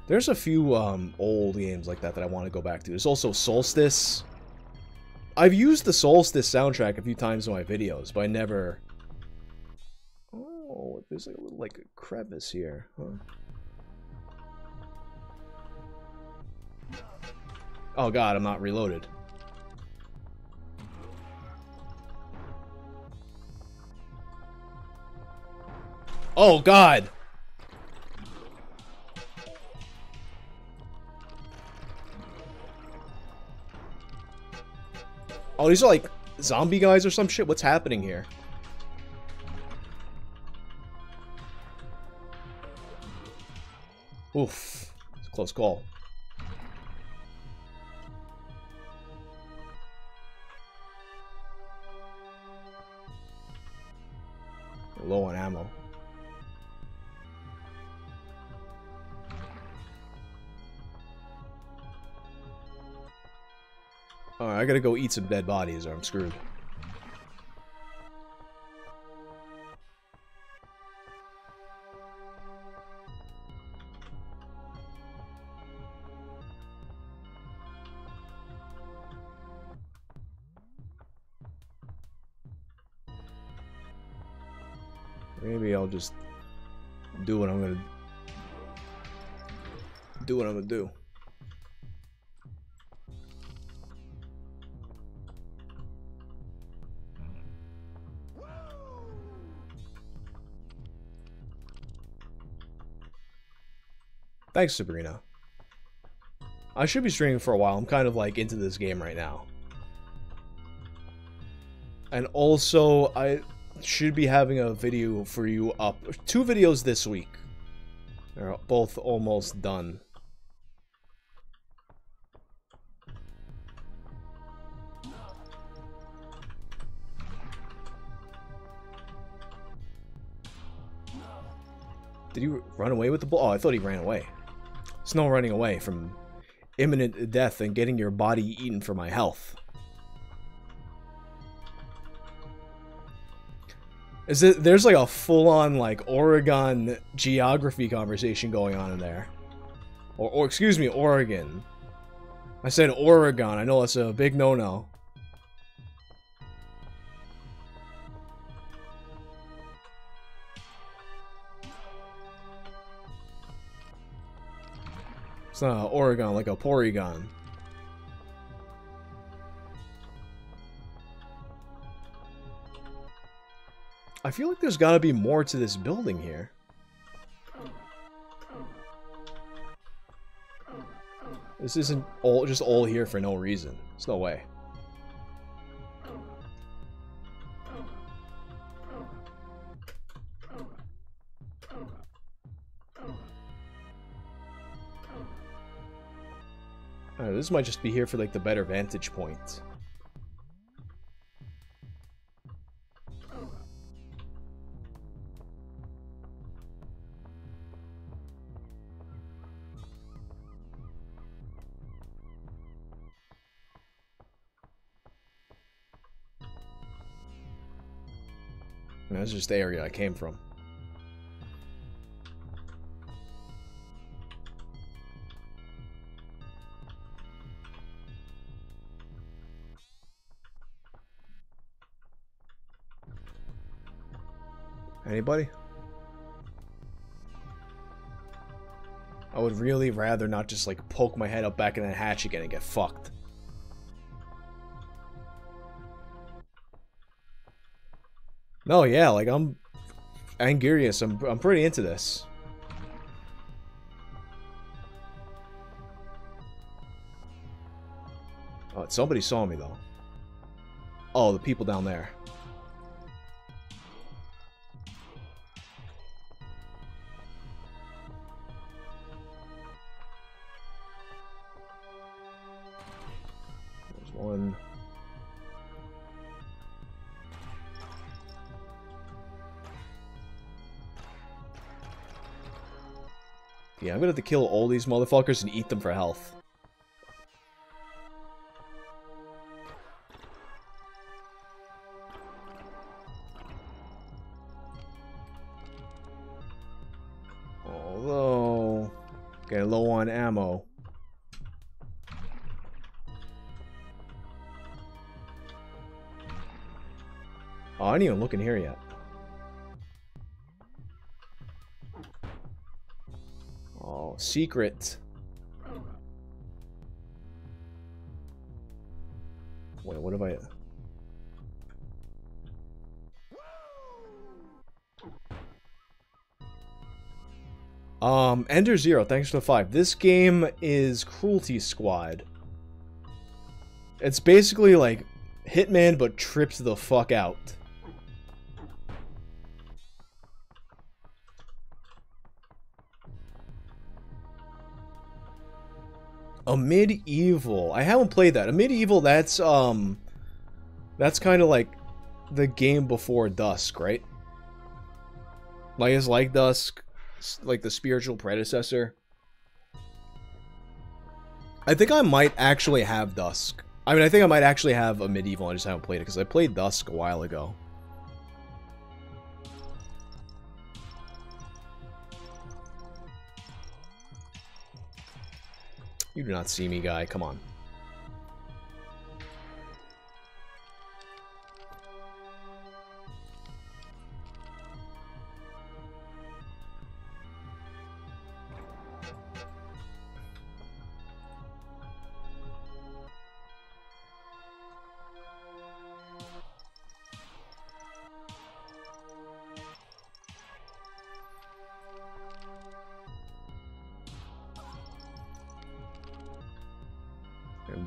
There's a few um, old games like that that I want to go back to. There's also Solstice. I've used the Solstice soundtrack a few times in my videos, but I never there's like a little like a crevice here, huh? Oh god, I'm not reloaded. Oh god! Oh, these are like zombie guys or some shit? What's happening here? Oof. It's a close call. Low on ammo. Alright, I gotta go eat some dead bodies or I'm screwed. Do what I'm gonna do what I'm gonna do. Thanks, Sabrina. I should be streaming for a while. I'm kind of like into this game right now. And also, I should be having a video for you up. Two videos this week. They're both almost done. Did he run away with the ball? Oh, I thought he ran away. There's no running away from imminent death and getting your body eaten for my health. Is it there's like a full-on like Oregon geography conversation going on in there. Or, or excuse me, Oregon. I said Oregon. I know that's a big no-no. It's not Oregon, like a Porygon. I feel like there's gotta be more to this building here. This isn't all just all here for no reason. There's no way. Alright, this might just be here for like the better vantage point. That's just the area I came from. Anybody? I would really rather not just like poke my head up back in that hatch again and get fucked. No, yeah, like I'm Angurious. I'm I'm pretty into this. Oh, somebody saw me though. Oh, the people down there. To kill all these motherfuckers and eat them for health. Although, getting low on ammo. Oh, I didn't even look in here yet. Secret. Wait, what have I... Um, Ender Zero, thanks for the five. This game is Cruelty Squad. It's basically like Hitman, but trips the fuck out. Amid Evil. I haven't played that. Amid Evil. That's um, that's kind of like the game before Dusk, right? Like it's like Dusk, like the spiritual predecessor. I think I might actually have Dusk. I mean, I think I might actually have Amid Evil. I just haven't played it because I played Dusk a while ago. You do not see me, guy. Come on.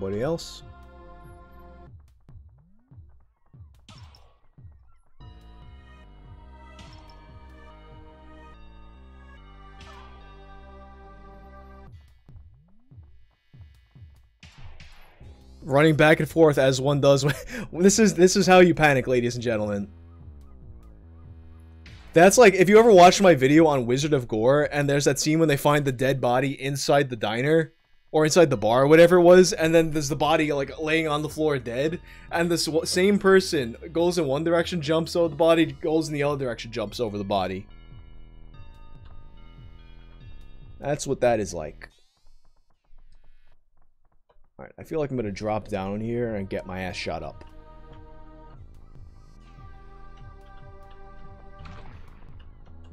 Anybody else? Running back and forth as one does. this is this is how you panic, ladies and gentlemen. That's like if you ever watched my video on Wizard of Gore and there's that scene when they find the dead body inside the diner or inside the bar, whatever it was, and then there's the body like laying on the floor dead, and this same person goes in one direction, jumps over the body, goes in the other direction, jumps over the body. That's what that is like. Alright, I feel like I'm gonna drop down here and get my ass shot up.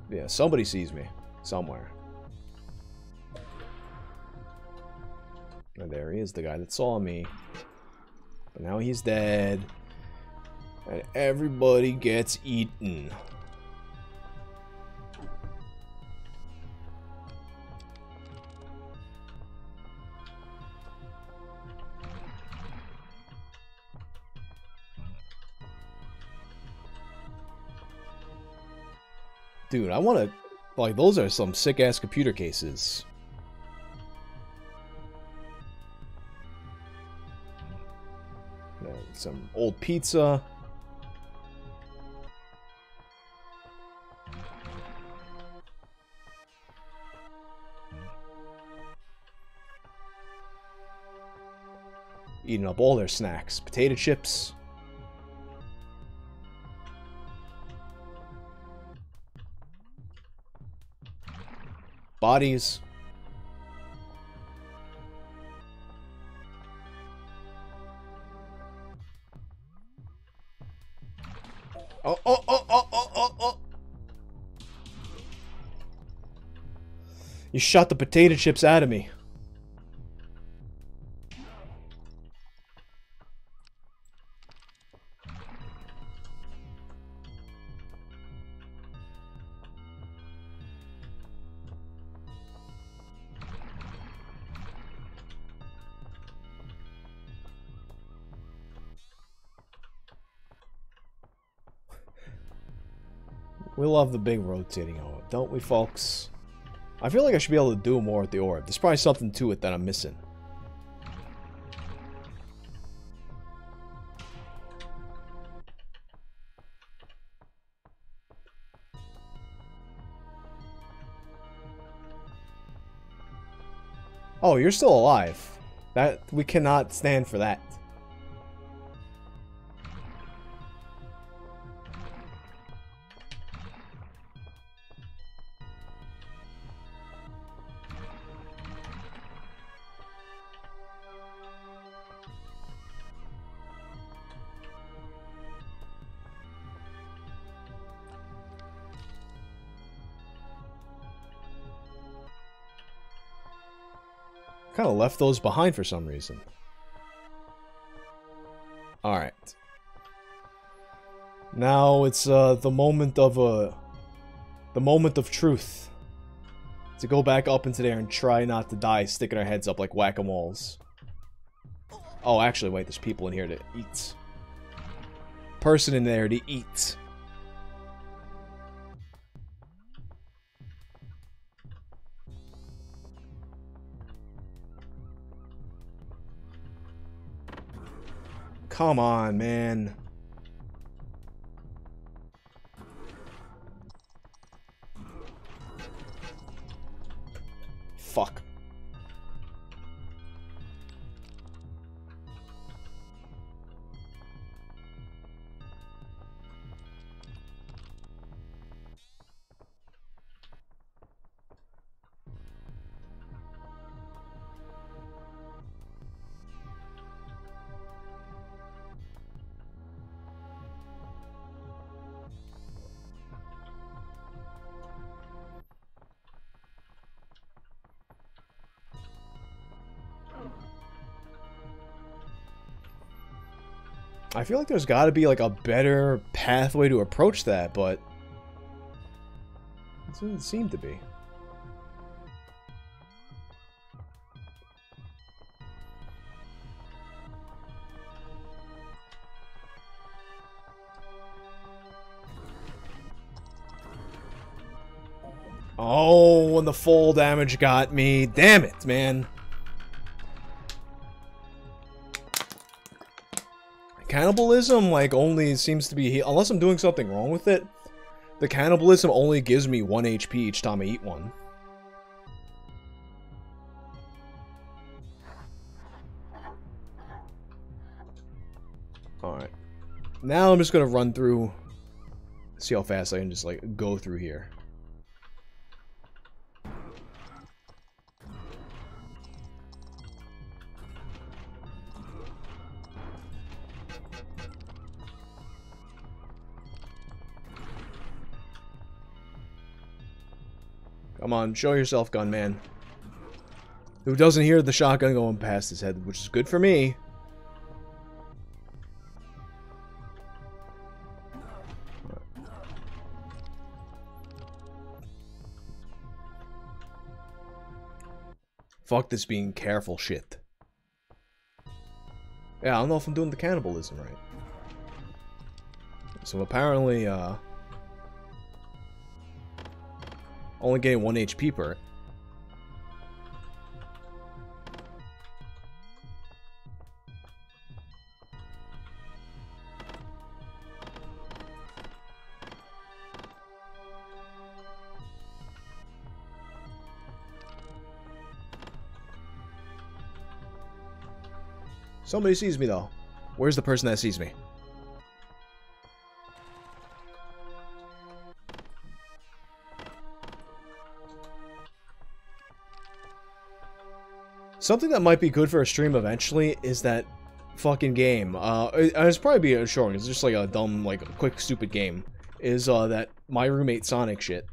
Yeah, somebody sees me. Somewhere. And there he is, the guy that saw me. But now he's dead. And everybody gets eaten. Dude, I want to... Like, those are some sick-ass computer cases. Some old pizza. Eating up all their snacks. Potato chips. Bodies. Oh, oh, oh, oh, oh, oh, oh. You shot the potato chips out of me. We love the big rotating orb, don't we, folks? I feel like I should be able to do more with the orb. There's probably something to it that I'm missing. Oh, you're still alive. That we cannot stand for that. Left those behind for some reason. Alright. Now it's uh, the moment of uh, the moment of truth. To go back up into there and try not to die sticking our heads up like whack-a-moles. Oh, actually, wait, there's people in here to eat. Person in there to eat. Come on, man. Fuck. Feel like there's got to be like a better pathway to approach that, but it doesn't seem to be. Oh, and the fall damage got me. Damn it, man. cannibalism like only seems to be unless I'm doing something wrong with it. The cannibalism only gives me 1 HP each time I eat one. Alright. Now I'm just gonna run through, see how fast I can just like go through here. On, show yourself, gunman. Who doesn't hear the shotgun going past his head, which is good for me. Fuck this being careful shit. Yeah, I don't know if I'm doing the cannibalism right. So apparently, uh... Only getting 1 HP per. Somebody sees me, though. Where's the person that sees me? Something that might be good for a stream eventually is that fucking game. Uh, it, it's probably be a short. It's just like a dumb, like quick, stupid game. Is uh that my roommate Sonic shit.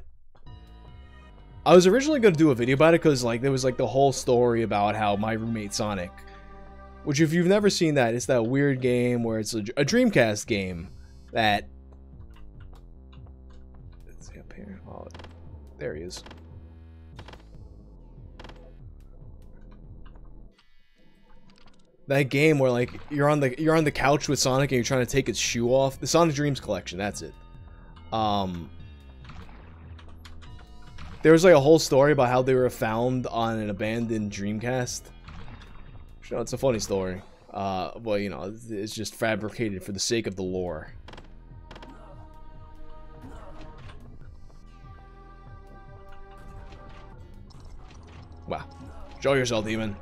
I was originally gonna do a video about it because like there was like the whole story about how my roommate Sonic, which if you've never seen that, it's that weird game where it's a, a Dreamcast game that. Let's see up here. Oh, there he is. That game where like you're on the you're on the couch with Sonic and you're trying to take his shoe off. The Sonic Dreams collection, that's it. Um There was like a whole story about how they were found on an abandoned Dreamcast. You know, it's a funny story. Uh well, you know, it's just fabricated for the sake of the lore. Wow. Show yourself, demon.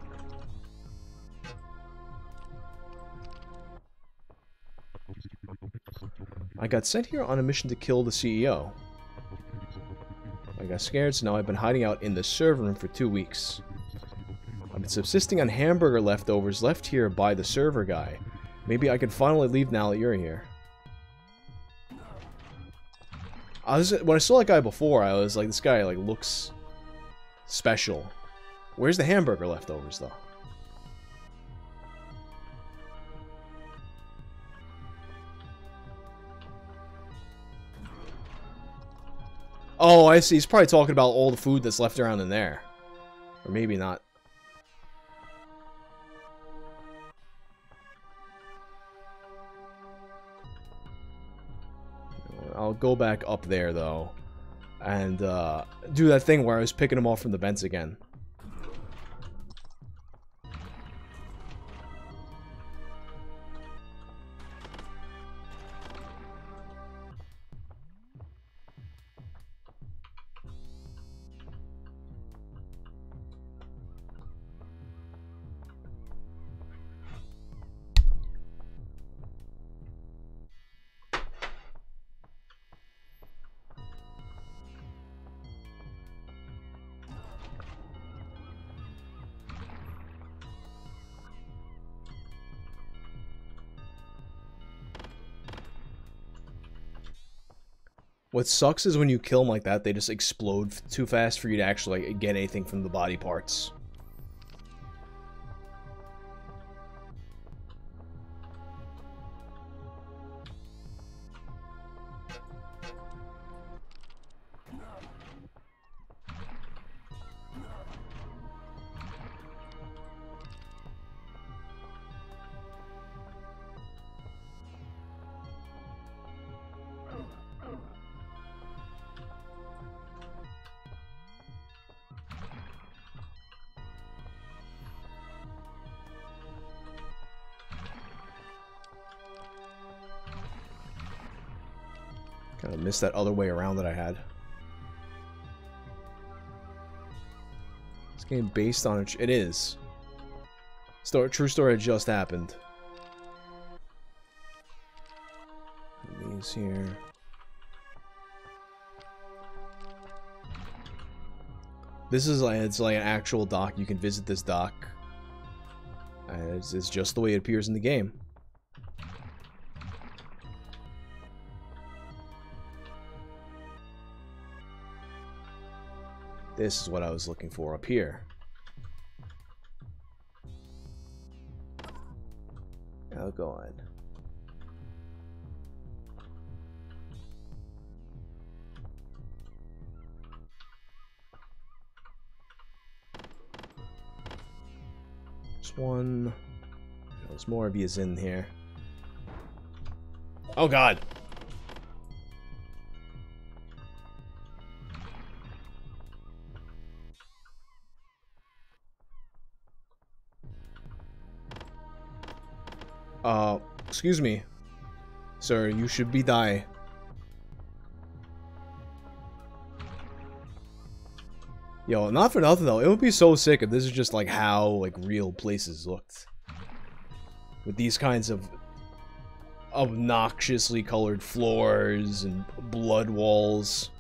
I got sent here on a mission to kill the CEO. I got scared, so now I've been hiding out in the server room for two weeks. I've been subsisting on hamburger leftovers left here by the server guy. Maybe I can finally leave now that you're here. I was when I saw that guy before, I was like, this guy like looks special. Where's the hamburger leftovers though? Oh, I see. He's probably talking about all the food that's left around in there. Or maybe not. I'll go back up there, though. And uh, do that thing where I was picking them off from the vents again. What sucks is when you kill them like that, they just explode too fast for you to actually get anything from the body parts. Missed that other way around that I had. This game based on it. It is. Story, true story just happened. things here. This is like it's like an actual dock. You can visit this dock. Uh, it's just the way it appears in the game. This is what I was looking for up here. Oh, go on. There's one. There's more of yous in here. Oh god! Excuse me. Sir, you should be die. Yo, not for nothing though, it would be so sick if this is just like how like real places looked. With these kinds of obnoxiously colored floors and blood walls.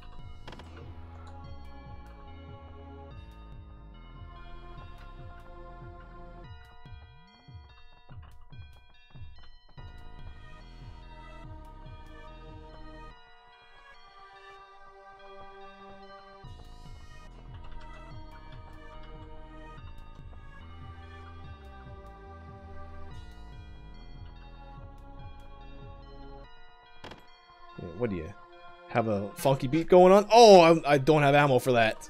Have a funky beat going on? Oh, I, I don't have ammo for that.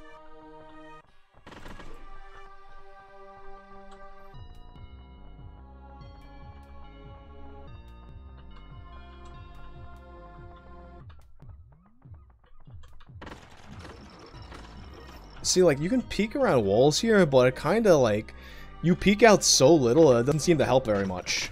See, like, you can peek around walls here, but it kind of, like, you peek out so little, it doesn't seem to help very much.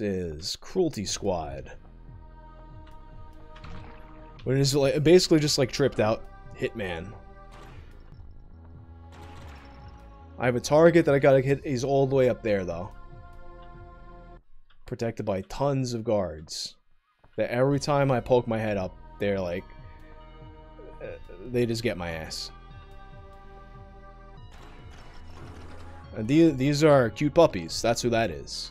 Is Cruelty Squad. When it's like basically just like tripped out Hitman. I have a target that I gotta hit. He's all the way up there though. Protected by tons of guards. That every time I poke my head up, they're like, uh, they just get my ass. And these these are cute puppies. That's who that is.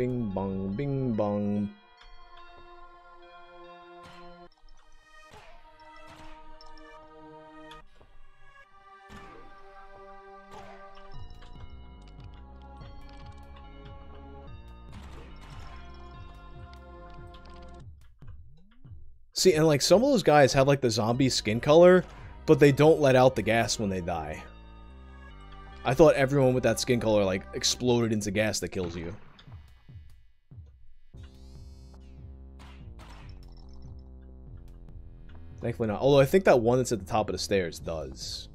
Bing bong, bing bong. See, and like some of those guys have like the zombie skin color, but they don't let out the gas when they die. I thought everyone with that skin color like exploded into gas that kills you. Thankfully not. Although I think that one that's at the top of the stairs does.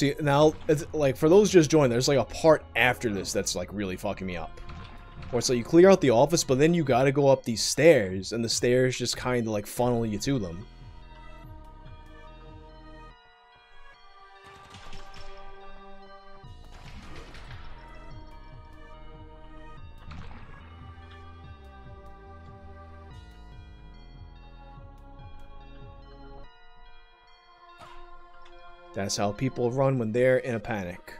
See, now, it's, like, for those just joined, there's, like, a part after this that's, like, really fucking me up. Where it's like, you clear out the office, but then you gotta go up these stairs, and the stairs just kind of, like, funnel you to them. That's how people run when they're in a panic.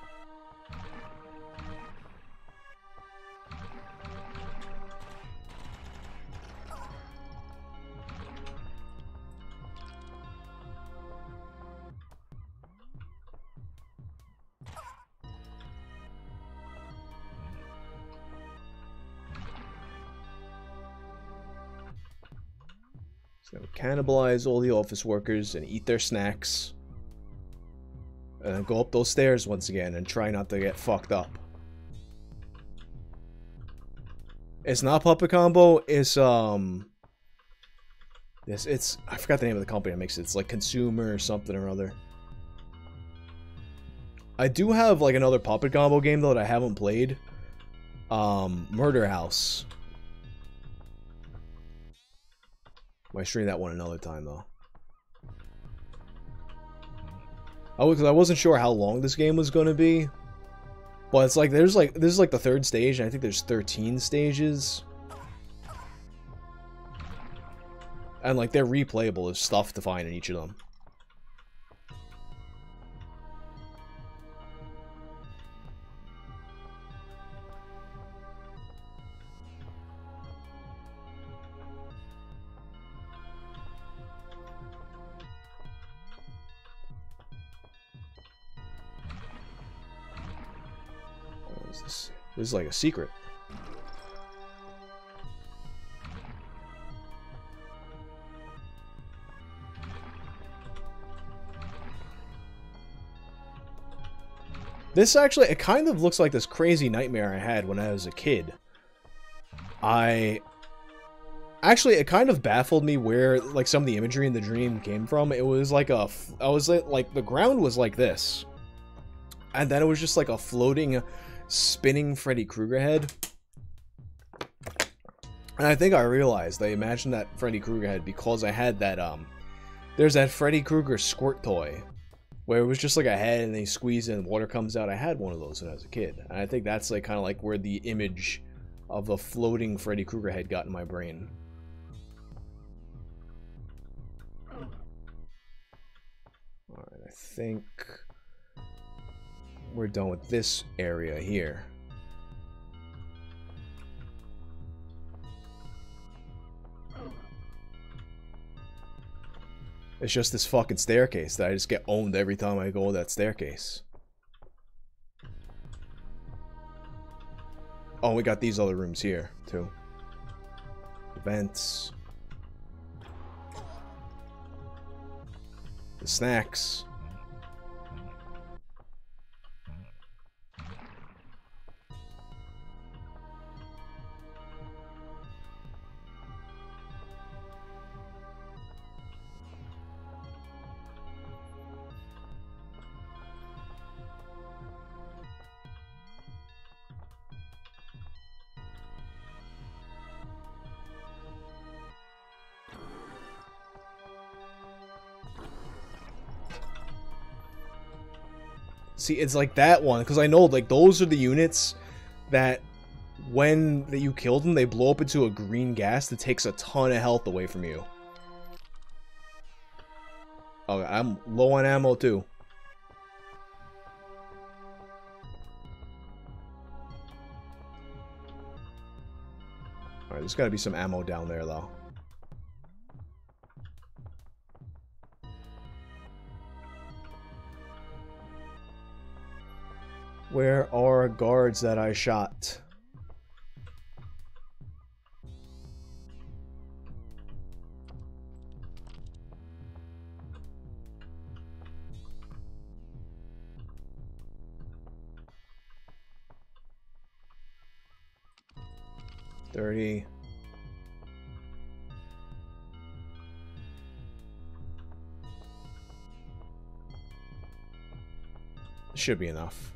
Cannibalize all the office workers and eat their snacks. And then go up those stairs once again and try not to get fucked up. It's not Puppet Combo, it's, um... It's, it's, I forgot the name of the company that makes it. It's like Consumer or something or other. I do have, like, another Puppet Combo game, though, that I haven't played. Um, Murder House. Might stream that one another time, though. I was, I wasn't sure how long this game was going to be. But it's like, there's like, this is like the third stage, and I think there's 13 stages. And like, they're replayable. There's stuff to find in each of them. This? Is like a secret. This actually, it kind of looks like this crazy nightmare I had when I was a kid. I... Actually, it kind of baffled me where, like, some of the imagery in the dream came from. It was like a... I was like, like the ground was like this. And then it was just like a floating, spinning Freddy Krueger head. And I think I realized I imagined that Freddy Krueger head because I had that, um... There's that Freddy Krueger squirt toy where it was just like a head and they squeeze it and water comes out. I had one of those when I was a kid. And I think that's like kind of like where the image of the floating Freddy Krueger head got in my brain. Alright, I think we're done with this area here. It's just this fucking staircase that I just get owned every time I go that staircase. Oh, we got these other rooms here, too. Vents. The snacks. See, it's like that one, because I know, like, those are the units that, when that you kill them, they blow up into a green gas that takes a ton of health away from you. Oh, I'm low on ammo, too. Alright, there's gotta be some ammo down there, though. Where are guards that I shot? Thirty. Should be enough.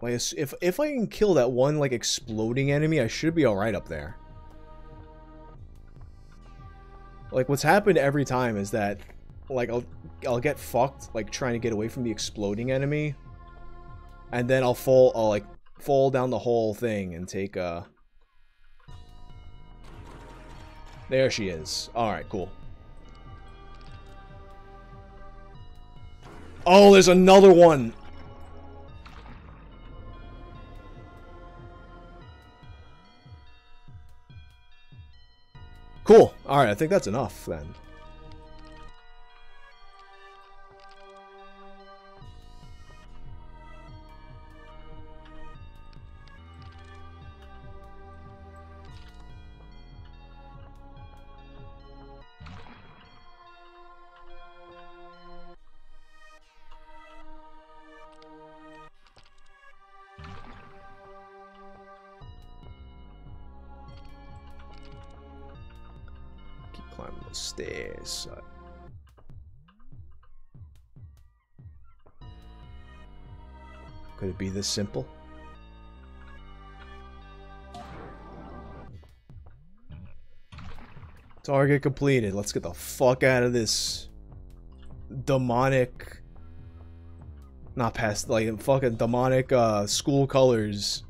Like, if, if I can kill that one, like, exploding enemy, I should be alright up there. Like, what's happened every time is that, like, I'll, I'll get fucked, like, trying to get away from the exploding enemy. And then I'll fall, I'll, like, fall down the whole thing and take, uh... There she is. Alright, cool. Oh, there's another one! Cool. Alright, I think that's enough, then. This simple? Target completed. Let's get the fuck out of this demonic not past like fucking demonic uh school colors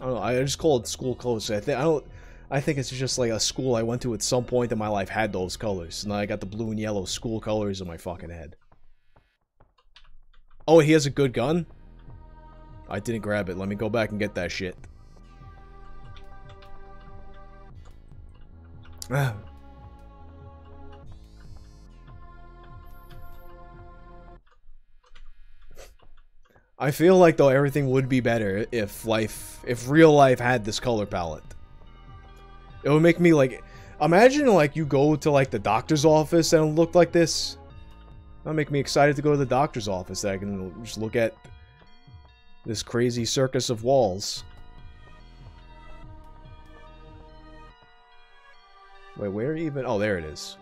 I don't know. I just call it school colors. I think I don't. I think it's just like a school I went to at some point in my life had those colors. And I got the blue and yellow school colors in my fucking head. Oh, he has a good gun? I didn't grab it. Let me go back and get that shit. I feel like though everything would be better if life, if real life had this color palette. It would make me like, imagine like you go to like the doctor's office and it looked like this. That'll make me excited to go to the doctor's office. That I can just look at this crazy circus of walls. Wait, where even? Oh, there it is.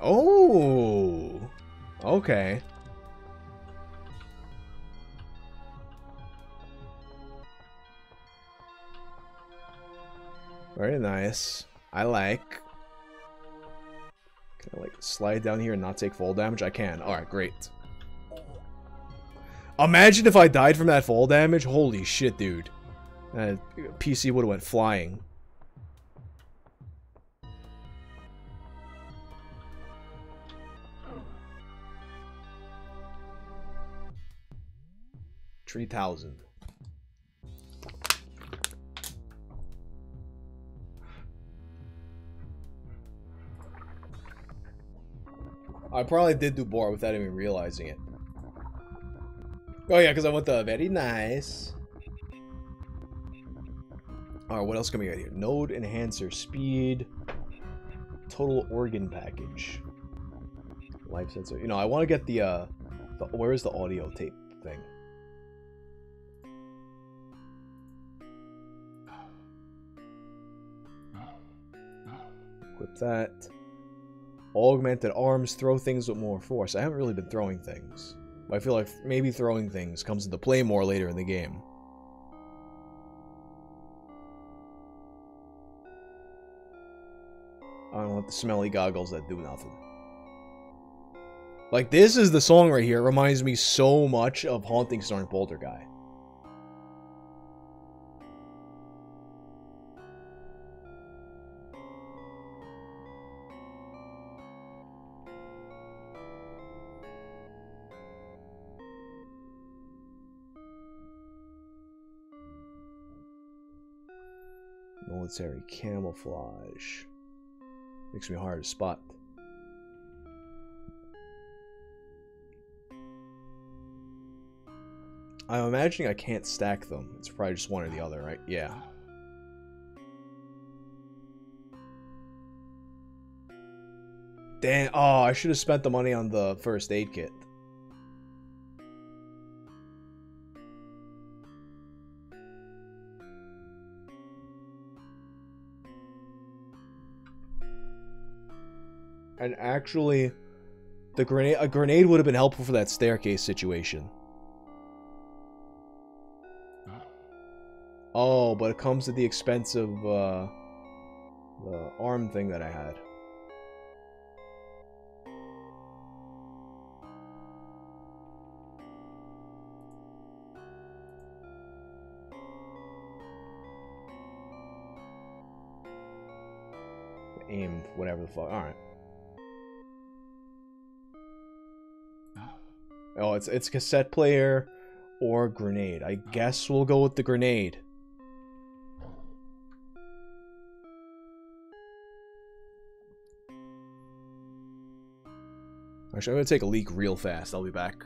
Oh, okay. Very nice. I like. Can I like slide down here and not take fall damage? I can. Alright, great. Imagine if I died from that fall damage. Holy shit, dude. Uh, PC would have went flying. Three thousand. I probably did do bar without even realizing it. Oh yeah, because I went the very nice. Alright, what else can we get here? Node enhancer speed. Total organ package. Life sensor. You know, I want to get the, uh, the, where is the audio tape thing? Equip that. Augmented arms, throw things with more force. I haven't really been throwing things. But I feel like maybe throwing things comes into play more later in the game. I don't want the smelly goggles that do nothing. Like, this is the song right here. It reminds me so much of Haunting starring Polterguy. Military camouflage. Makes me hard to spot. I'm imagining I can't stack them. It's probably just one or the other, right? Yeah. Damn. Oh, I should have spent the money on the first aid kit. Actually, the grenade a grenade would have been helpful for that staircase situation. Oh, but it comes at the expense of uh, the arm thing that I had. Aim, whatever the fuck. Alright. Oh, it's it's cassette player or grenade. I guess we'll go with the grenade. Actually, I'm gonna take a leak real fast. I'll be back.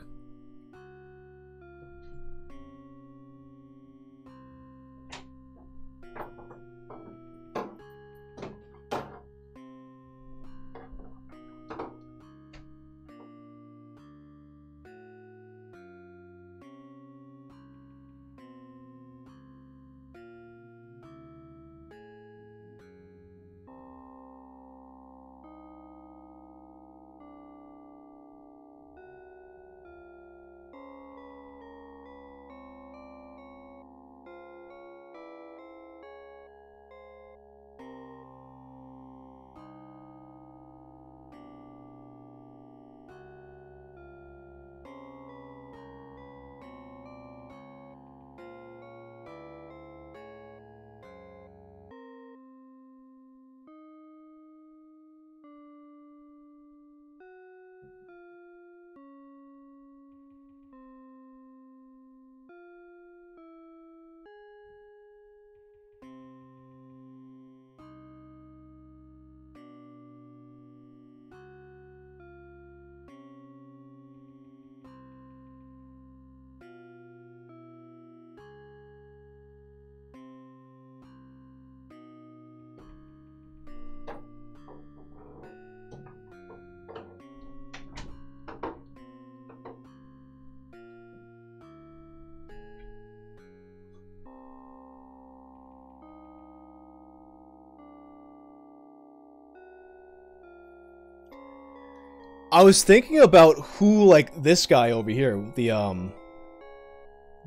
I was thinking about who like this guy over here, the um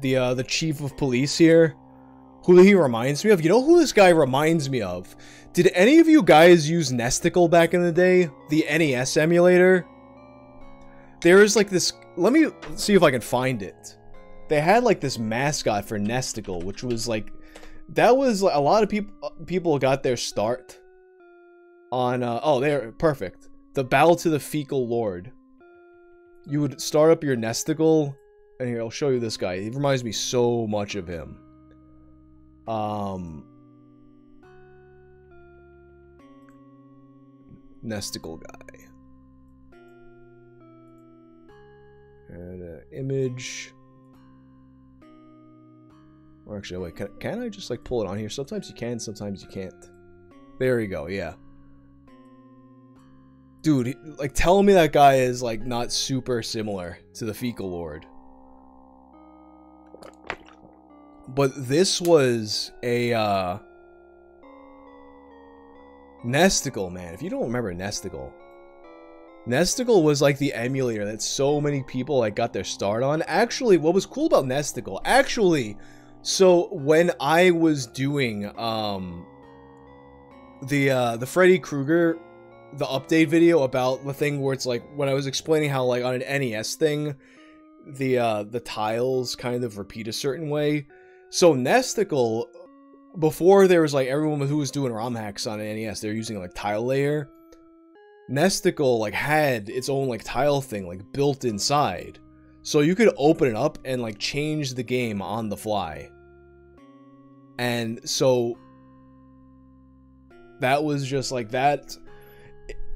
the uh the chief of police here, who he reminds me of. You know who this guy reminds me of? Did any of you guys use Nesticle back in the day? The NES emulator? There is like this let me see if I can find it. They had like this mascot for Nesticle, which was like that was like, a lot of people people got their start on uh oh they're perfect the Battle to the Fecal Lord. You would start up your Nesticle, and here, I'll show you this guy. He reminds me so much of him. Um... Nesticle guy. And uh, image. Or actually, wait, can, can I just like pull it on here? Sometimes you can, sometimes you can't. There you go, yeah dude, like tell me that guy is like not super similar to the fecal lord. But this was a uh Nesticle, man. If you don't remember Nesticle, Nesticle was like the emulator that so many people like got their start on. Actually, what was cool about Nesticle, actually, so when I was doing um the uh the Freddy Krueger the update video about the thing where it's like when I was explaining how like on an NES thing, the uh the tiles kind of repeat a certain way. So Nesticle, before there was like everyone who was doing ROM hacks on NES, they're using like tile layer. Nesticle like had its own like tile thing like built inside. So you could open it up and like change the game on the fly. And so that was just like that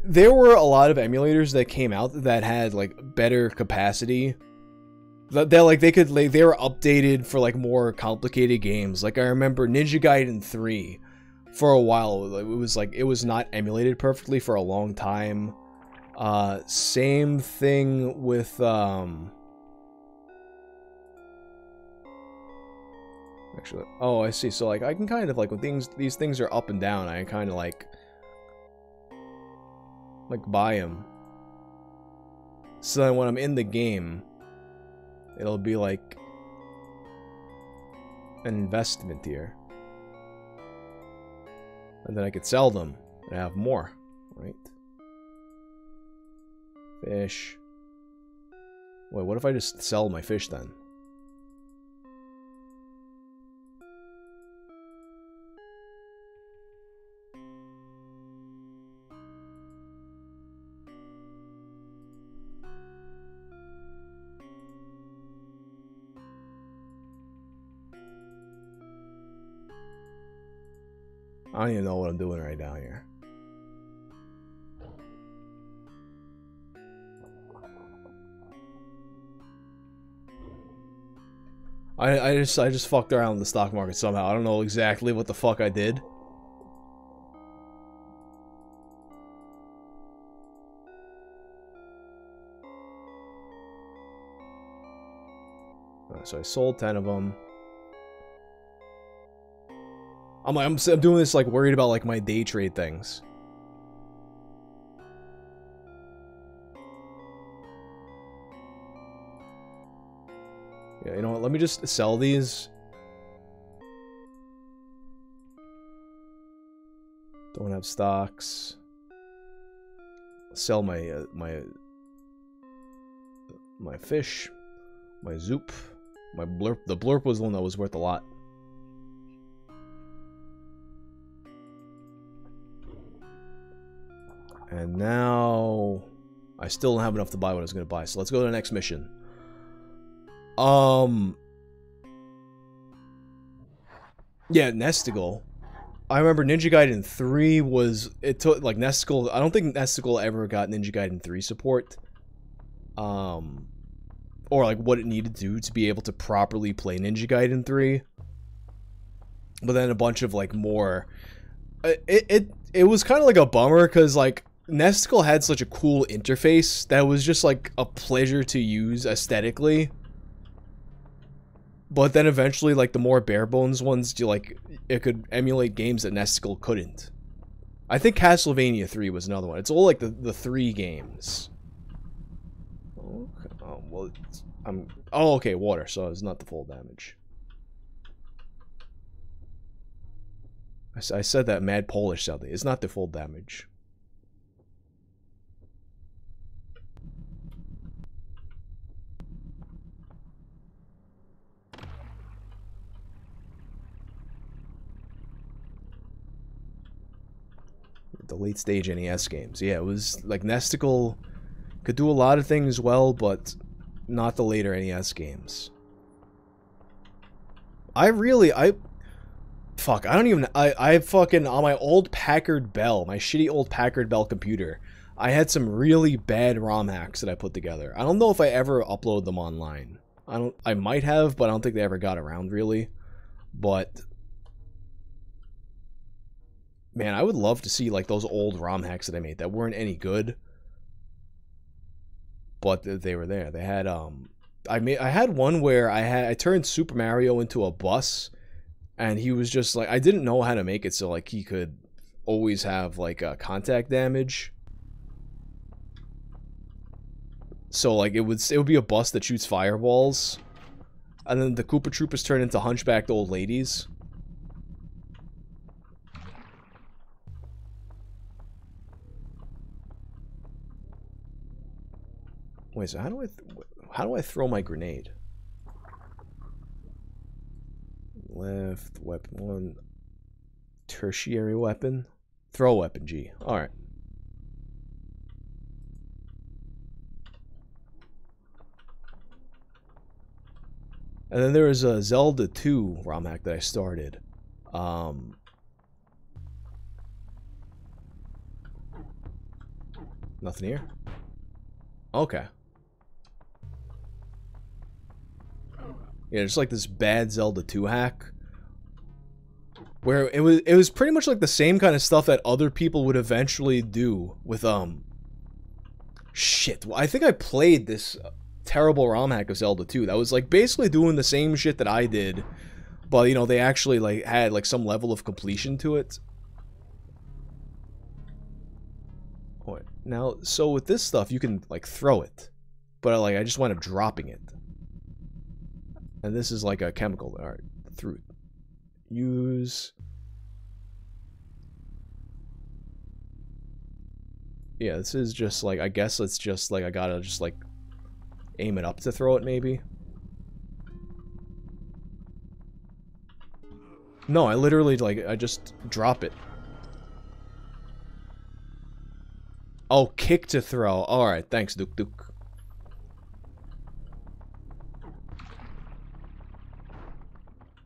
there were a lot of emulators that came out that had like better capacity. That they like they could like they were updated for like more complicated games. Like i remember ninja gaiden 3 for a while it was like it was not emulated perfectly for a long time. Uh same thing with um actually oh i see. So like i can kind of like when things these things are up and down i kind of like Like, buy them. So then when I'm in the game, it'll be like an investment here. And then I could sell them and have more, right? Fish. Wait, what if I just sell my fish then? I don't even know what I'm doing right now here. I, I just I just fucked around in the stock market somehow. I don't know exactly what the fuck I did. so I sold 10 of them. I'm like, I'm, I'm doing this like worried about like my day trade things. Yeah, you know what? Let me just sell these. Don't have stocks. Sell my uh, my my fish, my zoop, my blurp. The blurp was the one that was worth a lot. And now I still don't have enough to buy what I was going to buy. So let's go to the next mission. Um Yeah, Nesticle. I remember Ninja Gaiden 3 was it took like Nesticle I don't think Nesticle ever got Ninja Gaiden 3 support. Um or like what it needed to do to be able to properly play Ninja Gaiden 3. But then a bunch of like more it it it was kind of like a bummer cuz like Nesticle had such a cool interface that was just like a pleasure to use aesthetically. But then eventually, like the more bare bones ones, you like it could emulate games that Nesticle couldn't. I think Castlevania 3 was another one. It's all like the, the three games. Okay. Oh, well, I'm. Oh, okay, water, so it's not the full damage. I, I said that mad Polish sounding. It's not the full damage. The late stage NES games. Yeah, it was like Nesticle could do a lot of things well, but not the later NES games. I really I fuck, I don't even I I fucking on my old Packard Bell, my shitty old Packard Bell computer. I had some really bad ROM hacks that I put together. I don't know if I ever upload them online. I don't I might have, but I don't think they ever got around really. But Man, I would love to see like those old ROM hacks that I made that weren't any good, but they were there. They had um, I made I had one where I had I turned Super Mario into a bus, and he was just like I didn't know how to make it so like he could always have like a contact damage. So like it would it would be a bus that shoots fireballs, and then the Koopa Troopers turn into hunchbacked old ladies. Wait, so how do I how do I throw my grenade? Left weapon one tertiary weapon. Throw weapon G. Alright. And then there was a Zelda 2 ROM hack that I started. Um, nothing here? Okay. Yeah, just like this bad Zelda 2 hack. Where it was it was pretty much like the same kind of stuff that other people would eventually do with um shit. I think I played this terrible ROM hack of Zelda 2 that was like basically doing the same shit that I did, but you know, they actually like had like some level of completion to it. Now, so with this stuff, you can, like, throw it. But, like, I just wind up dropping it. And this is like a chemical. Alright, through. Use... Yeah, this is just, like, I guess it's just, like, I gotta just, like, aim it up to throw it, maybe? No, I literally, like, I just drop it. Oh, kick to throw. Alright, thanks, Duke Duke.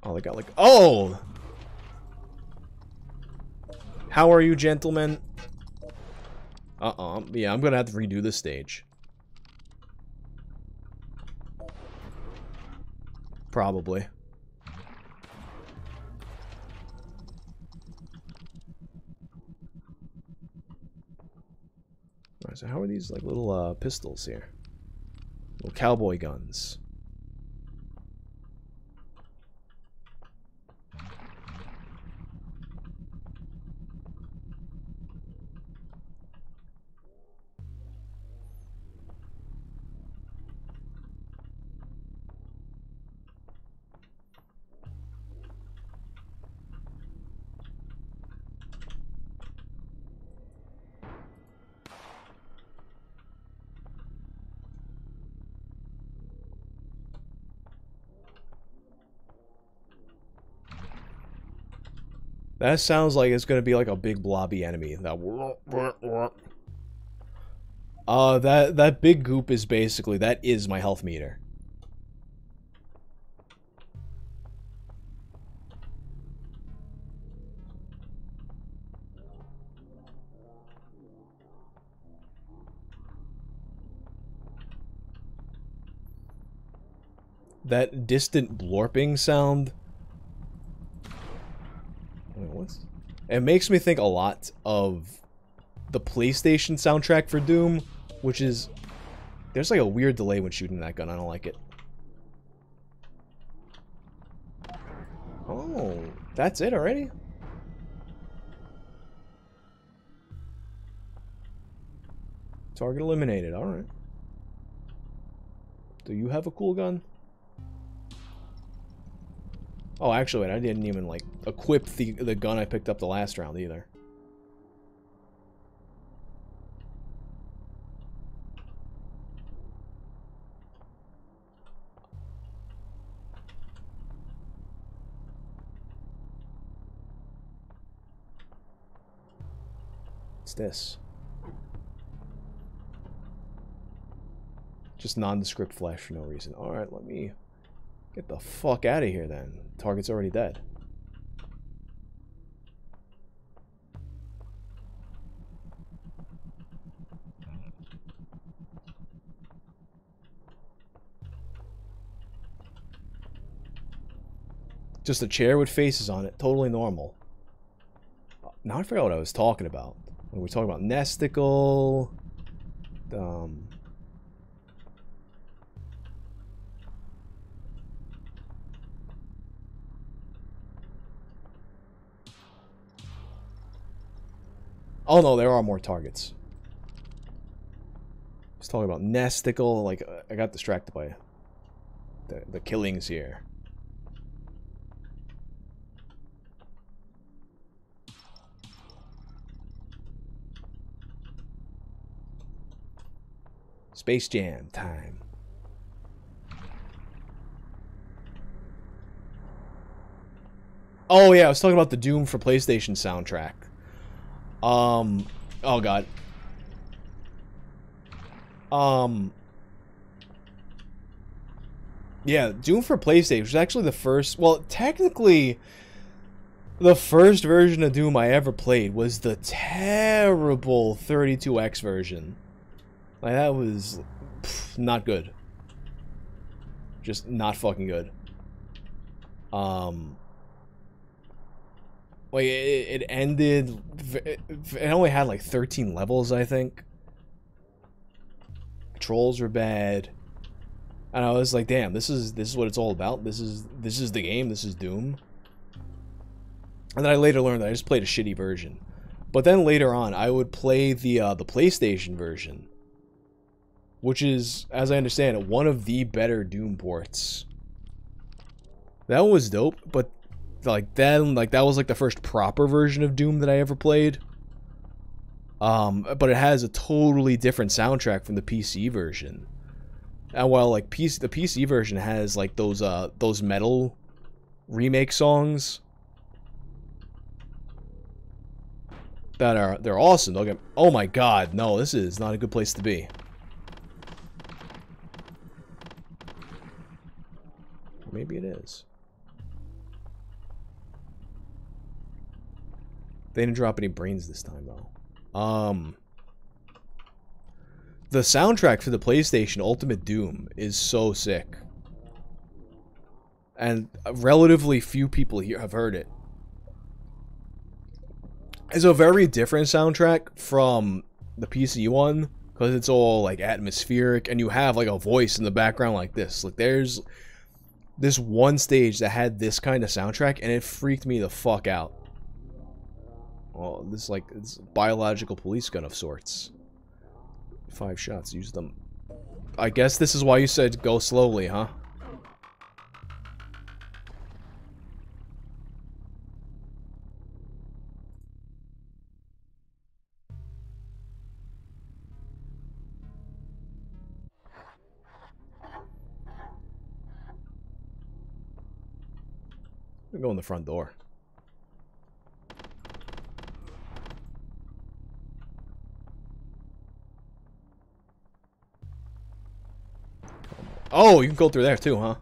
Oh, they got like... Oh! How are you, gentlemen? Uh-uh. Yeah, I'm gonna have to redo the stage. Probably. Alright, so how are these like little uh, pistols here? Little cowboy guns. That sounds like it's gonna be like a big blobby enemy. That uh that that big goop is basically that is my health meter. That distant blorping sound Wait, what's... It makes me think a lot of the PlayStation soundtrack for Doom, which is... There's like a weird delay when shooting that gun. I don't like it. Oh, that's it already? Target eliminated, alright. Do you have a cool gun? Oh, actually, wait, I didn't even, like, equip the, the gun I picked up the last round, either. What's this? Just nondescript flesh for no reason. Alright, let me Get the fuck out of here then. Target's already dead. Just a chair with faces on it. Totally normal. Now I forgot what I was talking about. We were talking about Nesticle. Um, Oh no, there are more targets. I was talking about Nesticle, like, uh, I got distracted by the, the killings here. Space Jam time. Oh yeah, I was talking about the Doom for PlayStation soundtrack. Um, oh god. Um, yeah, Doom for PlayStation was actually the first. Well, technically, the first version of Doom I ever played was the terrible 32x version. Like that was pff, not good. Just not fucking good. Um, like it, it ended. It only had like 13 levels, I think. Controls were bad, and I was like, "Damn, this is this is what it's all about. This is this is the game. This is Doom." And then I later learned that I just played a shitty version. But then later on, I would play the uh, the PlayStation version, which is, as I understand it, one of the better Doom ports. That one was dope, but like then, like that was like the first proper version of Doom that I ever played. Um, but it has a totally different soundtrack from the PC version. And while like PC, the PC version has like those uh those metal remake songs that are they're awesome. They'll get, oh my god, no, this is not a good place to be. Maybe it is. They didn't drop any brains this time though. Um the soundtrack for the PlayStation Ultimate Doom is so sick. And relatively few people here have heard it. It's a very different soundtrack from the PC one because it's all like atmospheric and you have like a voice in the background like this. Like there's this one stage that had this kind of soundtrack and it freaked me the fuck out. Well, this is like it's biological police gun of sorts. Five shots, use them. I guess this is why you said go slowly, huh? go in the front door. Oh, you can go through there too, huh?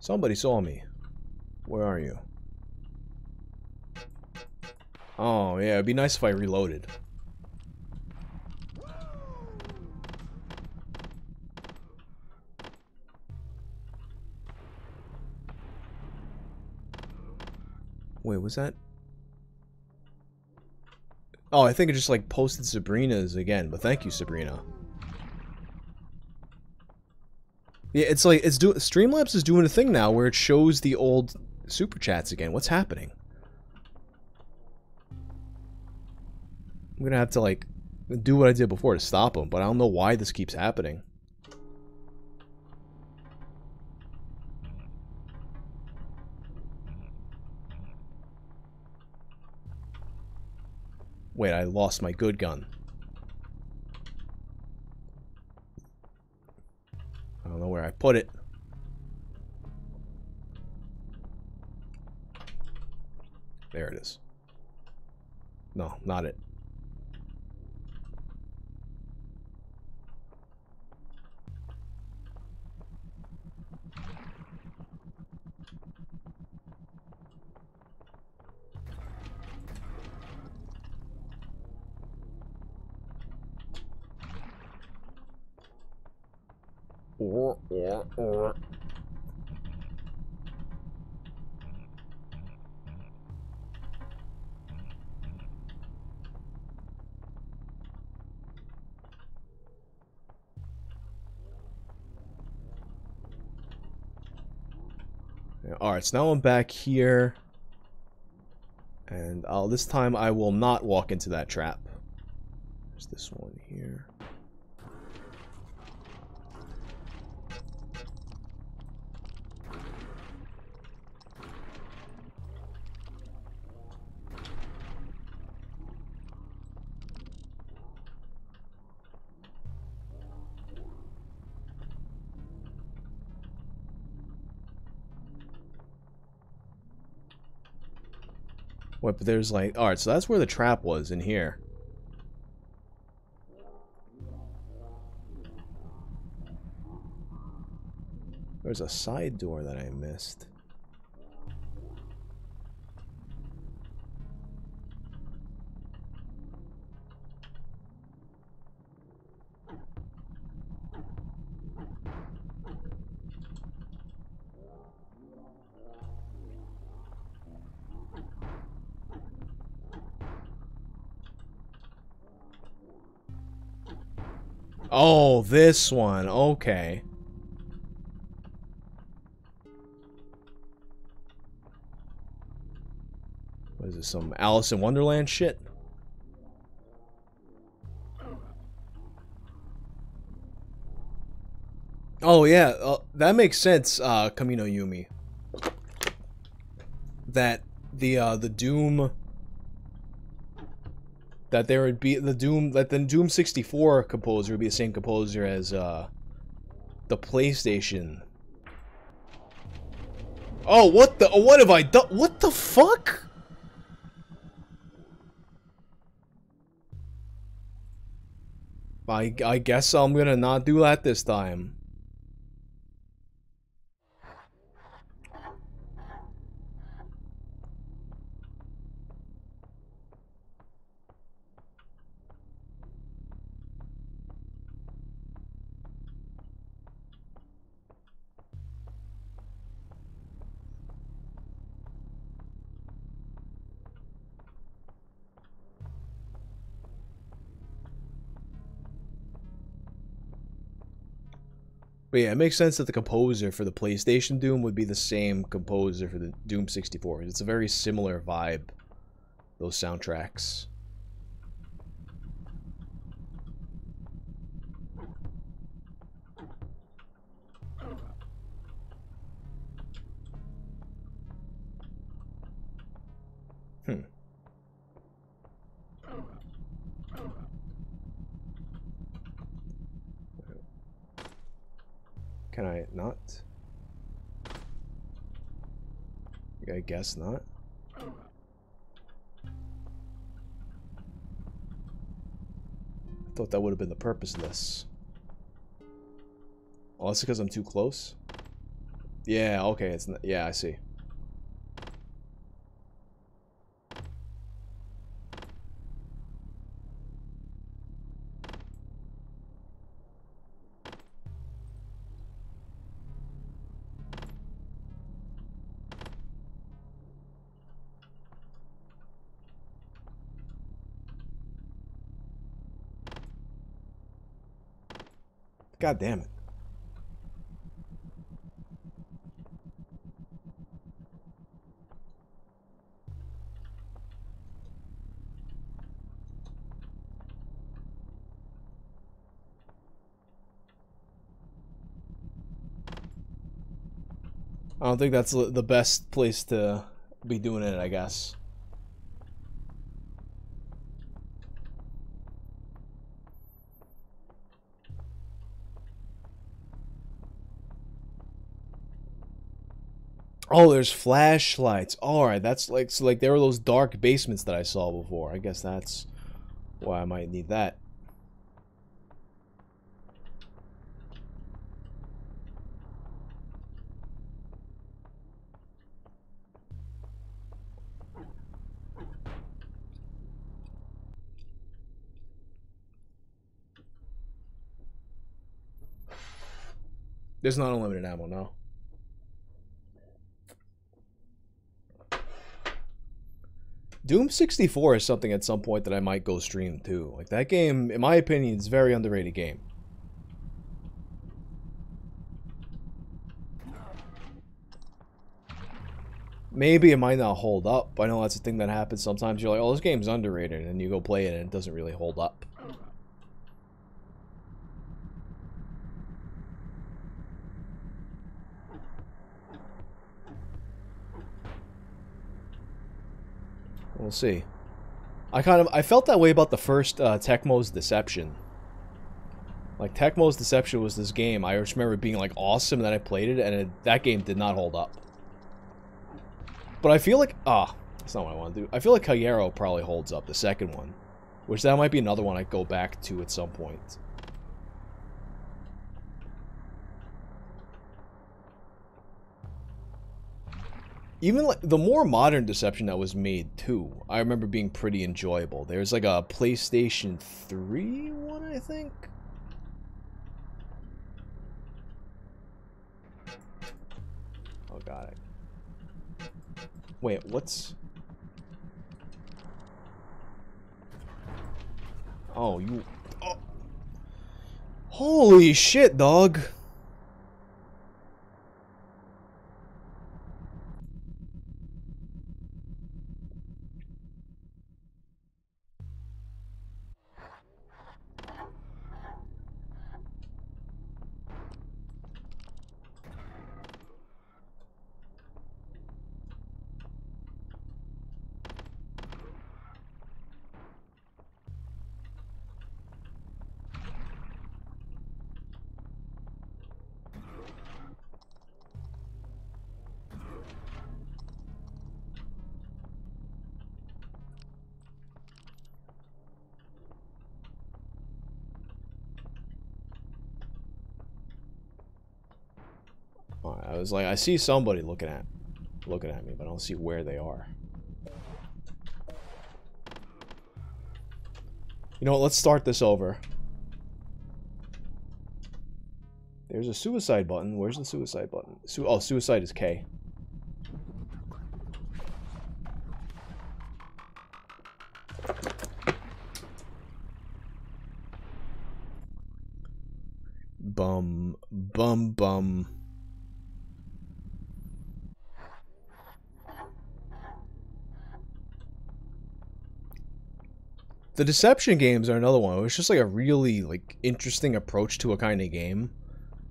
Somebody saw me. Where are you? Oh, yeah, it'd be nice if I reloaded. Wait, was that? Oh, I think it just like posted Sabrina's again, but thank you, Sabrina. Yeah, it's like it's doing Streamlabs is doing a thing now where it shows the old super chats again. What's happening? I'm gonna have to like do what I did before to stop them, but I don't know why this keeps happening. Wait, I lost my good gun. I don't know where I put it. There it is. No, not it. Or, or, or. Alright, so now I'm back here. And I'll, this time I will not walk into that trap. There's this one here. What, but there's like, alright, so that's where the trap was in here. There's a side door that I missed. This one. Okay. What is this, some Alice in Wonderland shit? Oh yeah, uh, that makes sense, uh, Kamino Yumi. That the uh, the Doom that there would be the Doom that the Doom 64 composer would be the same composer as uh the PlayStation. Oh, what the what have I done? What the fuck? I I guess I'm to not do that this time. But yeah, it makes sense that the composer for the PlayStation Doom would be the same composer for the Doom 64. It's a very similar vibe, those soundtracks. Guess not. I thought that would have been the purpose of this. Oh, that's because I'm too close? Yeah, okay, it's not, yeah, I see. God damn it. I don't think that's the best place to be doing it, I guess. Oh, there's flashlights. All right, that's like so like there were those dark basements that I saw before. I guess that's why I might need that. There's not unlimited ammo, no. Doom 64 is something at some point that I might go stream too. Like that game, in my opinion, is a very underrated game. Maybe it might not hold up. I know that's a thing that happens sometimes. You're like, oh, this game's underrated, and you go play it and it doesn't really hold up. We'll see. I kind of I felt that way about the first uh, Tecmo's Deception. Like Tecmo's Deception was this game. I just remember being like awesome. Then I played it, and it, that game did not hold up. But I feel like ah, that's not what I want to do. I feel like Kagero probably holds up. The second one, which that might be another one I go back to at some point. Even like the more modern deception that was made too i remember being pretty enjoyable. There's like a playstation 3 one i think? Oh god wait what's oh you oh. Holy shit, dog. I was like, I see somebody looking at looking at me, but I don't see where they are. You know what, let's start this over. There's a suicide button. Where's the suicide button? Su oh, suicide is K. The deception games are another one. It's just like a really like interesting approach to a kind of game.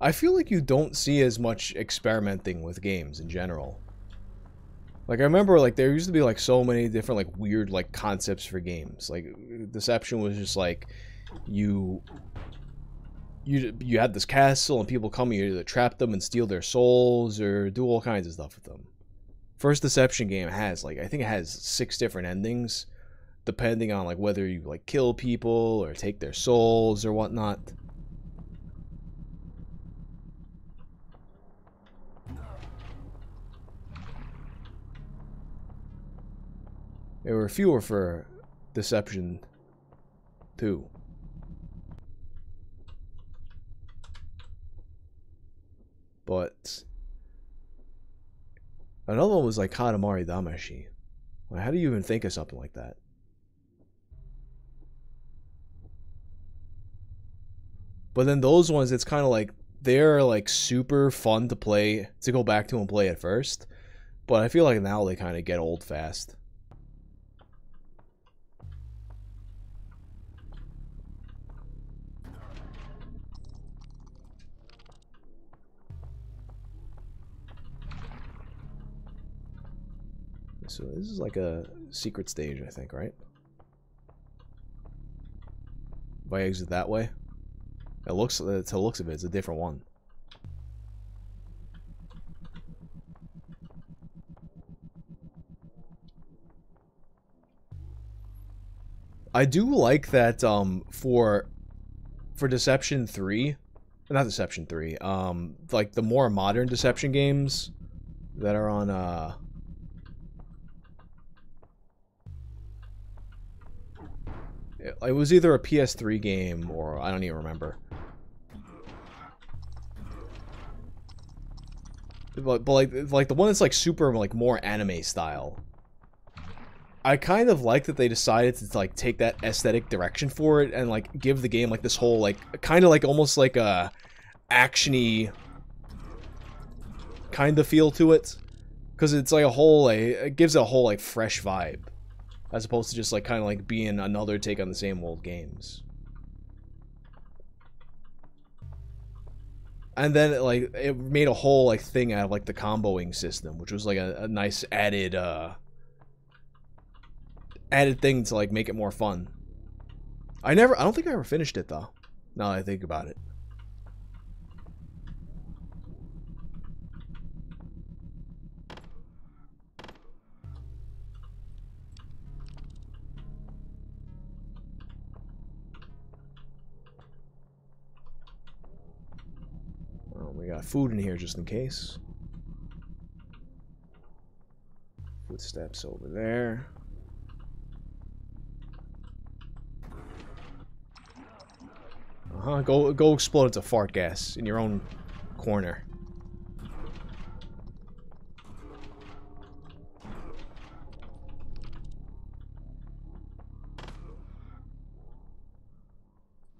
I feel like you don't see as much experimenting with games in general. Like I remember like there used to be like so many different like weird like concepts for games. Like deception was just like you you you had this castle and people come you either trap them and steal their souls or do all kinds of stuff with them. First deception game has like I think it has six different endings depending on like whether you like kill people or take their souls or whatnot. There were fewer for Deception too. But another one was like Katamari Damacy. Like, how do you even think of something like that? But then those ones, it's kind of like they're like super fun to play to go back to and play at first. But I feel like now they kind of get old fast. So this is like a secret stage, I think, right? If I exit that way? It looks, to the looks of it, it's a different one. I do like that um for for Deception 3, not Deception 3, um like the more modern Deception games that are on uh it was either a PS3 game or I don't even remember. But, but like like the one that's like super like more anime style. I kind of like that they decided to like take that aesthetic direction for it and like give the game like this whole like kind of like almost like a actiony kind of feel to it because it's like a whole like, it gives it a whole like fresh vibe as opposed to just like kind of like being another take on the same old games. And then like it made a whole like thing out of like the comboing system which was like a, a nice added uh added thing to like make it more fun. I never i don't think i ever finished it though now that i think about it we got food in here just in case. Footsteps over there. Uh-huh, go go explode into fart gas in your own corner.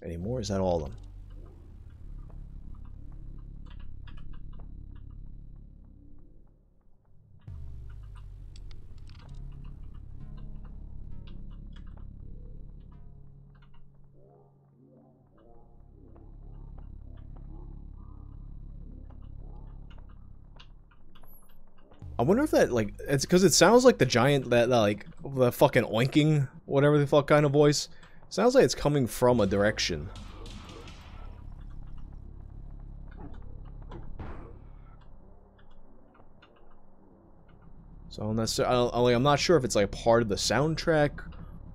Any more? Is that all of them? Wonder if that like it's because it sounds like the giant that like the fucking oinking whatever the fuck kind of voice sounds like it's coming from a direction. So unless I, I, like, I'm not sure if it's like part of the soundtrack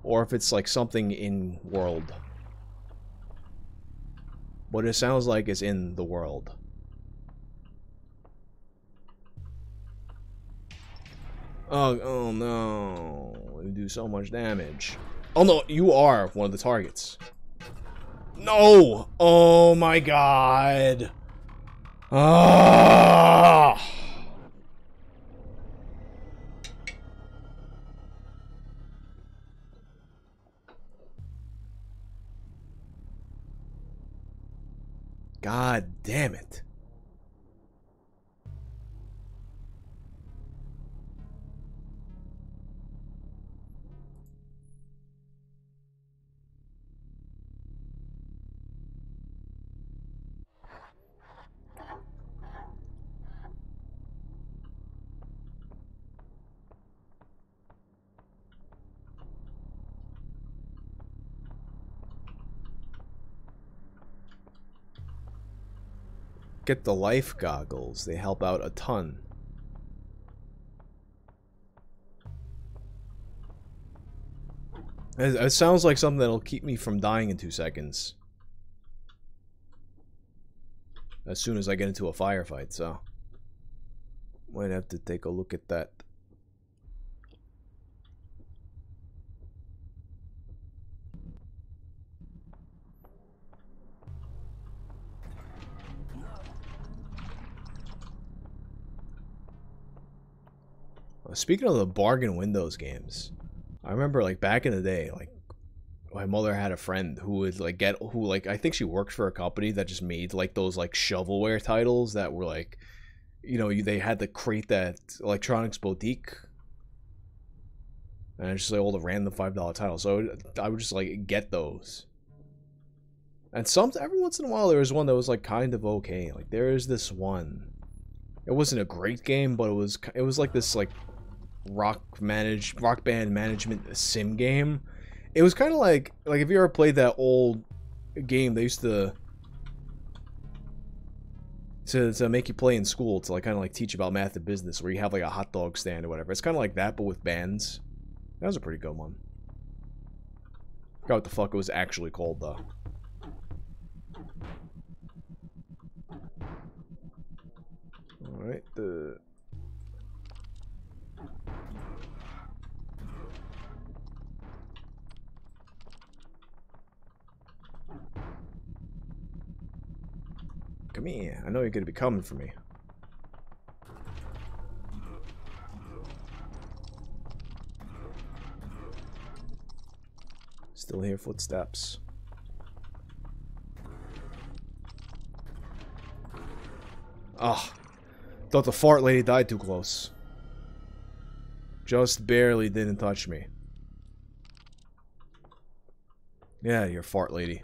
or if it's like something in world. What it sounds like is in the world. Oh, oh no. You do so much damage. Oh no, you are one of the targets. No! Oh my god! Ah! God damn it. Get the life goggles. They help out a ton. It, sounds like something that'll keep me from dying in two seconds. As soon as I get into a firefight, so... Might have to take a look at that. Speaking of the bargain Windows games, I remember like back in the day, like my mother had a friend who would like get who like I think she worked for a company that just made like those like shovelware titles that were like, you know, they had to create that electronics boutique. And just like all the random five dollar titles. So I would just like get those. And some every once in a while there was one that was like kind of okay. Like there is this one. It wasn't a great game, but it was it was like this like rock manage rock band management sim game. It was kind of like like if you ever played that old game they used to to to make you play in school to like kind of like teach about math and business where you have like a hot dog stand or whatever. It's kind of like that but with bands. That was a pretty good one. Forgot what the fuck it was actually called though. Alright, the Come here. I know you're going to be coming for me. Still hear footsteps. Oh, thought the fart lady died too close. Just barely didn't touch me. Yeah, you're fart lady.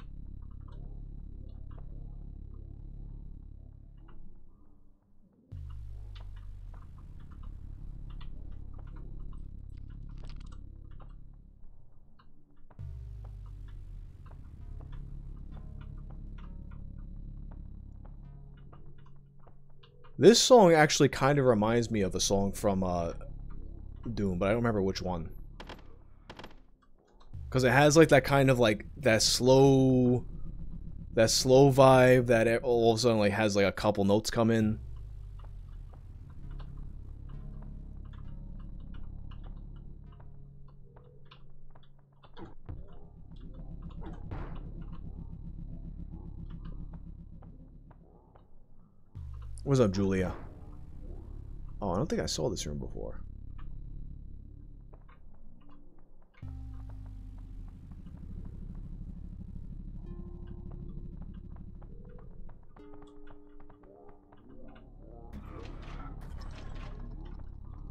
This song actually kind of reminds me of a song from uh, Doom, but I don't remember which one. Because it has like that kind of like that slow, that slow vibe that all of a sudden like has like a couple notes come in. What's up, Julia? Oh, I don't think I saw this room before.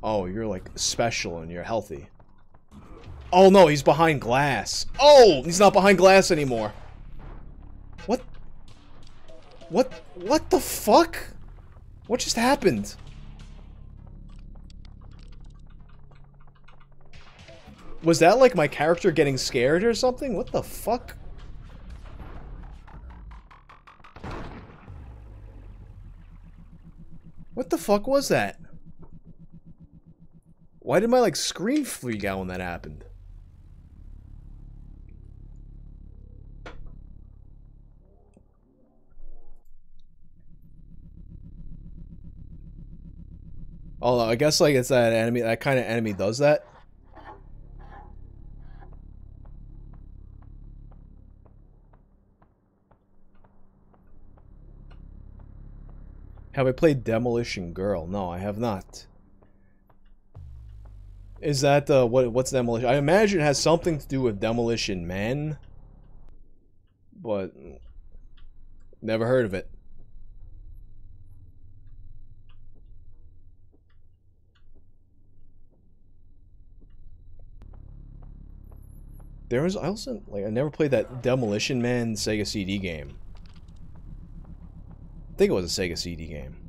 Oh, you're like special and you're healthy. Oh no, he's behind glass. Oh, he's not behind glass anymore. What? What? What the fuck? What just happened? Was that like my character getting scared or something? What the fuck? What the fuck was that? Why did my like screen freak out when that happened? Oh, I guess like it's that enemy that kind of enemy does that. Have I played Demolition Girl? No, I have not. Is that uh what what's Demolition? I imagine it has something to do with Demolition Man. But never heard of it. There was I also like I never played that Demolition Man Sega CD game. I think it was a Sega CD game.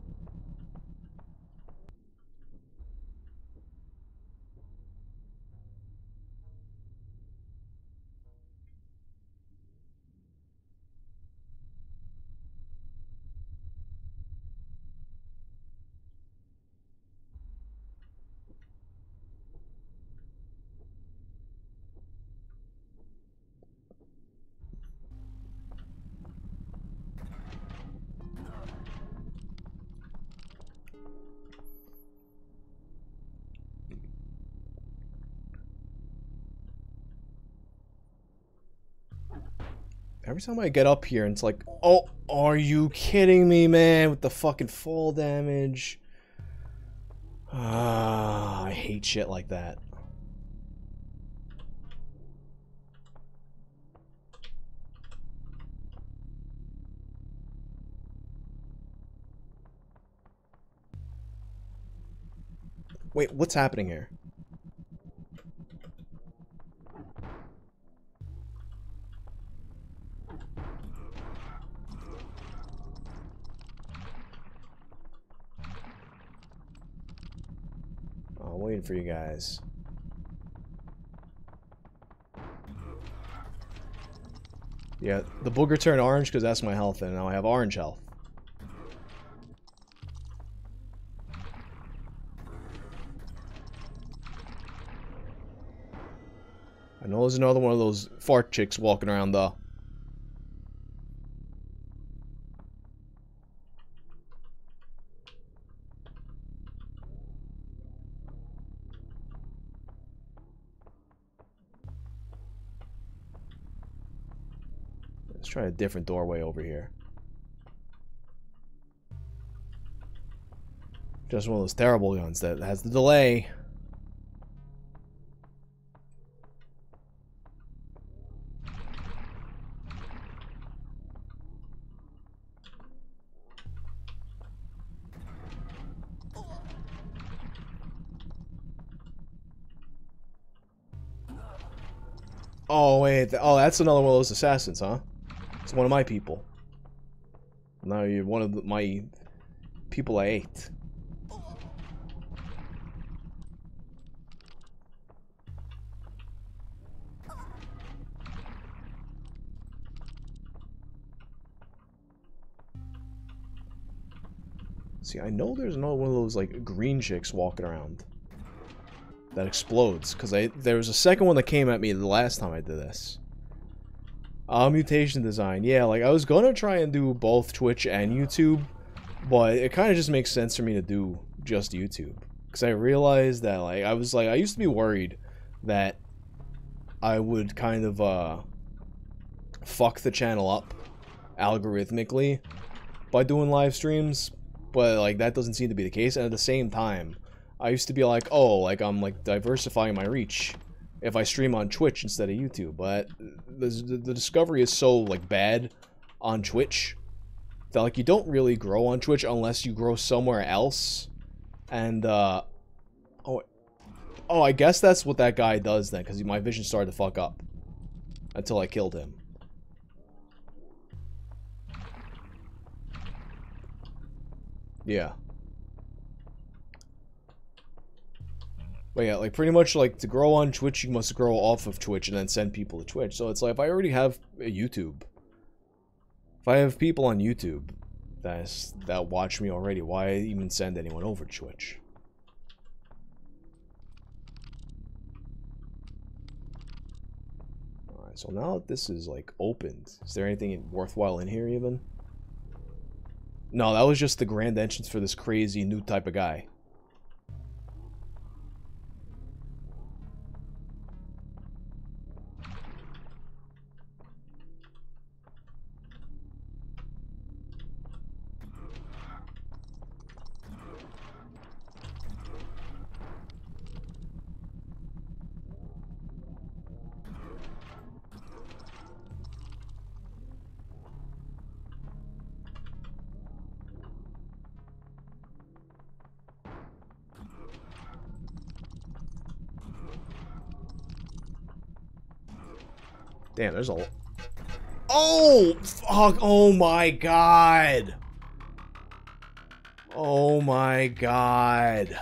Every time I get up here, and it's like, oh, are you kidding me, man? With the fucking fall damage. Ah, I hate shit like that. Wait, what's happening here? For you guys. Yeah, the booger turned orange because that's my health, and now I have orange health. I know there's another one of those fart chicks walking around, though. Try a different doorway over here. Just one of those terrible guns that has the delay. Oh wait, oh that's another one of those assassins, huh? It's one of my people. Now you're one of the, my people I ate. See, I know there's another one of those like green chicks walking around that explodes because I there was a second one that came at me the last time I did this. Uh, mutation design, yeah, like I was gonna try and do both Twitch and YouTube, but it kind of just makes sense for me to do just YouTube. Because I realized that like I was like I used to be worried that I would kind of uh fuck the channel up algorithmically by doing live streams, but like that doesn't seem to be the case. And at the same time, I used to be like, oh, like I'm like diversifying my reach if I stream on Twitch instead of YouTube. But the, the discovery is so like bad on Twitch that like you don't really grow on Twitch unless you grow somewhere else. And uh, oh, oh, I guess that's what that guy does then, because my vision started to fuck up until I killed him. Yeah. But yeah, like pretty much like to grow on Twitch, you must grow off of Twitch and then send people to Twitch. So it's like if I already have a YouTube, if I have people on YouTube that's, that watch me already, why even send anyone over to Twitch? Alright, so now that this is like opened. Is there anything worthwhile in here even? No, that was just the grand entrance for this crazy new type of guy. Damn, there's a... Oh! Fuck! Oh my god! Oh my god.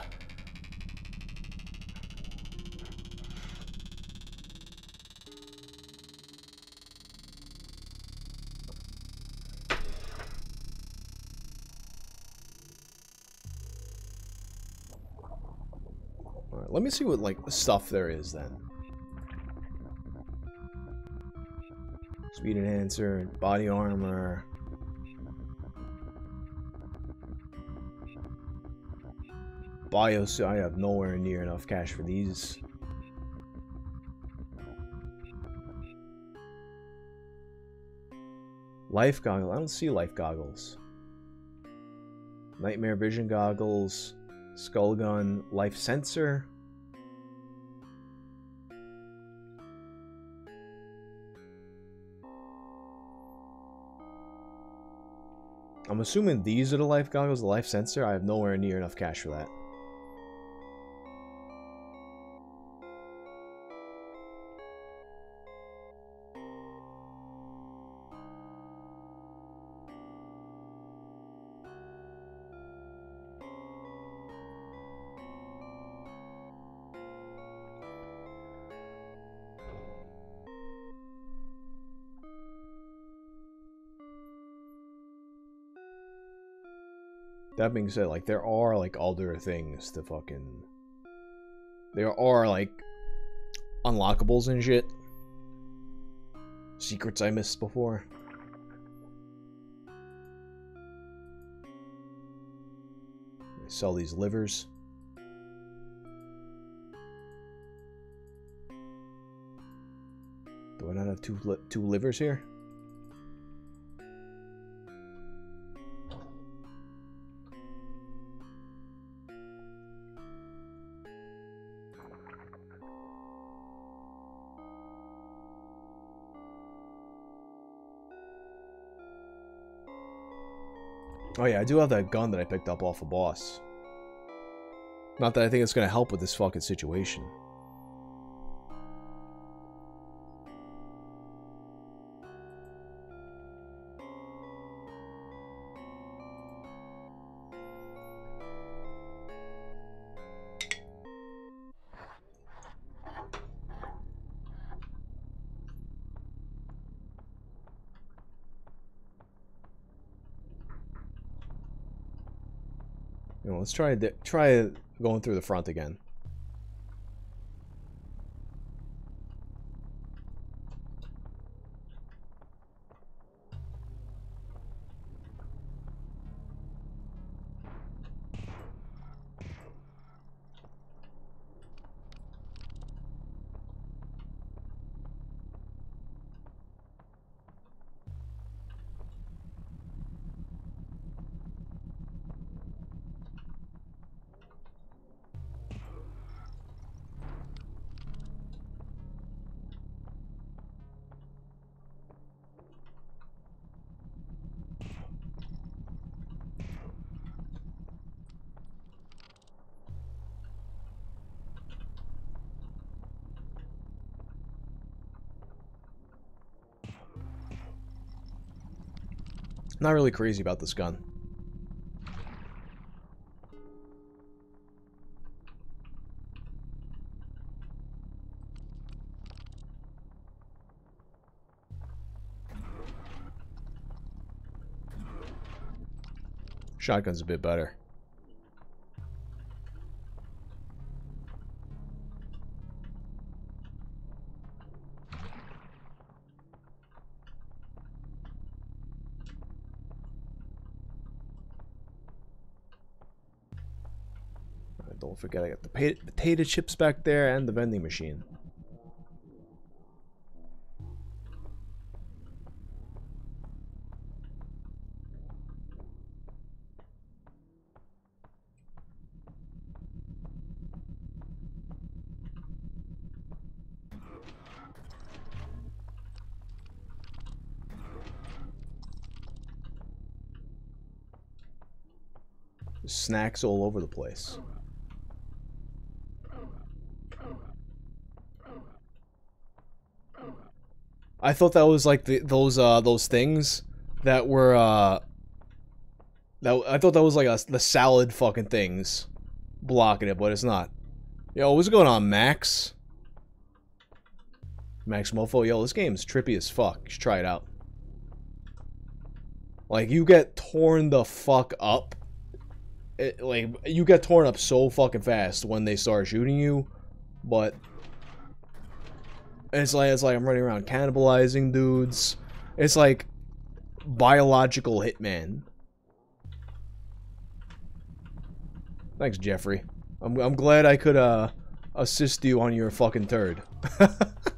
Alright, let me see what, like, stuff there is then. Speed enhancer, body armor. Bios, I have nowhere near enough cash for these. Life goggles. I don't see life goggles. Nightmare vision goggles. Skull gun. Life sensor. I'm assuming these are the life goggles, the life sensor. I have nowhere near enough cash for that. That being said, like, there are, like, other things to fucking... There are, like, unlockables and shit. Secrets I missed before. Sell these livers. Do I not have two li two livers here? Oh yeah, I do have that gun that I picked up off a boss. Not that I think it's gonna help with this fucking situation. Let's try try going through the front again. Not really crazy about this gun. Shotgun's a bit better. Don't forget I got the potato chips back there and the vending machine. snacks all over the place. I thought that was like the, those uh those things that were uh that I thought that was like a, the salad fucking things blocking it, but it's not. Yo, what's going on, Max? Max Mofo, yo, this game's trippy as fuck. You should try it out. Like, you get torn the fuck up. It, like, you get torn up so fucking fast when they start shooting you, but it's like it's like I'm running around cannibalizing dudes. It's like biological hitman. Thanks, Jeffrey. I'm I'm glad I could uh assist you on your fucking turd.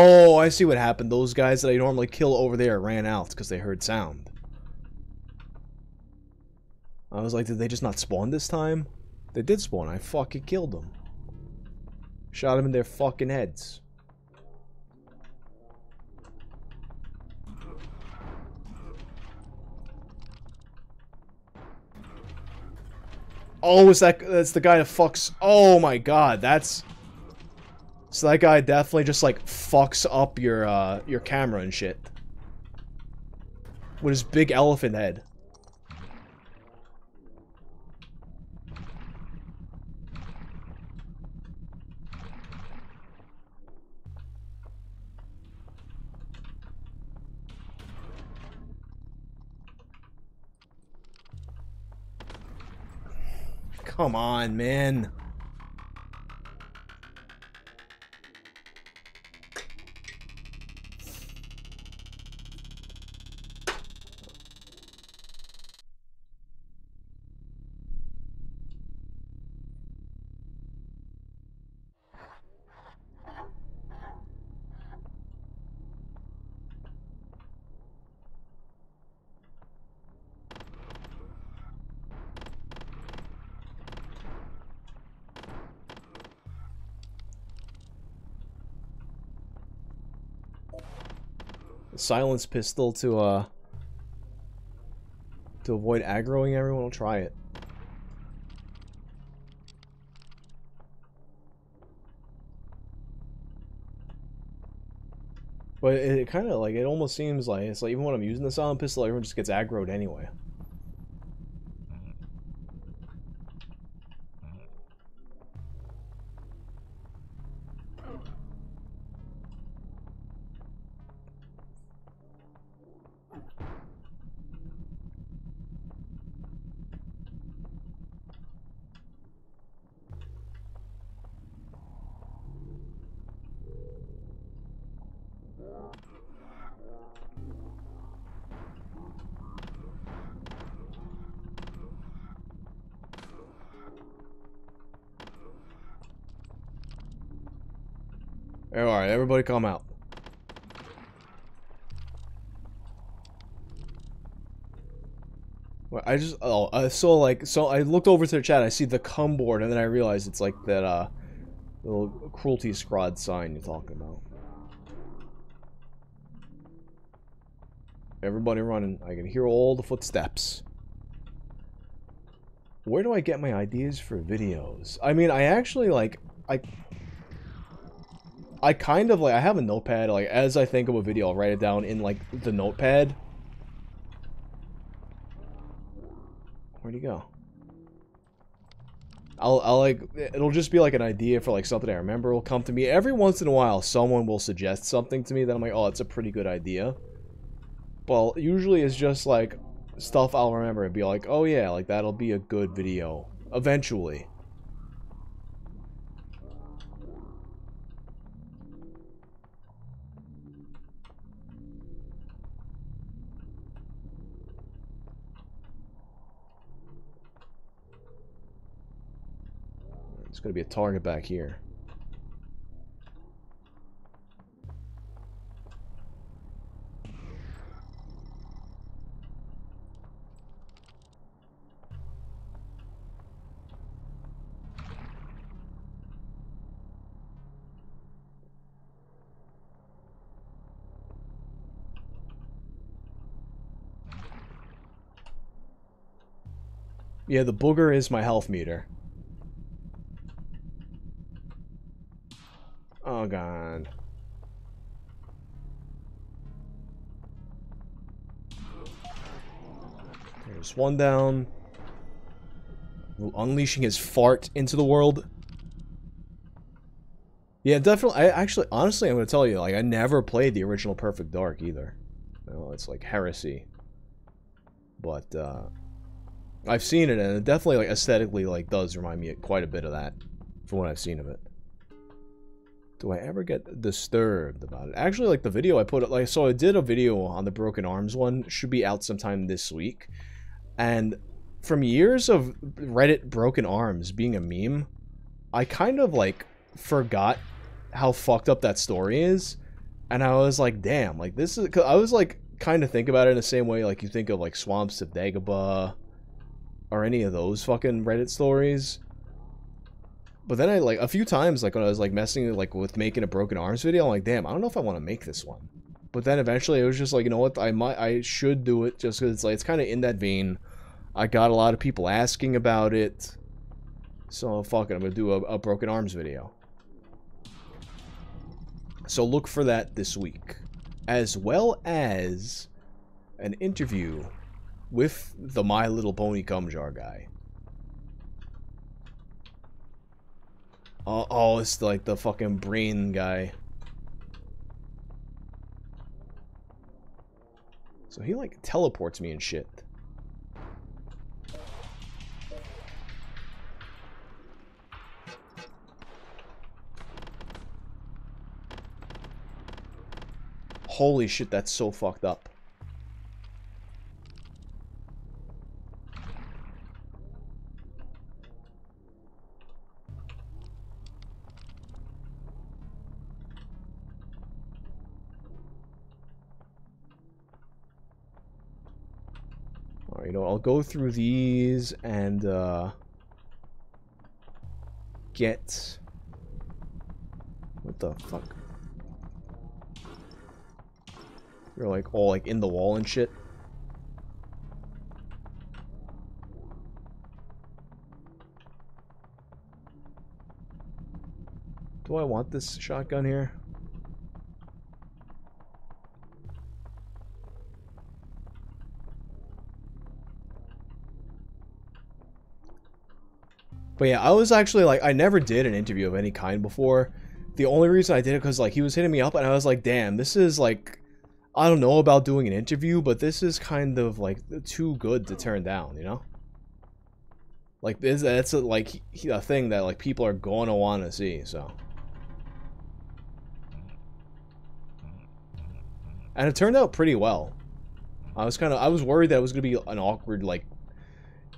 Oh, I see what happened. Those guys that I normally kill over there ran out because they heard sound. I was like, did they just not spawn this time? They did spawn. I fucking killed them. Shot them in their fucking heads. Oh, is that that's the guy that fucks? Oh my god, that's so that guy definitely just like fucks up your uh your camera and shit. With his big elephant head. Come on, man. Silence pistol to uh to avoid aggroing everyone. I'll try it. But it, it kind of like it almost seems like it's like even when I'm using the silent pistol, everyone just gets aggroed anyway. Everybody come out. I just oh I saw like so I looked over to the chat I see the cum board and then I realized it's like that uh little cruelty squad sign you're talking about. Everybody running. I can hear all the footsteps. Where do I get my ideas for videos? I mean, I actually, like, I... I kind of, like, I have a notepad, like, as I think of a video, I'll write it down in, like, the notepad. Where'd he go? I'll, I'll like, it'll just be like an idea for like something I remember will come to me. Every once in a while, someone will suggest something to me that I'm like, oh, that's a pretty good idea. Well, usually it's just like stuff I'll remember and be like, oh yeah, like that'll be a good video. Eventually. It's going to be a target back here. Yeah, the booger is my health meter. Oh god. There's one down. Unleashing his fart into the world. Yeah, definitely. I actually, honestly, I'm gonna tell you, like, I never played the original Perfect Dark either. Well, it's like heresy. But, uh, I've seen it, and it definitely, like, aesthetically, like, does remind me quite a bit of that, from what I've seen of it. Do I ever get disturbed about it? Actually, like, the video I put, it, like, so I did a video on the Broken Arms one, should be out sometime this week, and from years of Reddit Broken Arms being a meme, I kind of, like, forgot how fucked up that story is, and I was like, damn, like, this is, cause I was, like, kind of think about it in the same way, like, you think of, like, Swamps of Dagobah, or any of those fucking Reddit stories. But then I like a few times like when I was like messing like with making a broken arms video, I'm like, damn, I don't know if I want to make this one. But then eventually it was just like, you know what, I might I should do it just because it's like it's kind of in that vein. I got a lot of people asking about it. So fuck it, I'm gonna do a, a broken arms video. So look for that this week. As well as an interview with the My Little Pony cum jar guy. Oh, oh, it's like the fucking brain guy. So he like teleports me and shit. Holy shit, that's so fucked up. Know, I'll go through these and uh, get... What the fuck? You're like all like in the wall and shit. Do I want this shotgun here? But yeah, I was actually like, I never did an interview of any kind before. The only reason I did it because like he was hitting me up and I was like, damn, this is like, I don't know about doing an interview, but this is kind of like too good to turn down, you know? Like this, that's a, like a thing that like people are going to want to see, so. And it turned out pretty well. I was kind of, I was worried that it was to be an awkward like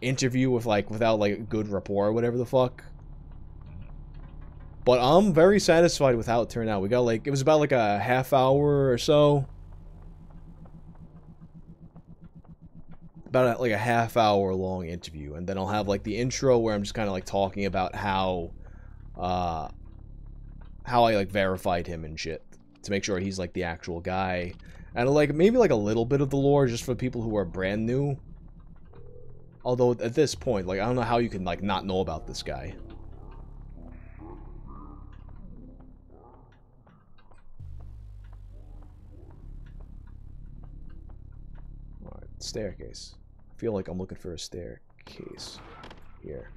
interview with like without like a good rapport or whatever the fuck. But I'm very satisfied with how it turned out. We got like it was about like a half hour or so. About a, like a half hour long interview, and then I'll have like the intro where I'm just kind of like talking about how, uh, how I like verified him and shit to make sure he's like the actual guy, And like maybe like a little bit of the lore just for people who are brand new. Although at this point, like I don't know how you can like not know about this guy. Alright, staircase. I feel like I'm looking for a staircase here.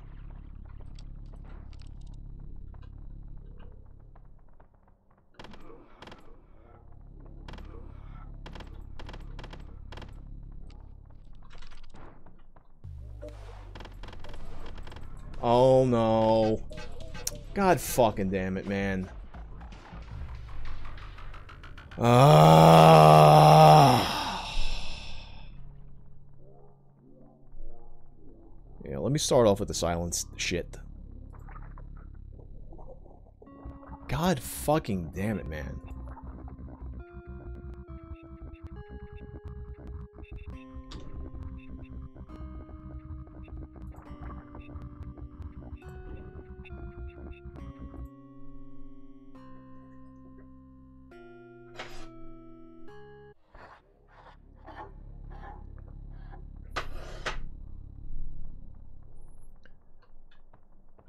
Oh no. God fucking damn it, man. Ah. Yeah, let me start off with the silence shit. God fucking damn it, man.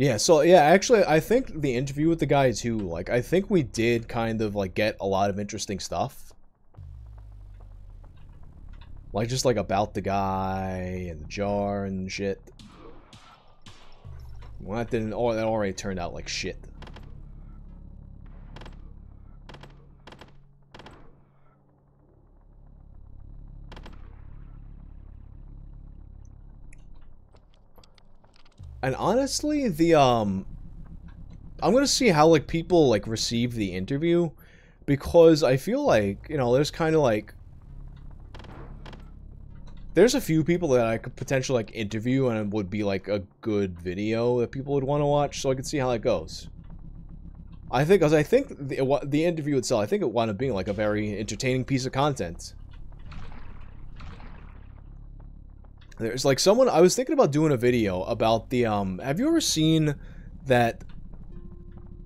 Yeah, so yeah, actually I think the interview with the guy too, like I think we did kind of like get a lot of interesting stuff. Like just like about the guy and the jar and shit. Well, that didn't or that already turned out like shit. And honestly, the um I'm to see how like people like receive the interview because I feel like, you know, there's kind of like there's a few people that I could potentially like interview and it would be like a good video that people would want to watch so I could see how that goes. I think, because I think the, the interview itself, I think it wound up being like a very entertaining piece of content. There's like someone I was thinking about doing a video about the um have you ever seen that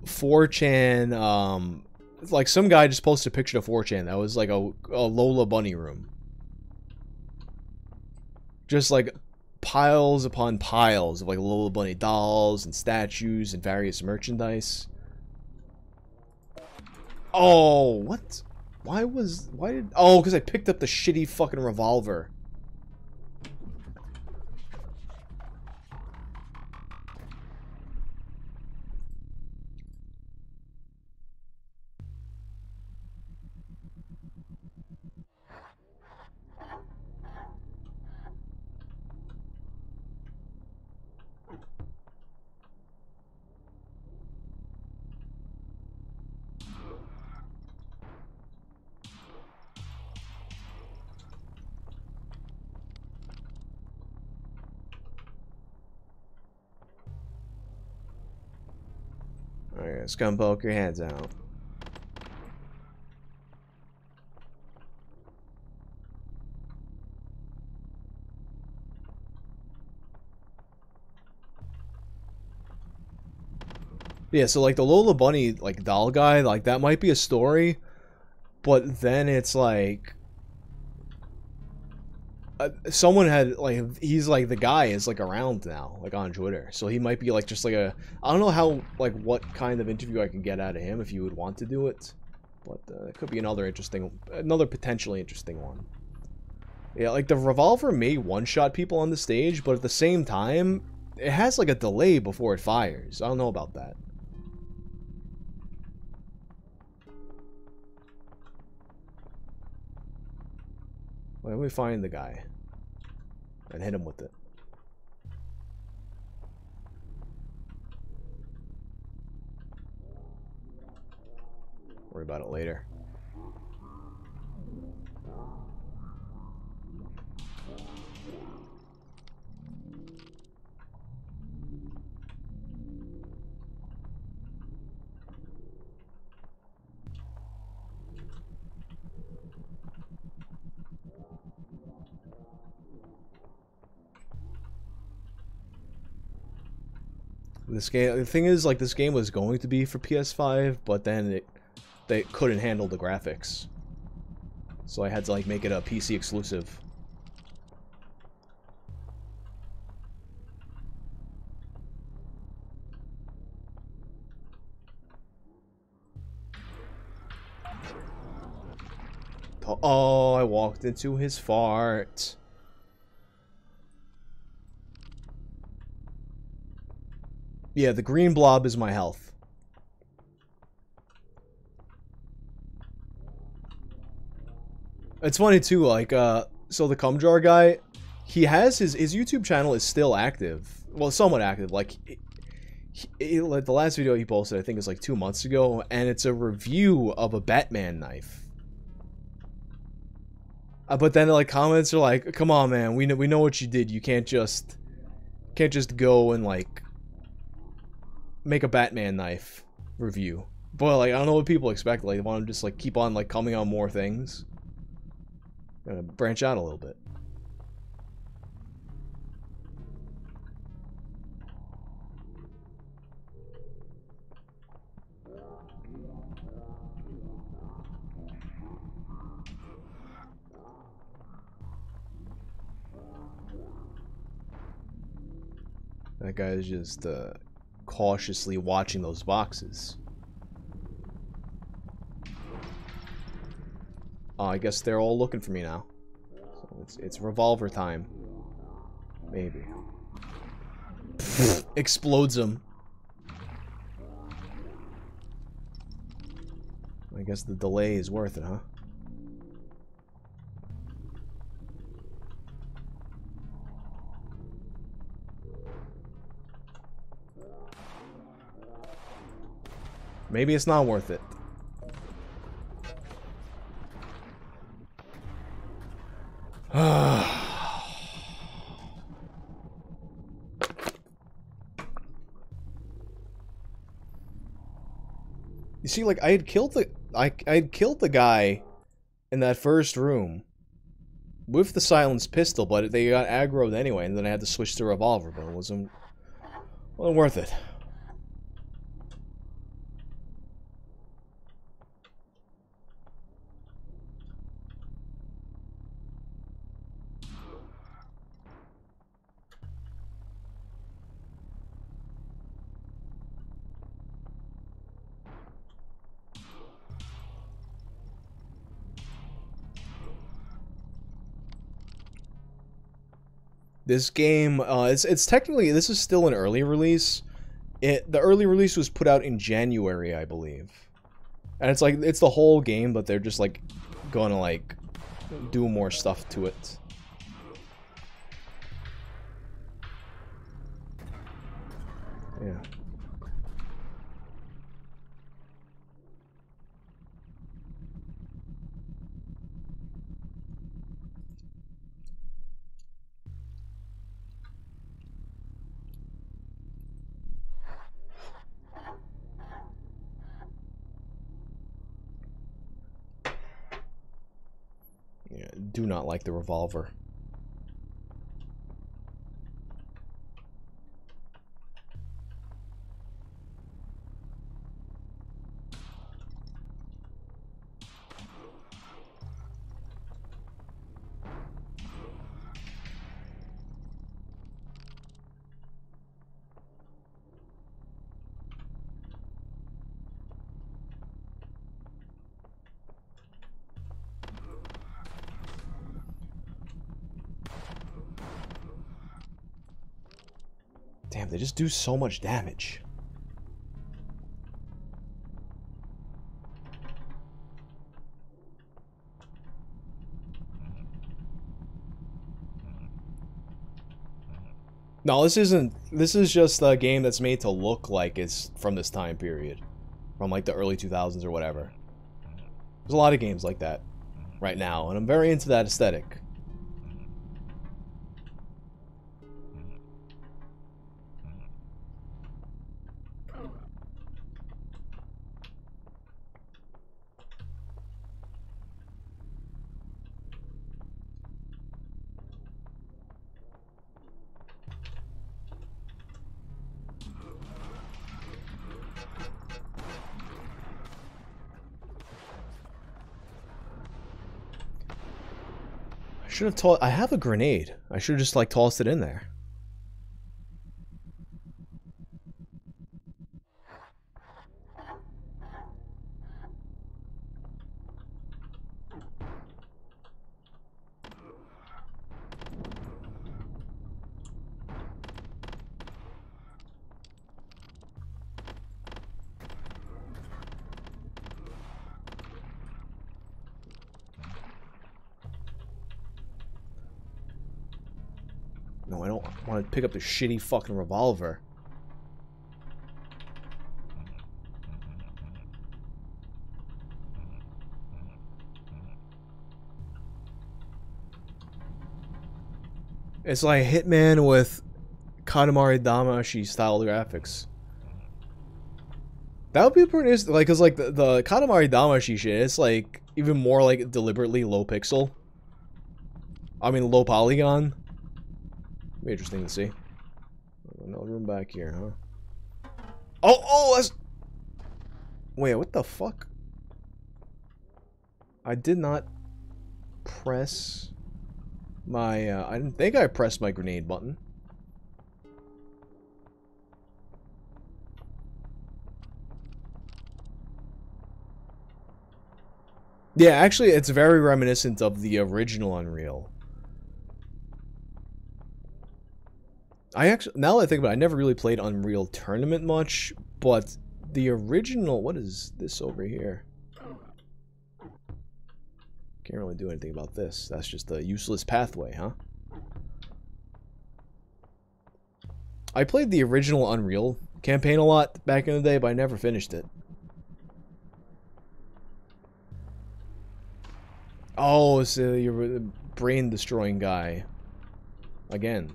4chan um like some guy just posted a picture of 4chan that was like a, a Lola bunny room. Just like piles upon piles of like Lola bunny dolls and statues and various merchandise. Oh, what? Why was why did Oh, cuz I picked up the shitty fucking revolver. Alright, scum poke your hands out. Yeah, so like the Lola Bunny like doll guy, like that might be a story, but then it's like uh, someone had like he's like the guy is like around now like on twitter. So he might be like just like a i don't know how like what kind of interview i can get out of him if you would want to do it but uh, it could be another interesting another potentially interesting one. Yeah like the revolver may one-shot people on the stage but at the same time it has like a delay before it fires. I don't know about that. Let me find the guy and hit him with it. Worry about it later. This game, the thing is, like, this game was going to be for PS5, but then it, they couldn't handle the graphics. So I had to like make it a PC exclusive. Oh, I walked into his fart. Yeah, the green blob is my health. It's funny too, like, uh, so the cum jar guy, he has his, his YouTube channel is still active. Well, somewhat active. Like, like, the last video he posted, I think, is like two months ago, and it's a review of a Batman knife. Uh, but then, like, comments are like, come on, man, we know, we know what you did. You can't just, can't just go and, like, make a Batman knife review. But, like, I don't know what people expect. Like, they want to just, like, keep on, like, coming on more things. Gotta branch out a little bit. That guy's just uh, cautiously watching those boxes. Oh, I guess they're all looking for me now. So it's, it's revolver time. Maybe. Explodes them. I guess the delay is worth it, huh? Maybe it's not worth it. you see, like I had killed the I I had killed the guy in that first room with the silenced pistol, but they got aggroed anyway, and then I had to switch to revolver, but it wasn't wasn't worth it. This game, uh, it's it's technically this is still an early release. It the early release was put out in January, I believe, and it's like it's the whole game, but they're just like going to like do more stuff to it. Like the revolver. Just do so much damage. No, this isn't. This is just a game that's made to look like it's from this time period. From like the early 2000s or whatever. There's a lot of games like that right now, and I'm very into that aesthetic. Have. I have a grenade. I should just like tossed it in there. No, I pick up the shitty fucking revolver. It's like Hitman with Katamari Damacy style graphics. That would be pretty interesting, like, cause like the, the Katamari Damacy shit, it's like even more like deliberately low pixel. I mean low polygon. Be interesting to see. Another room back here, huh? Oh, oh, that's... Wait, what the fuck? I did not press my, uh, I didn't think I pressed my grenade button. Yeah, actually, it's very reminiscent of the original Unreal. I actually, now that I think about it, I never really played Unreal Tournament much, but the original, what is this over here? Can't really do anything about this. That's just a useless pathway, huh? I played the original Unreal campaign a lot back in the day, but I never finished it. Oh, so you're a brain-destroying guy. Again.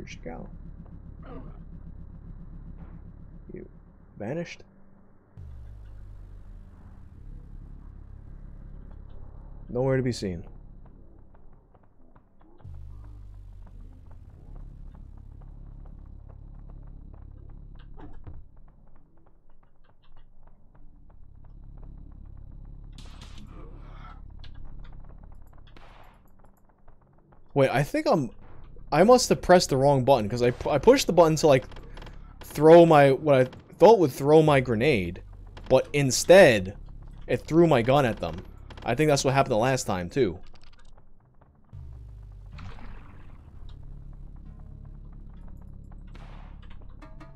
Where'd she go? You vanished? Nowhere to be seen. Wait, I think I'm... I must have pressed the wrong button, because I, I pushed the button to, like, throw my... What I thought would throw my grenade, but instead, it threw my gun at them. I think that's what happened the last time, too.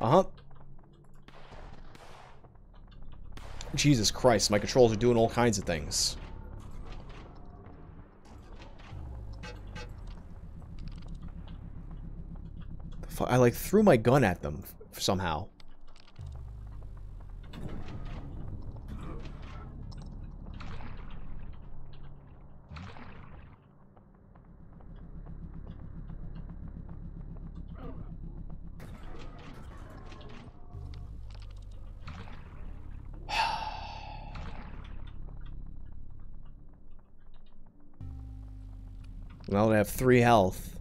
Uh-huh. Jesus Christ, my controls are doing all kinds of things. I like threw my gun at them somehow. Now that I have three health.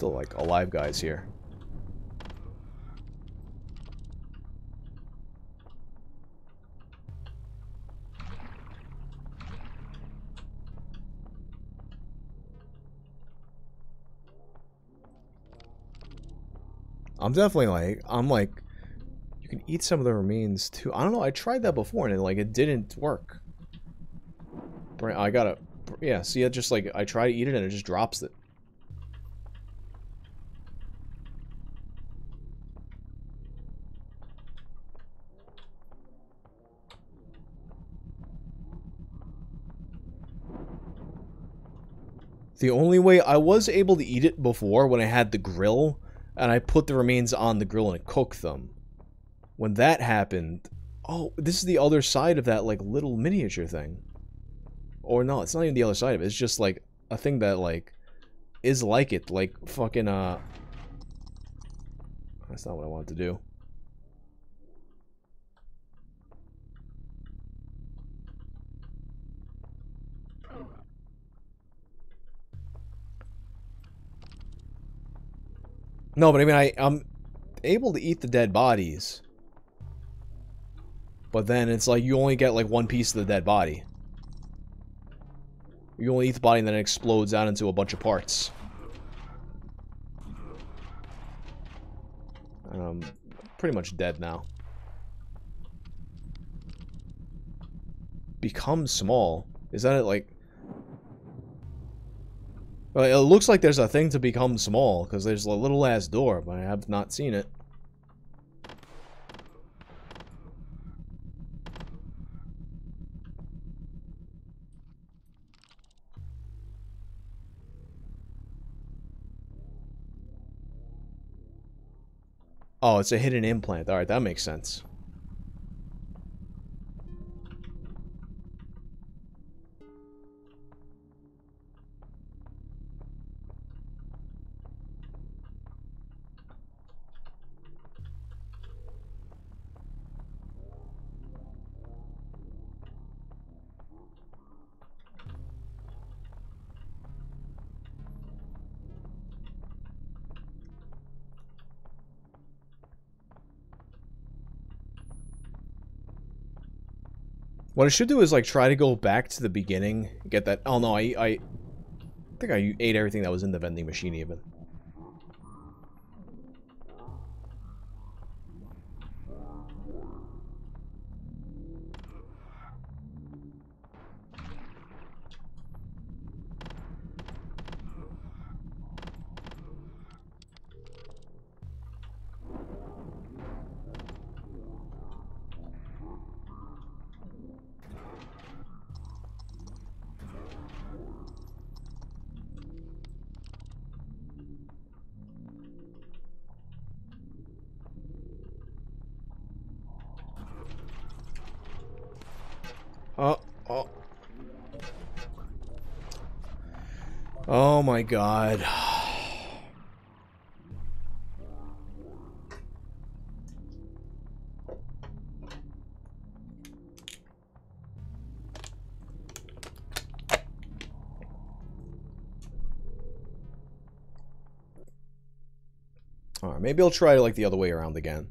Still like alive guys here. I'm definitely like, I'm like, you can eat some of the remains too. I don't know, I tried that before and it, like, it didn't work. I gotta, yeah, see, I just like, I try to eat it and it just drops it. The only way I was able to eat it before when I had the grill and I put the remains on the grill and cooked them. When that happened, oh, this is the other side of that like little miniature thing. Or no, it's not even the other side of it. It's just like a thing that like is like it, like fucking uh That's not what I wanted to do. No, but I mean, I, I'm able to eat the dead bodies. But then it's like you only get like one piece of the dead body. You only eat the body and then it explodes out into a bunch of parts. Um, pretty much dead now. Become small. Is that it, like... It looks like there's a thing to become small, because there's a little ass door, but I have not seen it. Oh, it's a hidden implant. Alright, that makes sense. What I should do is like try to go back to the beginning, get that. Oh no, I I think I ate everything that was in the vending machine even. My god. Alright, maybe I'll try like the other way around again.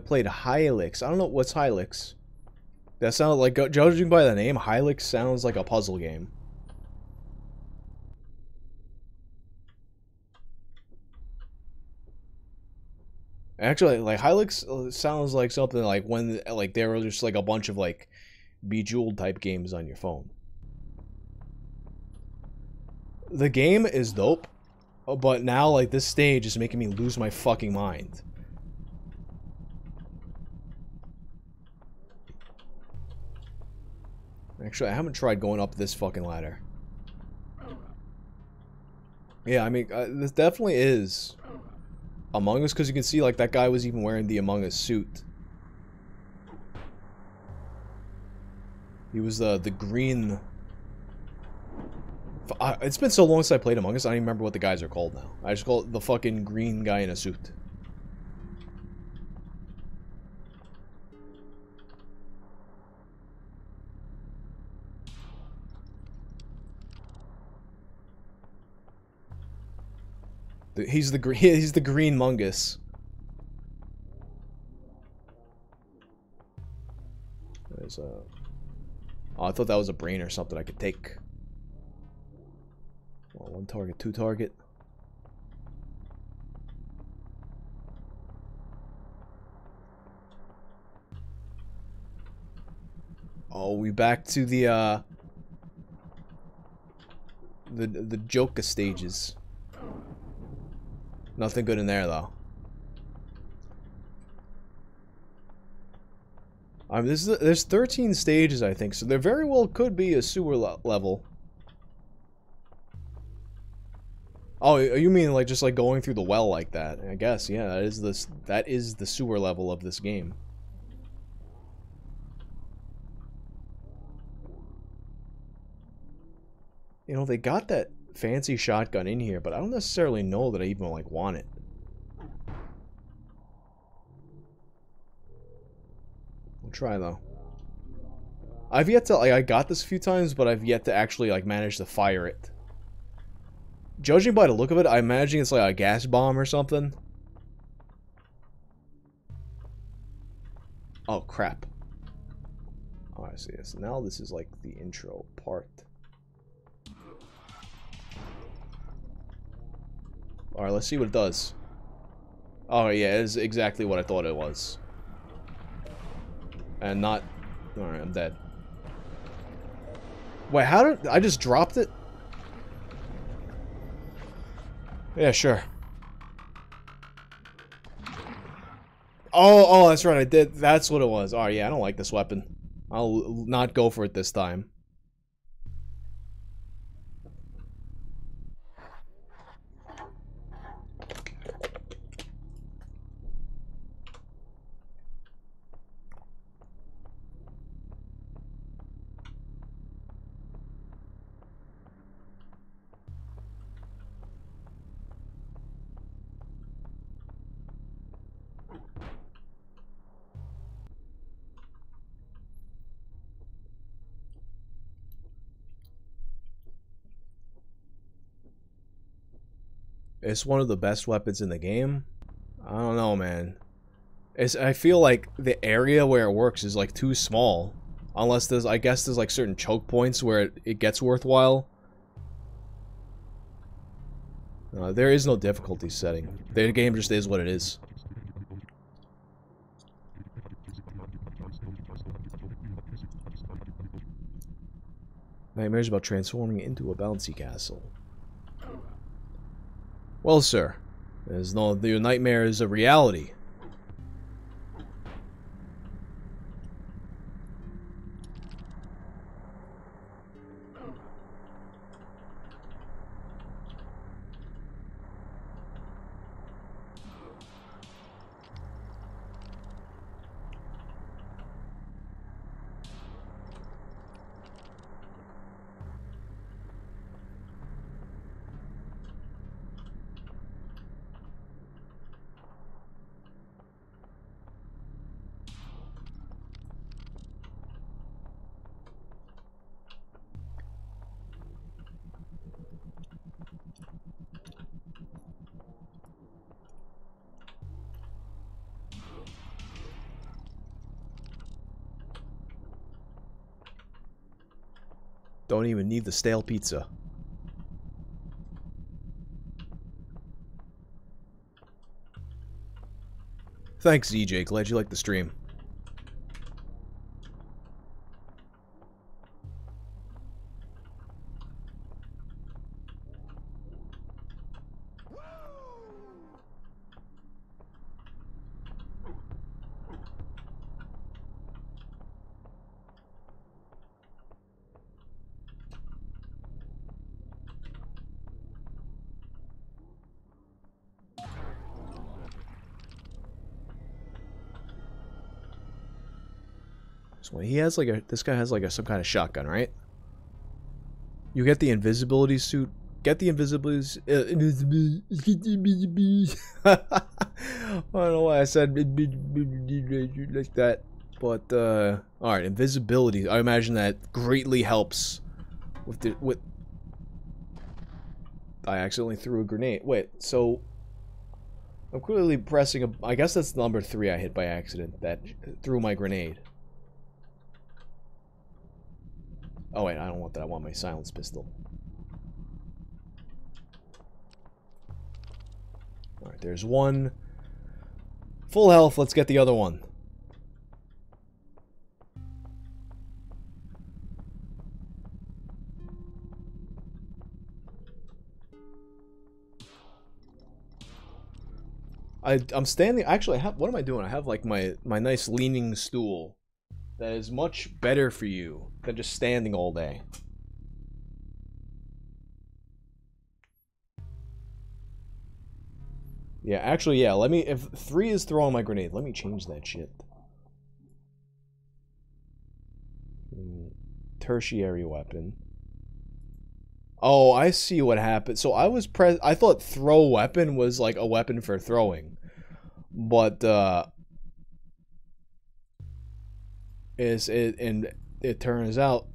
Played Hylics? I don't know what's Hylics. That sounds like judging by the name, Hylics sounds like a puzzle game. Actually, like Hylics uh, sounds like something like when like there were just like a bunch of like bejeweled type games on your phone. The game is dope, but now like this stage is making me lose my fucking mind. Actually, I haven't tried going up this fucking ladder. Yeah, I mean, uh, this definitely is Among Us, because you can see, like, that guy was even wearing the Among Us suit. He was uh, the green... It's been so long since I played Among Us, I don't even remember what the guys are called now. I just call it the fucking green guy in a suit. He's the green. He's the green mungus. There's a. Oh, I thought that was a brain or something I could take. Well, one target, two target. Oh, we back to the uh the the Joker stages. Nothing good in there, though. Mean, this is, there's 13 stages, I think, so there very well could be a sewer le level. Oh, you mean like just like going through the well like that? I guess, yeah, that is this that is the sewer level of this game. You know, they got that fancy shotgun in here, but I don't necessarily know that I even, like, want it. We'll try though. I've yet to like I got this a few times, but I've yet to actually like manage to fire it. Judging by the look of it, I imagine it's like a gas bomb or something. Oh crap. Oh, I see. So now this is like the intro part. Alright, let's see what it does. Oh yeah, it's exactly what I thought it was. And not... Alright, I'm dead. Wait, how did... I just dropped it? Yeah, sure. Oh, oh, that's right, I did. That's what it was. Oh, yeah, I don't like this weapon. I'll not go for it this time. It's one of the best weapons in the game. I don't know, man. It's, I feel like the area where it works is like too small. Unless there's, I guess there's like certain choke points where it, it gets worthwhile. Uh, there is no difficulty setting. The game just is what it is. Nightmares about transforming into a bouncy castle. Well, sir, as though your nightmare is a reality. Need the stale pizza. Thanks, EJ. Glad you liked the stream. So he has like a, this guy has like a, some kind of shotgun, right? You get the invisibility suit. Get the invisibility. Uh, invisibility. I don't know why I said like that, but uh, all right, invisibility. I imagine that greatly helps with the with. I accidentally threw a grenade. Wait, so I'm clearly pressing a. I guess that's number three I hit by accident. That threw my grenade. Oh wait, I don't want that. I want my silence pistol. Alright, there's one. Full health, let's get the other one. I, I'm standing, actually, I have, what am I doing? I have like my, my nice leaning stool that is much better for you than just standing all day. Yeah, actually, yeah, let me, if three is throwing my grenade, let me change that shit. Hmm, tertiary weapon. Oh, I see what happened. So I was pre- I thought throw weapon was like a weapon for throwing. But, uh, is it and it turns out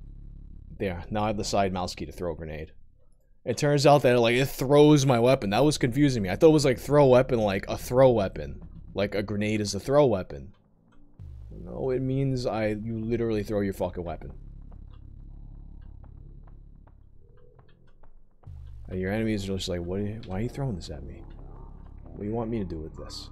there now I have the side mouse key to throw a grenade. It turns out that like it throws my weapon. That was confusing me. I thought it was like throw weapon like a throw weapon. Like a grenade is a throw weapon. No, it means I you literally throw your fucking weapon. And your enemies are just like, what? Are you, why are you throwing this at me? What do you want me to do with this?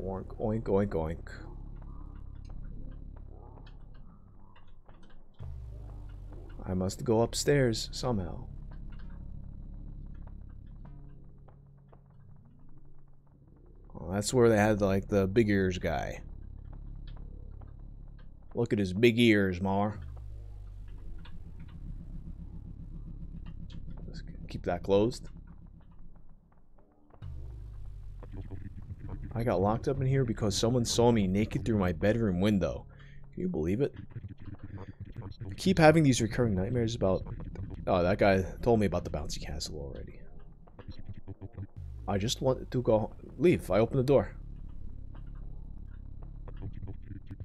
Oink, oink, oink, oink. I must go upstairs somehow. Well, that's where they had like the big ears guy. Look at his big ears, Mar. Let's keep that closed. I got locked up in here because someone saw me naked through my bedroom window. Can you believe it? I keep having these recurring nightmares about... Oh, that guy told me about the bouncy castle already. I just wanted to go... Leave. I open the door.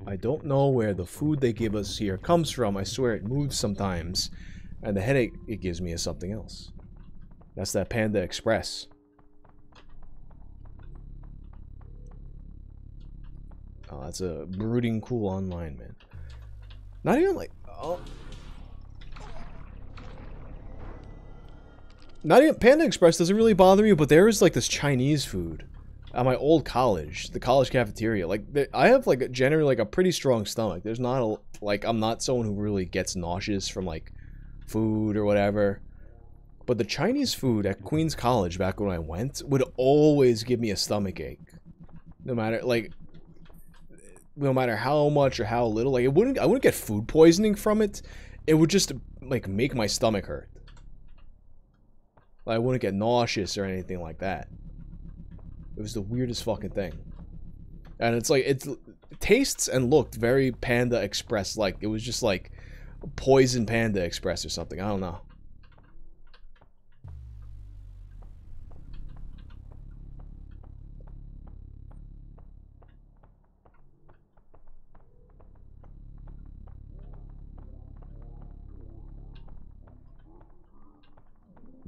I don't know where the food they give us here comes from. I swear it moves sometimes. And the headache it gives me is something else. That's that Panda Express. Oh, that's a brooding cool online, man. Not even like oh. Not even Panda Express doesn't really bother me, but there is like this Chinese food at my old college, the college cafeteria. Like I have like generally like a pretty strong stomach. There's not a like I'm not someone who really gets nauseous from like food or whatever. But the Chinese food at Queens College back when I went would always give me a stomach ache. No matter like no matter how much or how little. Like it wouldn't I wouldn't get food poisoning from it. It would just like make my stomach hurt. Like, I wouldn't get nauseous or anything like that. It was the weirdest fucking thing. And it's like it's, it tastes and looked very Panda Express like. It was just like Poison Panda Express or something. I don't know.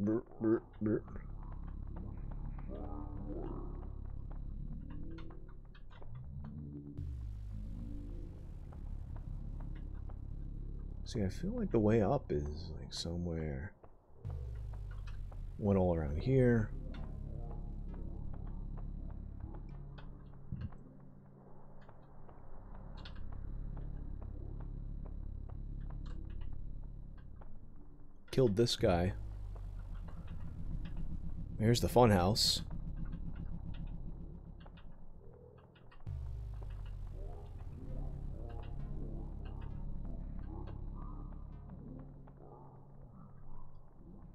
Brr, brr, brr. See, I feel like the way up is like somewhere. One all around here. Killed this guy. Here's the fun house.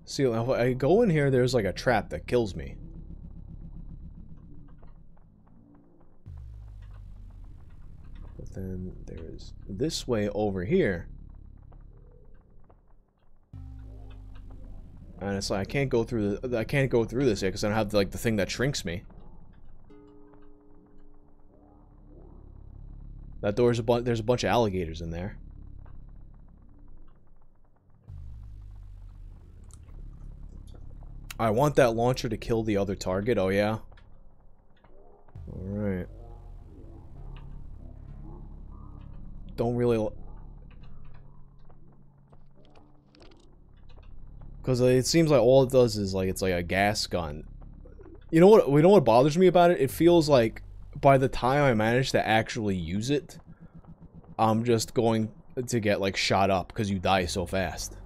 See, if I go in here, there's like a trap that kills me. But then there's this way over here. And it's like I can't go through the I can't go through this yet because I don't have like the thing that shrinks me. That door's a bunch. There's a bunch of alligators in there. I want that launcher to kill the other target. Oh yeah. All right. Don't really Because it seems like all it does is like it's like a gas gun. You know what? You know what bothers me about it? It feels like by the time I manage to actually use it, I'm just going to get like shot up because you die so fast.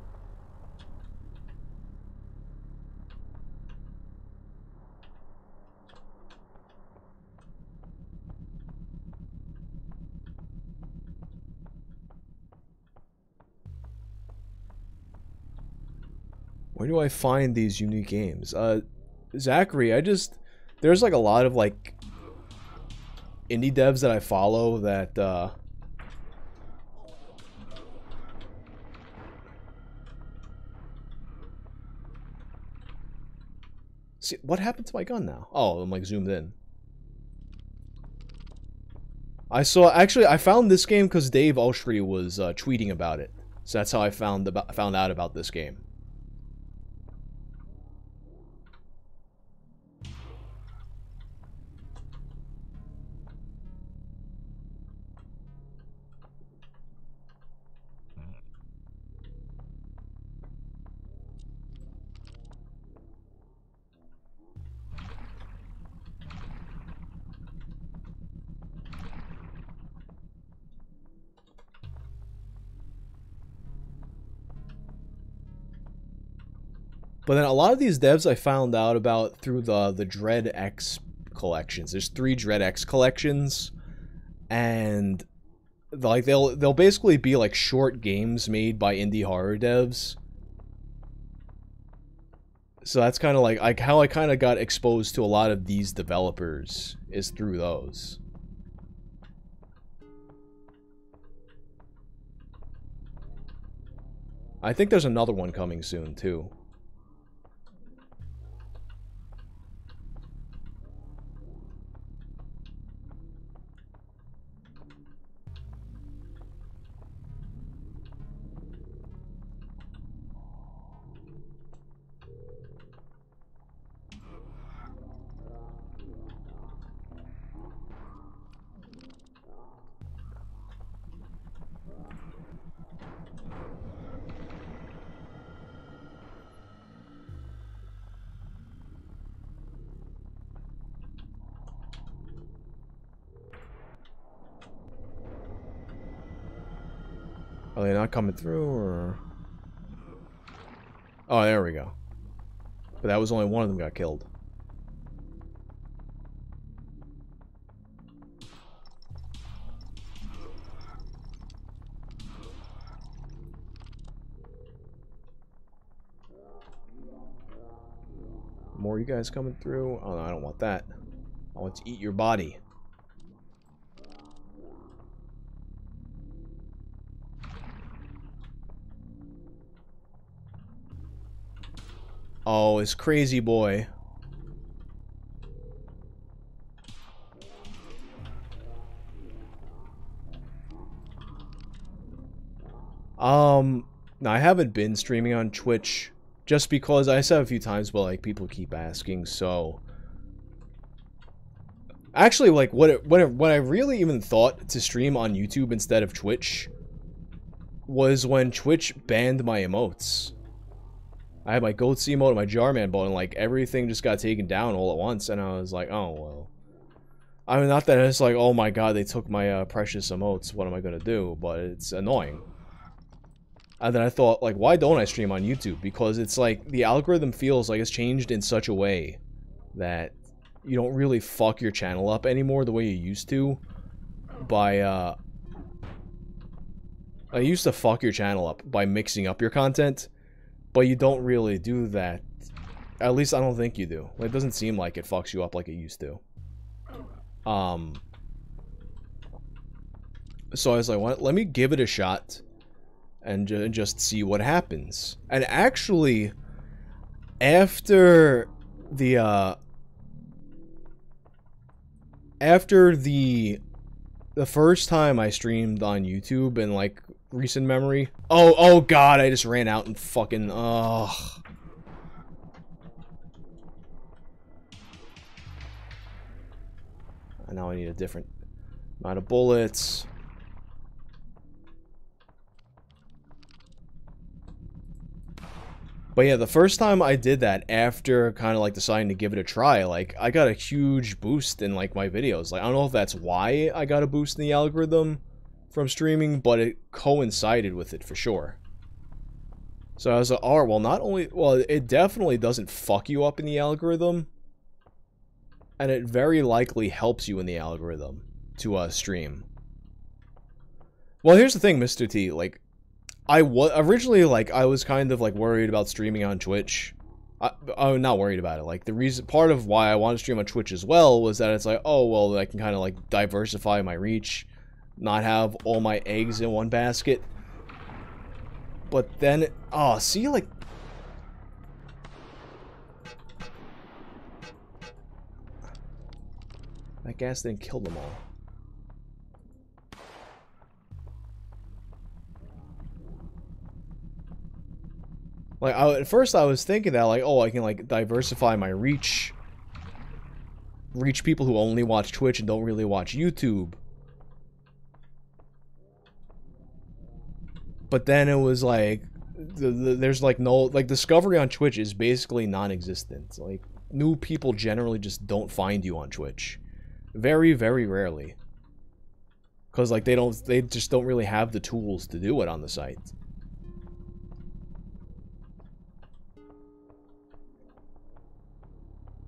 Where do I find these unique games? Uh, Zachary, I just... There's like a lot of like... indie devs that I follow that uh See, what happened to my gun now? Oh, I'm like zoomed in. I saw actually I found this game because Dave Oshry was uh, tweeting about it, so that's how I found about found out about this game. But then a lot of these devs I found out about through the the Dread X collections. There's three Dread X collections, and like they'll they'll basically be like short games made by indie horror devs. So that's kind of like how I kind of got exposed to a lot of these developers is through those. I think there's another one coming soon too. Not coming through, or...? Oh, there we go. But that was only one of them got killed. More you guys coming through? Oh, no, I don't want that. I want to eat your body. Oh, it's crazy boy. Um, I haven't been streaming on Twitch just because I said a few times, but like people keep asking, so actually, like what it, what it, what I really even thought to stream on YouTube instead of Twitch was when Twitch banned my emotes. I had my goat emote and my Jarman bone, and like everything just got taken down all at once, and I was like, oh well. I mean, not that it's like, oh my god, they took my uh, precious emotes. What am I gonna do? But it's annoying. And then I thought, like, why don't I stream on YouTube? Because it's like the algorithm feels like it's changed in such a way that you don't really fuck your channel up anymore the way you used to. By uh, I used to fuck your channel up by mixing up your content but you don't really do that. At least I don't think you do. It doesn't seem like it fucks you up like it used to. Um. So I was like, what? let me give it a shot and ju just see what happens. And actually, after the, uh, after the, the first time I streamed on YouTube and like recent memory. Oh, oh god, I just ran out and fucking, ugh. And now I need a different amount of bullets. But yeah, the first time I did that after kind of like deciding to give it a try, like I got a huge boost in like my videos. Like I don't know if that's why I got a boost in the algorithm from streaming, but it coincided with it for sure. So I was like, oh, well, not only, well, it definitely doesn't fuck you up in the algorithm, and it very likely helps you in the algorithm to uh, stream. Well, here's the thing, Mr. T, like, I was, originally, like, I was kind of, like, worried about streaming on Twitch, I, I'm not worried about it. Like the reason, part of why I want to stream on Twitch as well was that it's like, oh well, I can kind of like diversify my reach, not have all my eggs in one basket. But then, oh, see, like. That gas didn't kill them all. Like I, at first I was thinking that like oh I can like diversify my reach reach people who only watch Twitch and don't really watch YouTube. But then it was like the, the, there's like no like discovery on Twitch is basically non-existent. Like new people generally just don't find you on Twitch. Very very rarely. Cuz like they don't they just don't really have the tools to do it on the site.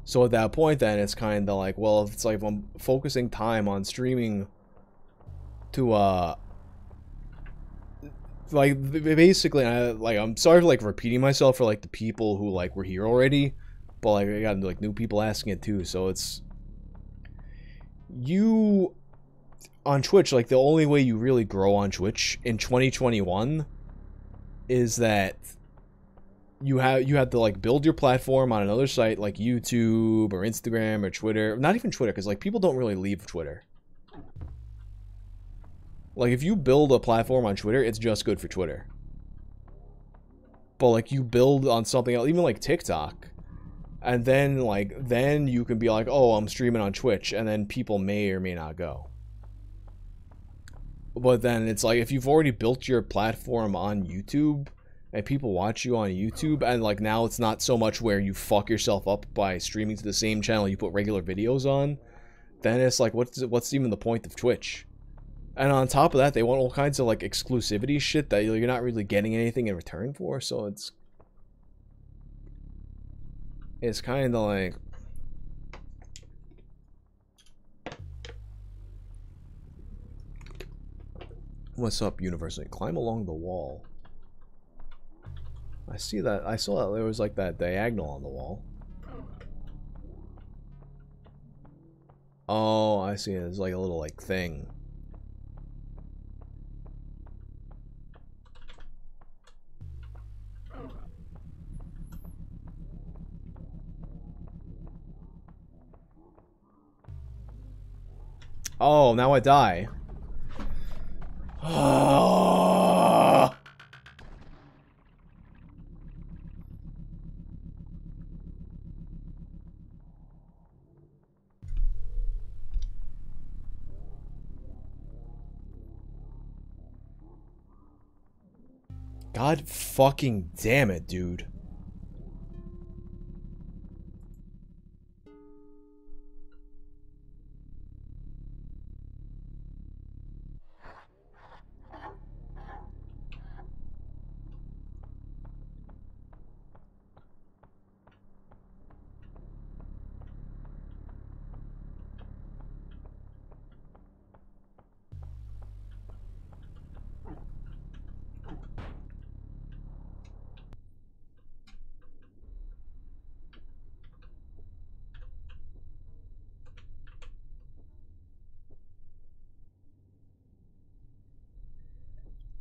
So at that point, then it's kind of like, well, if it's like if I'm focusing time on streaming to, uh, like basically, I like I'm sorry for like repeating myself for like the people who like were here already, but like I got like new people asking it too. So it's you on Twitch. Like the only way you really grow on Twitch in 2021 is that you have you have to like build your platform on another site like YouTube or Instagram or Twitter. Not even Twitter, because like people don't really leave Twitter. Like if you build a platform on Twitter, it's just good for Twitter. But like you build on something else, even like TikTok, and then like then you can be like, oh, I'm streaming on Twitch, and then people may or may not go. But then it's like if you've already built your platform on YouTube and people watch you on YouTube and like now it's not so much where you fuck yourself up by streaming to the same channel you put regular videos on then it's like what's what's even the point of Twitch and on top of that they want all kinds of like exclusivity shit that you're not really getting anything in return for so it's it's kind of like What's up, University? Climb along the wall. I see that. I saw that there was like that diagonal on the wall. Oh, I see. It's like a little like thing. Oh, now I die. God fucking damn it, dude.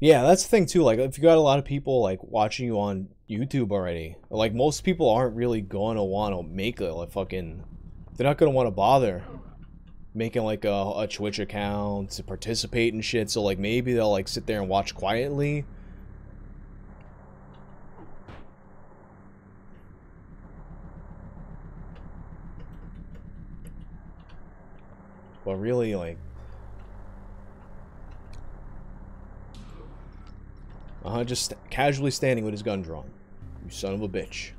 Yeah, that's the thing too. Like, if you got a lot of people like watching you on YouTube already, like most people aren't really going to want to make a like, fucking. They're not going to want to bother making like a, a Twitch account to participate in shit. So like maybe they'll like sit there and watch quietly. But really, like, Uh-huh, just casually standing with his gun drawn. You son of a bitch.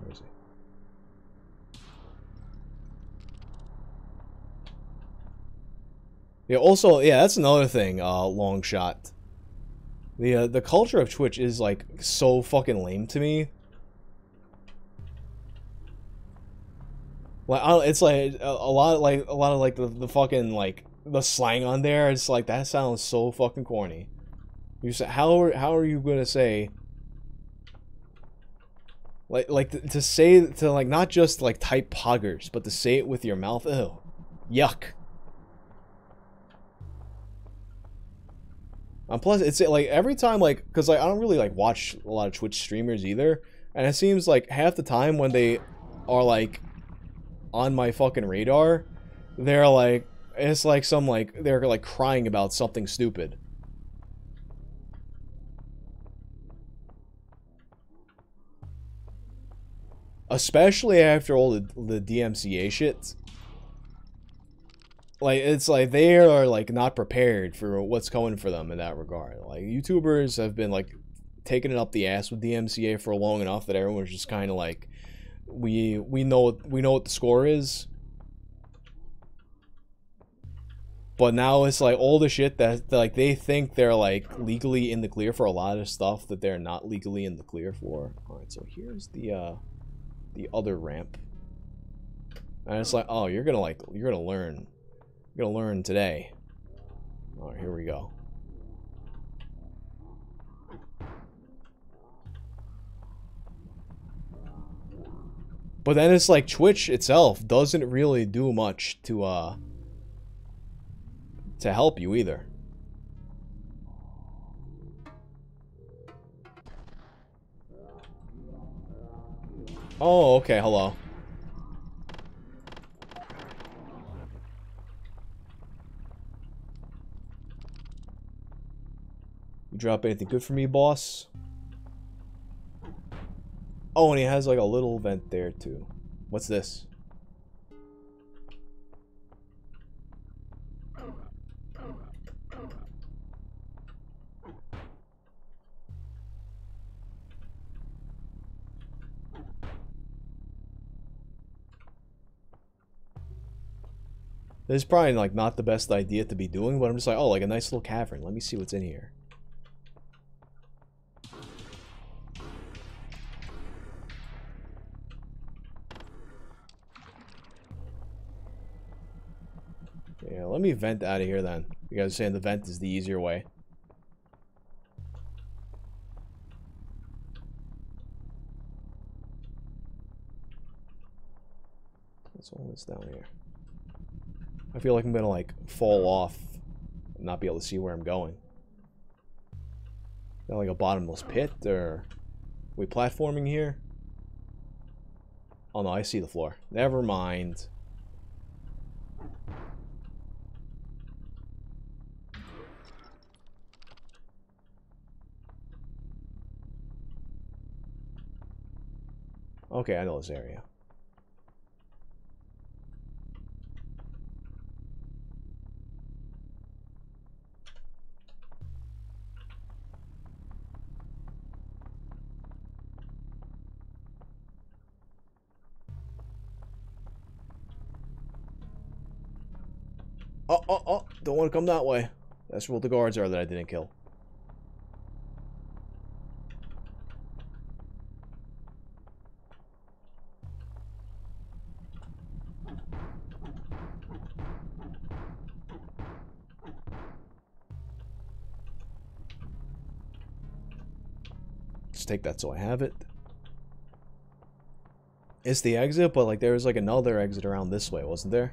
Where is he? Yeah, also, yeah, that's another thing, uh, long shot. The, uh, the culture of Twitch is, like, so fucking lame to me. Like it's like a, a lot, like a lot of like the, the fucking like the slang on there. It's like that sounds so fucking corny. You say how are how are you gonna say like like to, to say to like not just like type poggers, but to say it with your mouth? Ew, yuck. And plus, it's like every time like because like I don't really like watch a lot of Twitch streamers either, and it seems like half the time when they are like on my fucking radar, they're like it's like some like they're like crying about something stupid. Especially after all the, the DMCA shit. Like, it's like they are, like, not prepared for what's coming for them in that regard. Like, YouTubers have been, like, taking it up the ass with DMCA for long enough that everyone's just kind of like, we we know we know what the score is. But now it's like all the shit that like they think they're like legally in the clear for a lot of stuff that they're not legally in the clear for. All right, so here's the uh the other ramp. And it's like, oh, you're gonna like, you're gonna learn. You're gonna learn today. Alright, here we go. But then it's like Twitch itself doesn't really do much to, uh, to help you either. Oh, okay, hello. You drop anything good for me, boss? Oh, and he has like a little vent there too. What's this? This is probably like not the best idea to be doing, but I'm just like, oh, like a nice little cavern. Let me see what's in here. Yeah, let me vent out of here then. You guys are saying the vent is the easier way. What's all this down here? I feel like I'm gonna like fall off and not be able to see where I'm going. Got like a bottomless pit or we platforming here? Oh no, I see the floor. Never mind. Okay, I know this area. Oh, oh, oh, don't want to come that way. That's what the guards are that I didn't kill. Take that so I have it. It's the exit, but like there was like another exit around this way, wasn't there?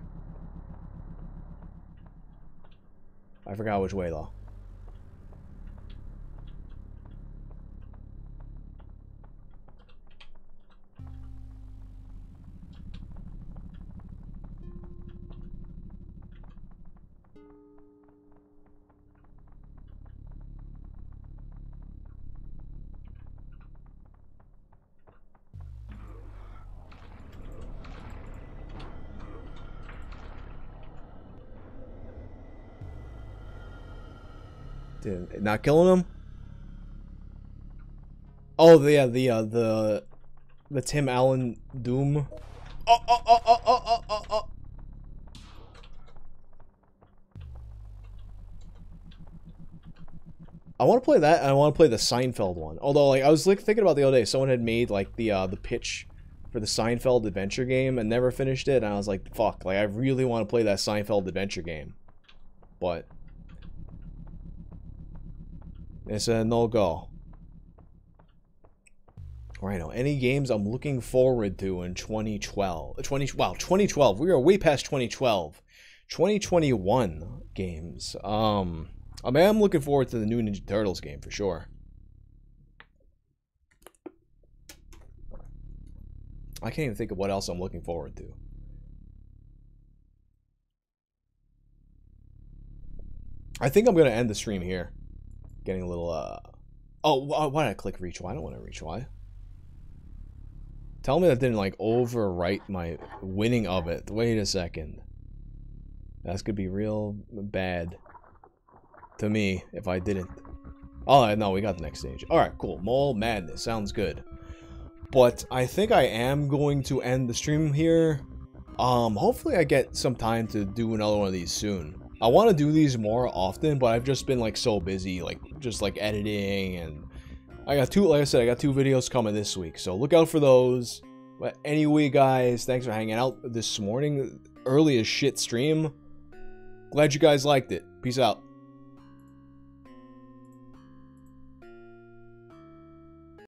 I forgot which way though. Not killing him? Oh, the yeah, the uh, the the Tim Allen Doom. Oh, oh, oh, oh, oh, oh, oh, oh. I want to play that, and I want to play the Seinfeld one. Although, like, I was like thinking about the other day, someone had made like the uh, the pitch for the Seinfeld adventure game and never finished it, and I was like, fuck, like I really want to play that Seinfeld adventure game, but It's a no-go. Right now, any games I'm looking forward to in 2012. 20, wow, 2012. We are way past 2012. 2021 games. Um, I mean, I'm looking forward to the new Ninja Turtles game for sure. I can't even think of what else I'm looking forward to. I think I'm gonna end the stream here. Getting a little uh oh why did I click reach I don't want to reach Y. Tell me that didn't like overwrite my winning of it. Wait a second. That's gonna be real bad to me if I didn't. Oh no, we got the next stage. Alright, cool. Mole Madness. Sounds good. But I think I am going to end the stream here. Um, hopefully I get some time to do another one of these soon. I want to do these more often, but I've just been like so busy, like just like editing and I got two, like I said, I got two videos coming this week, so look out for those. But anyway, guys, thanks for hanging out this morning. Early as shit stream. Glad you guys liked it. Peace out.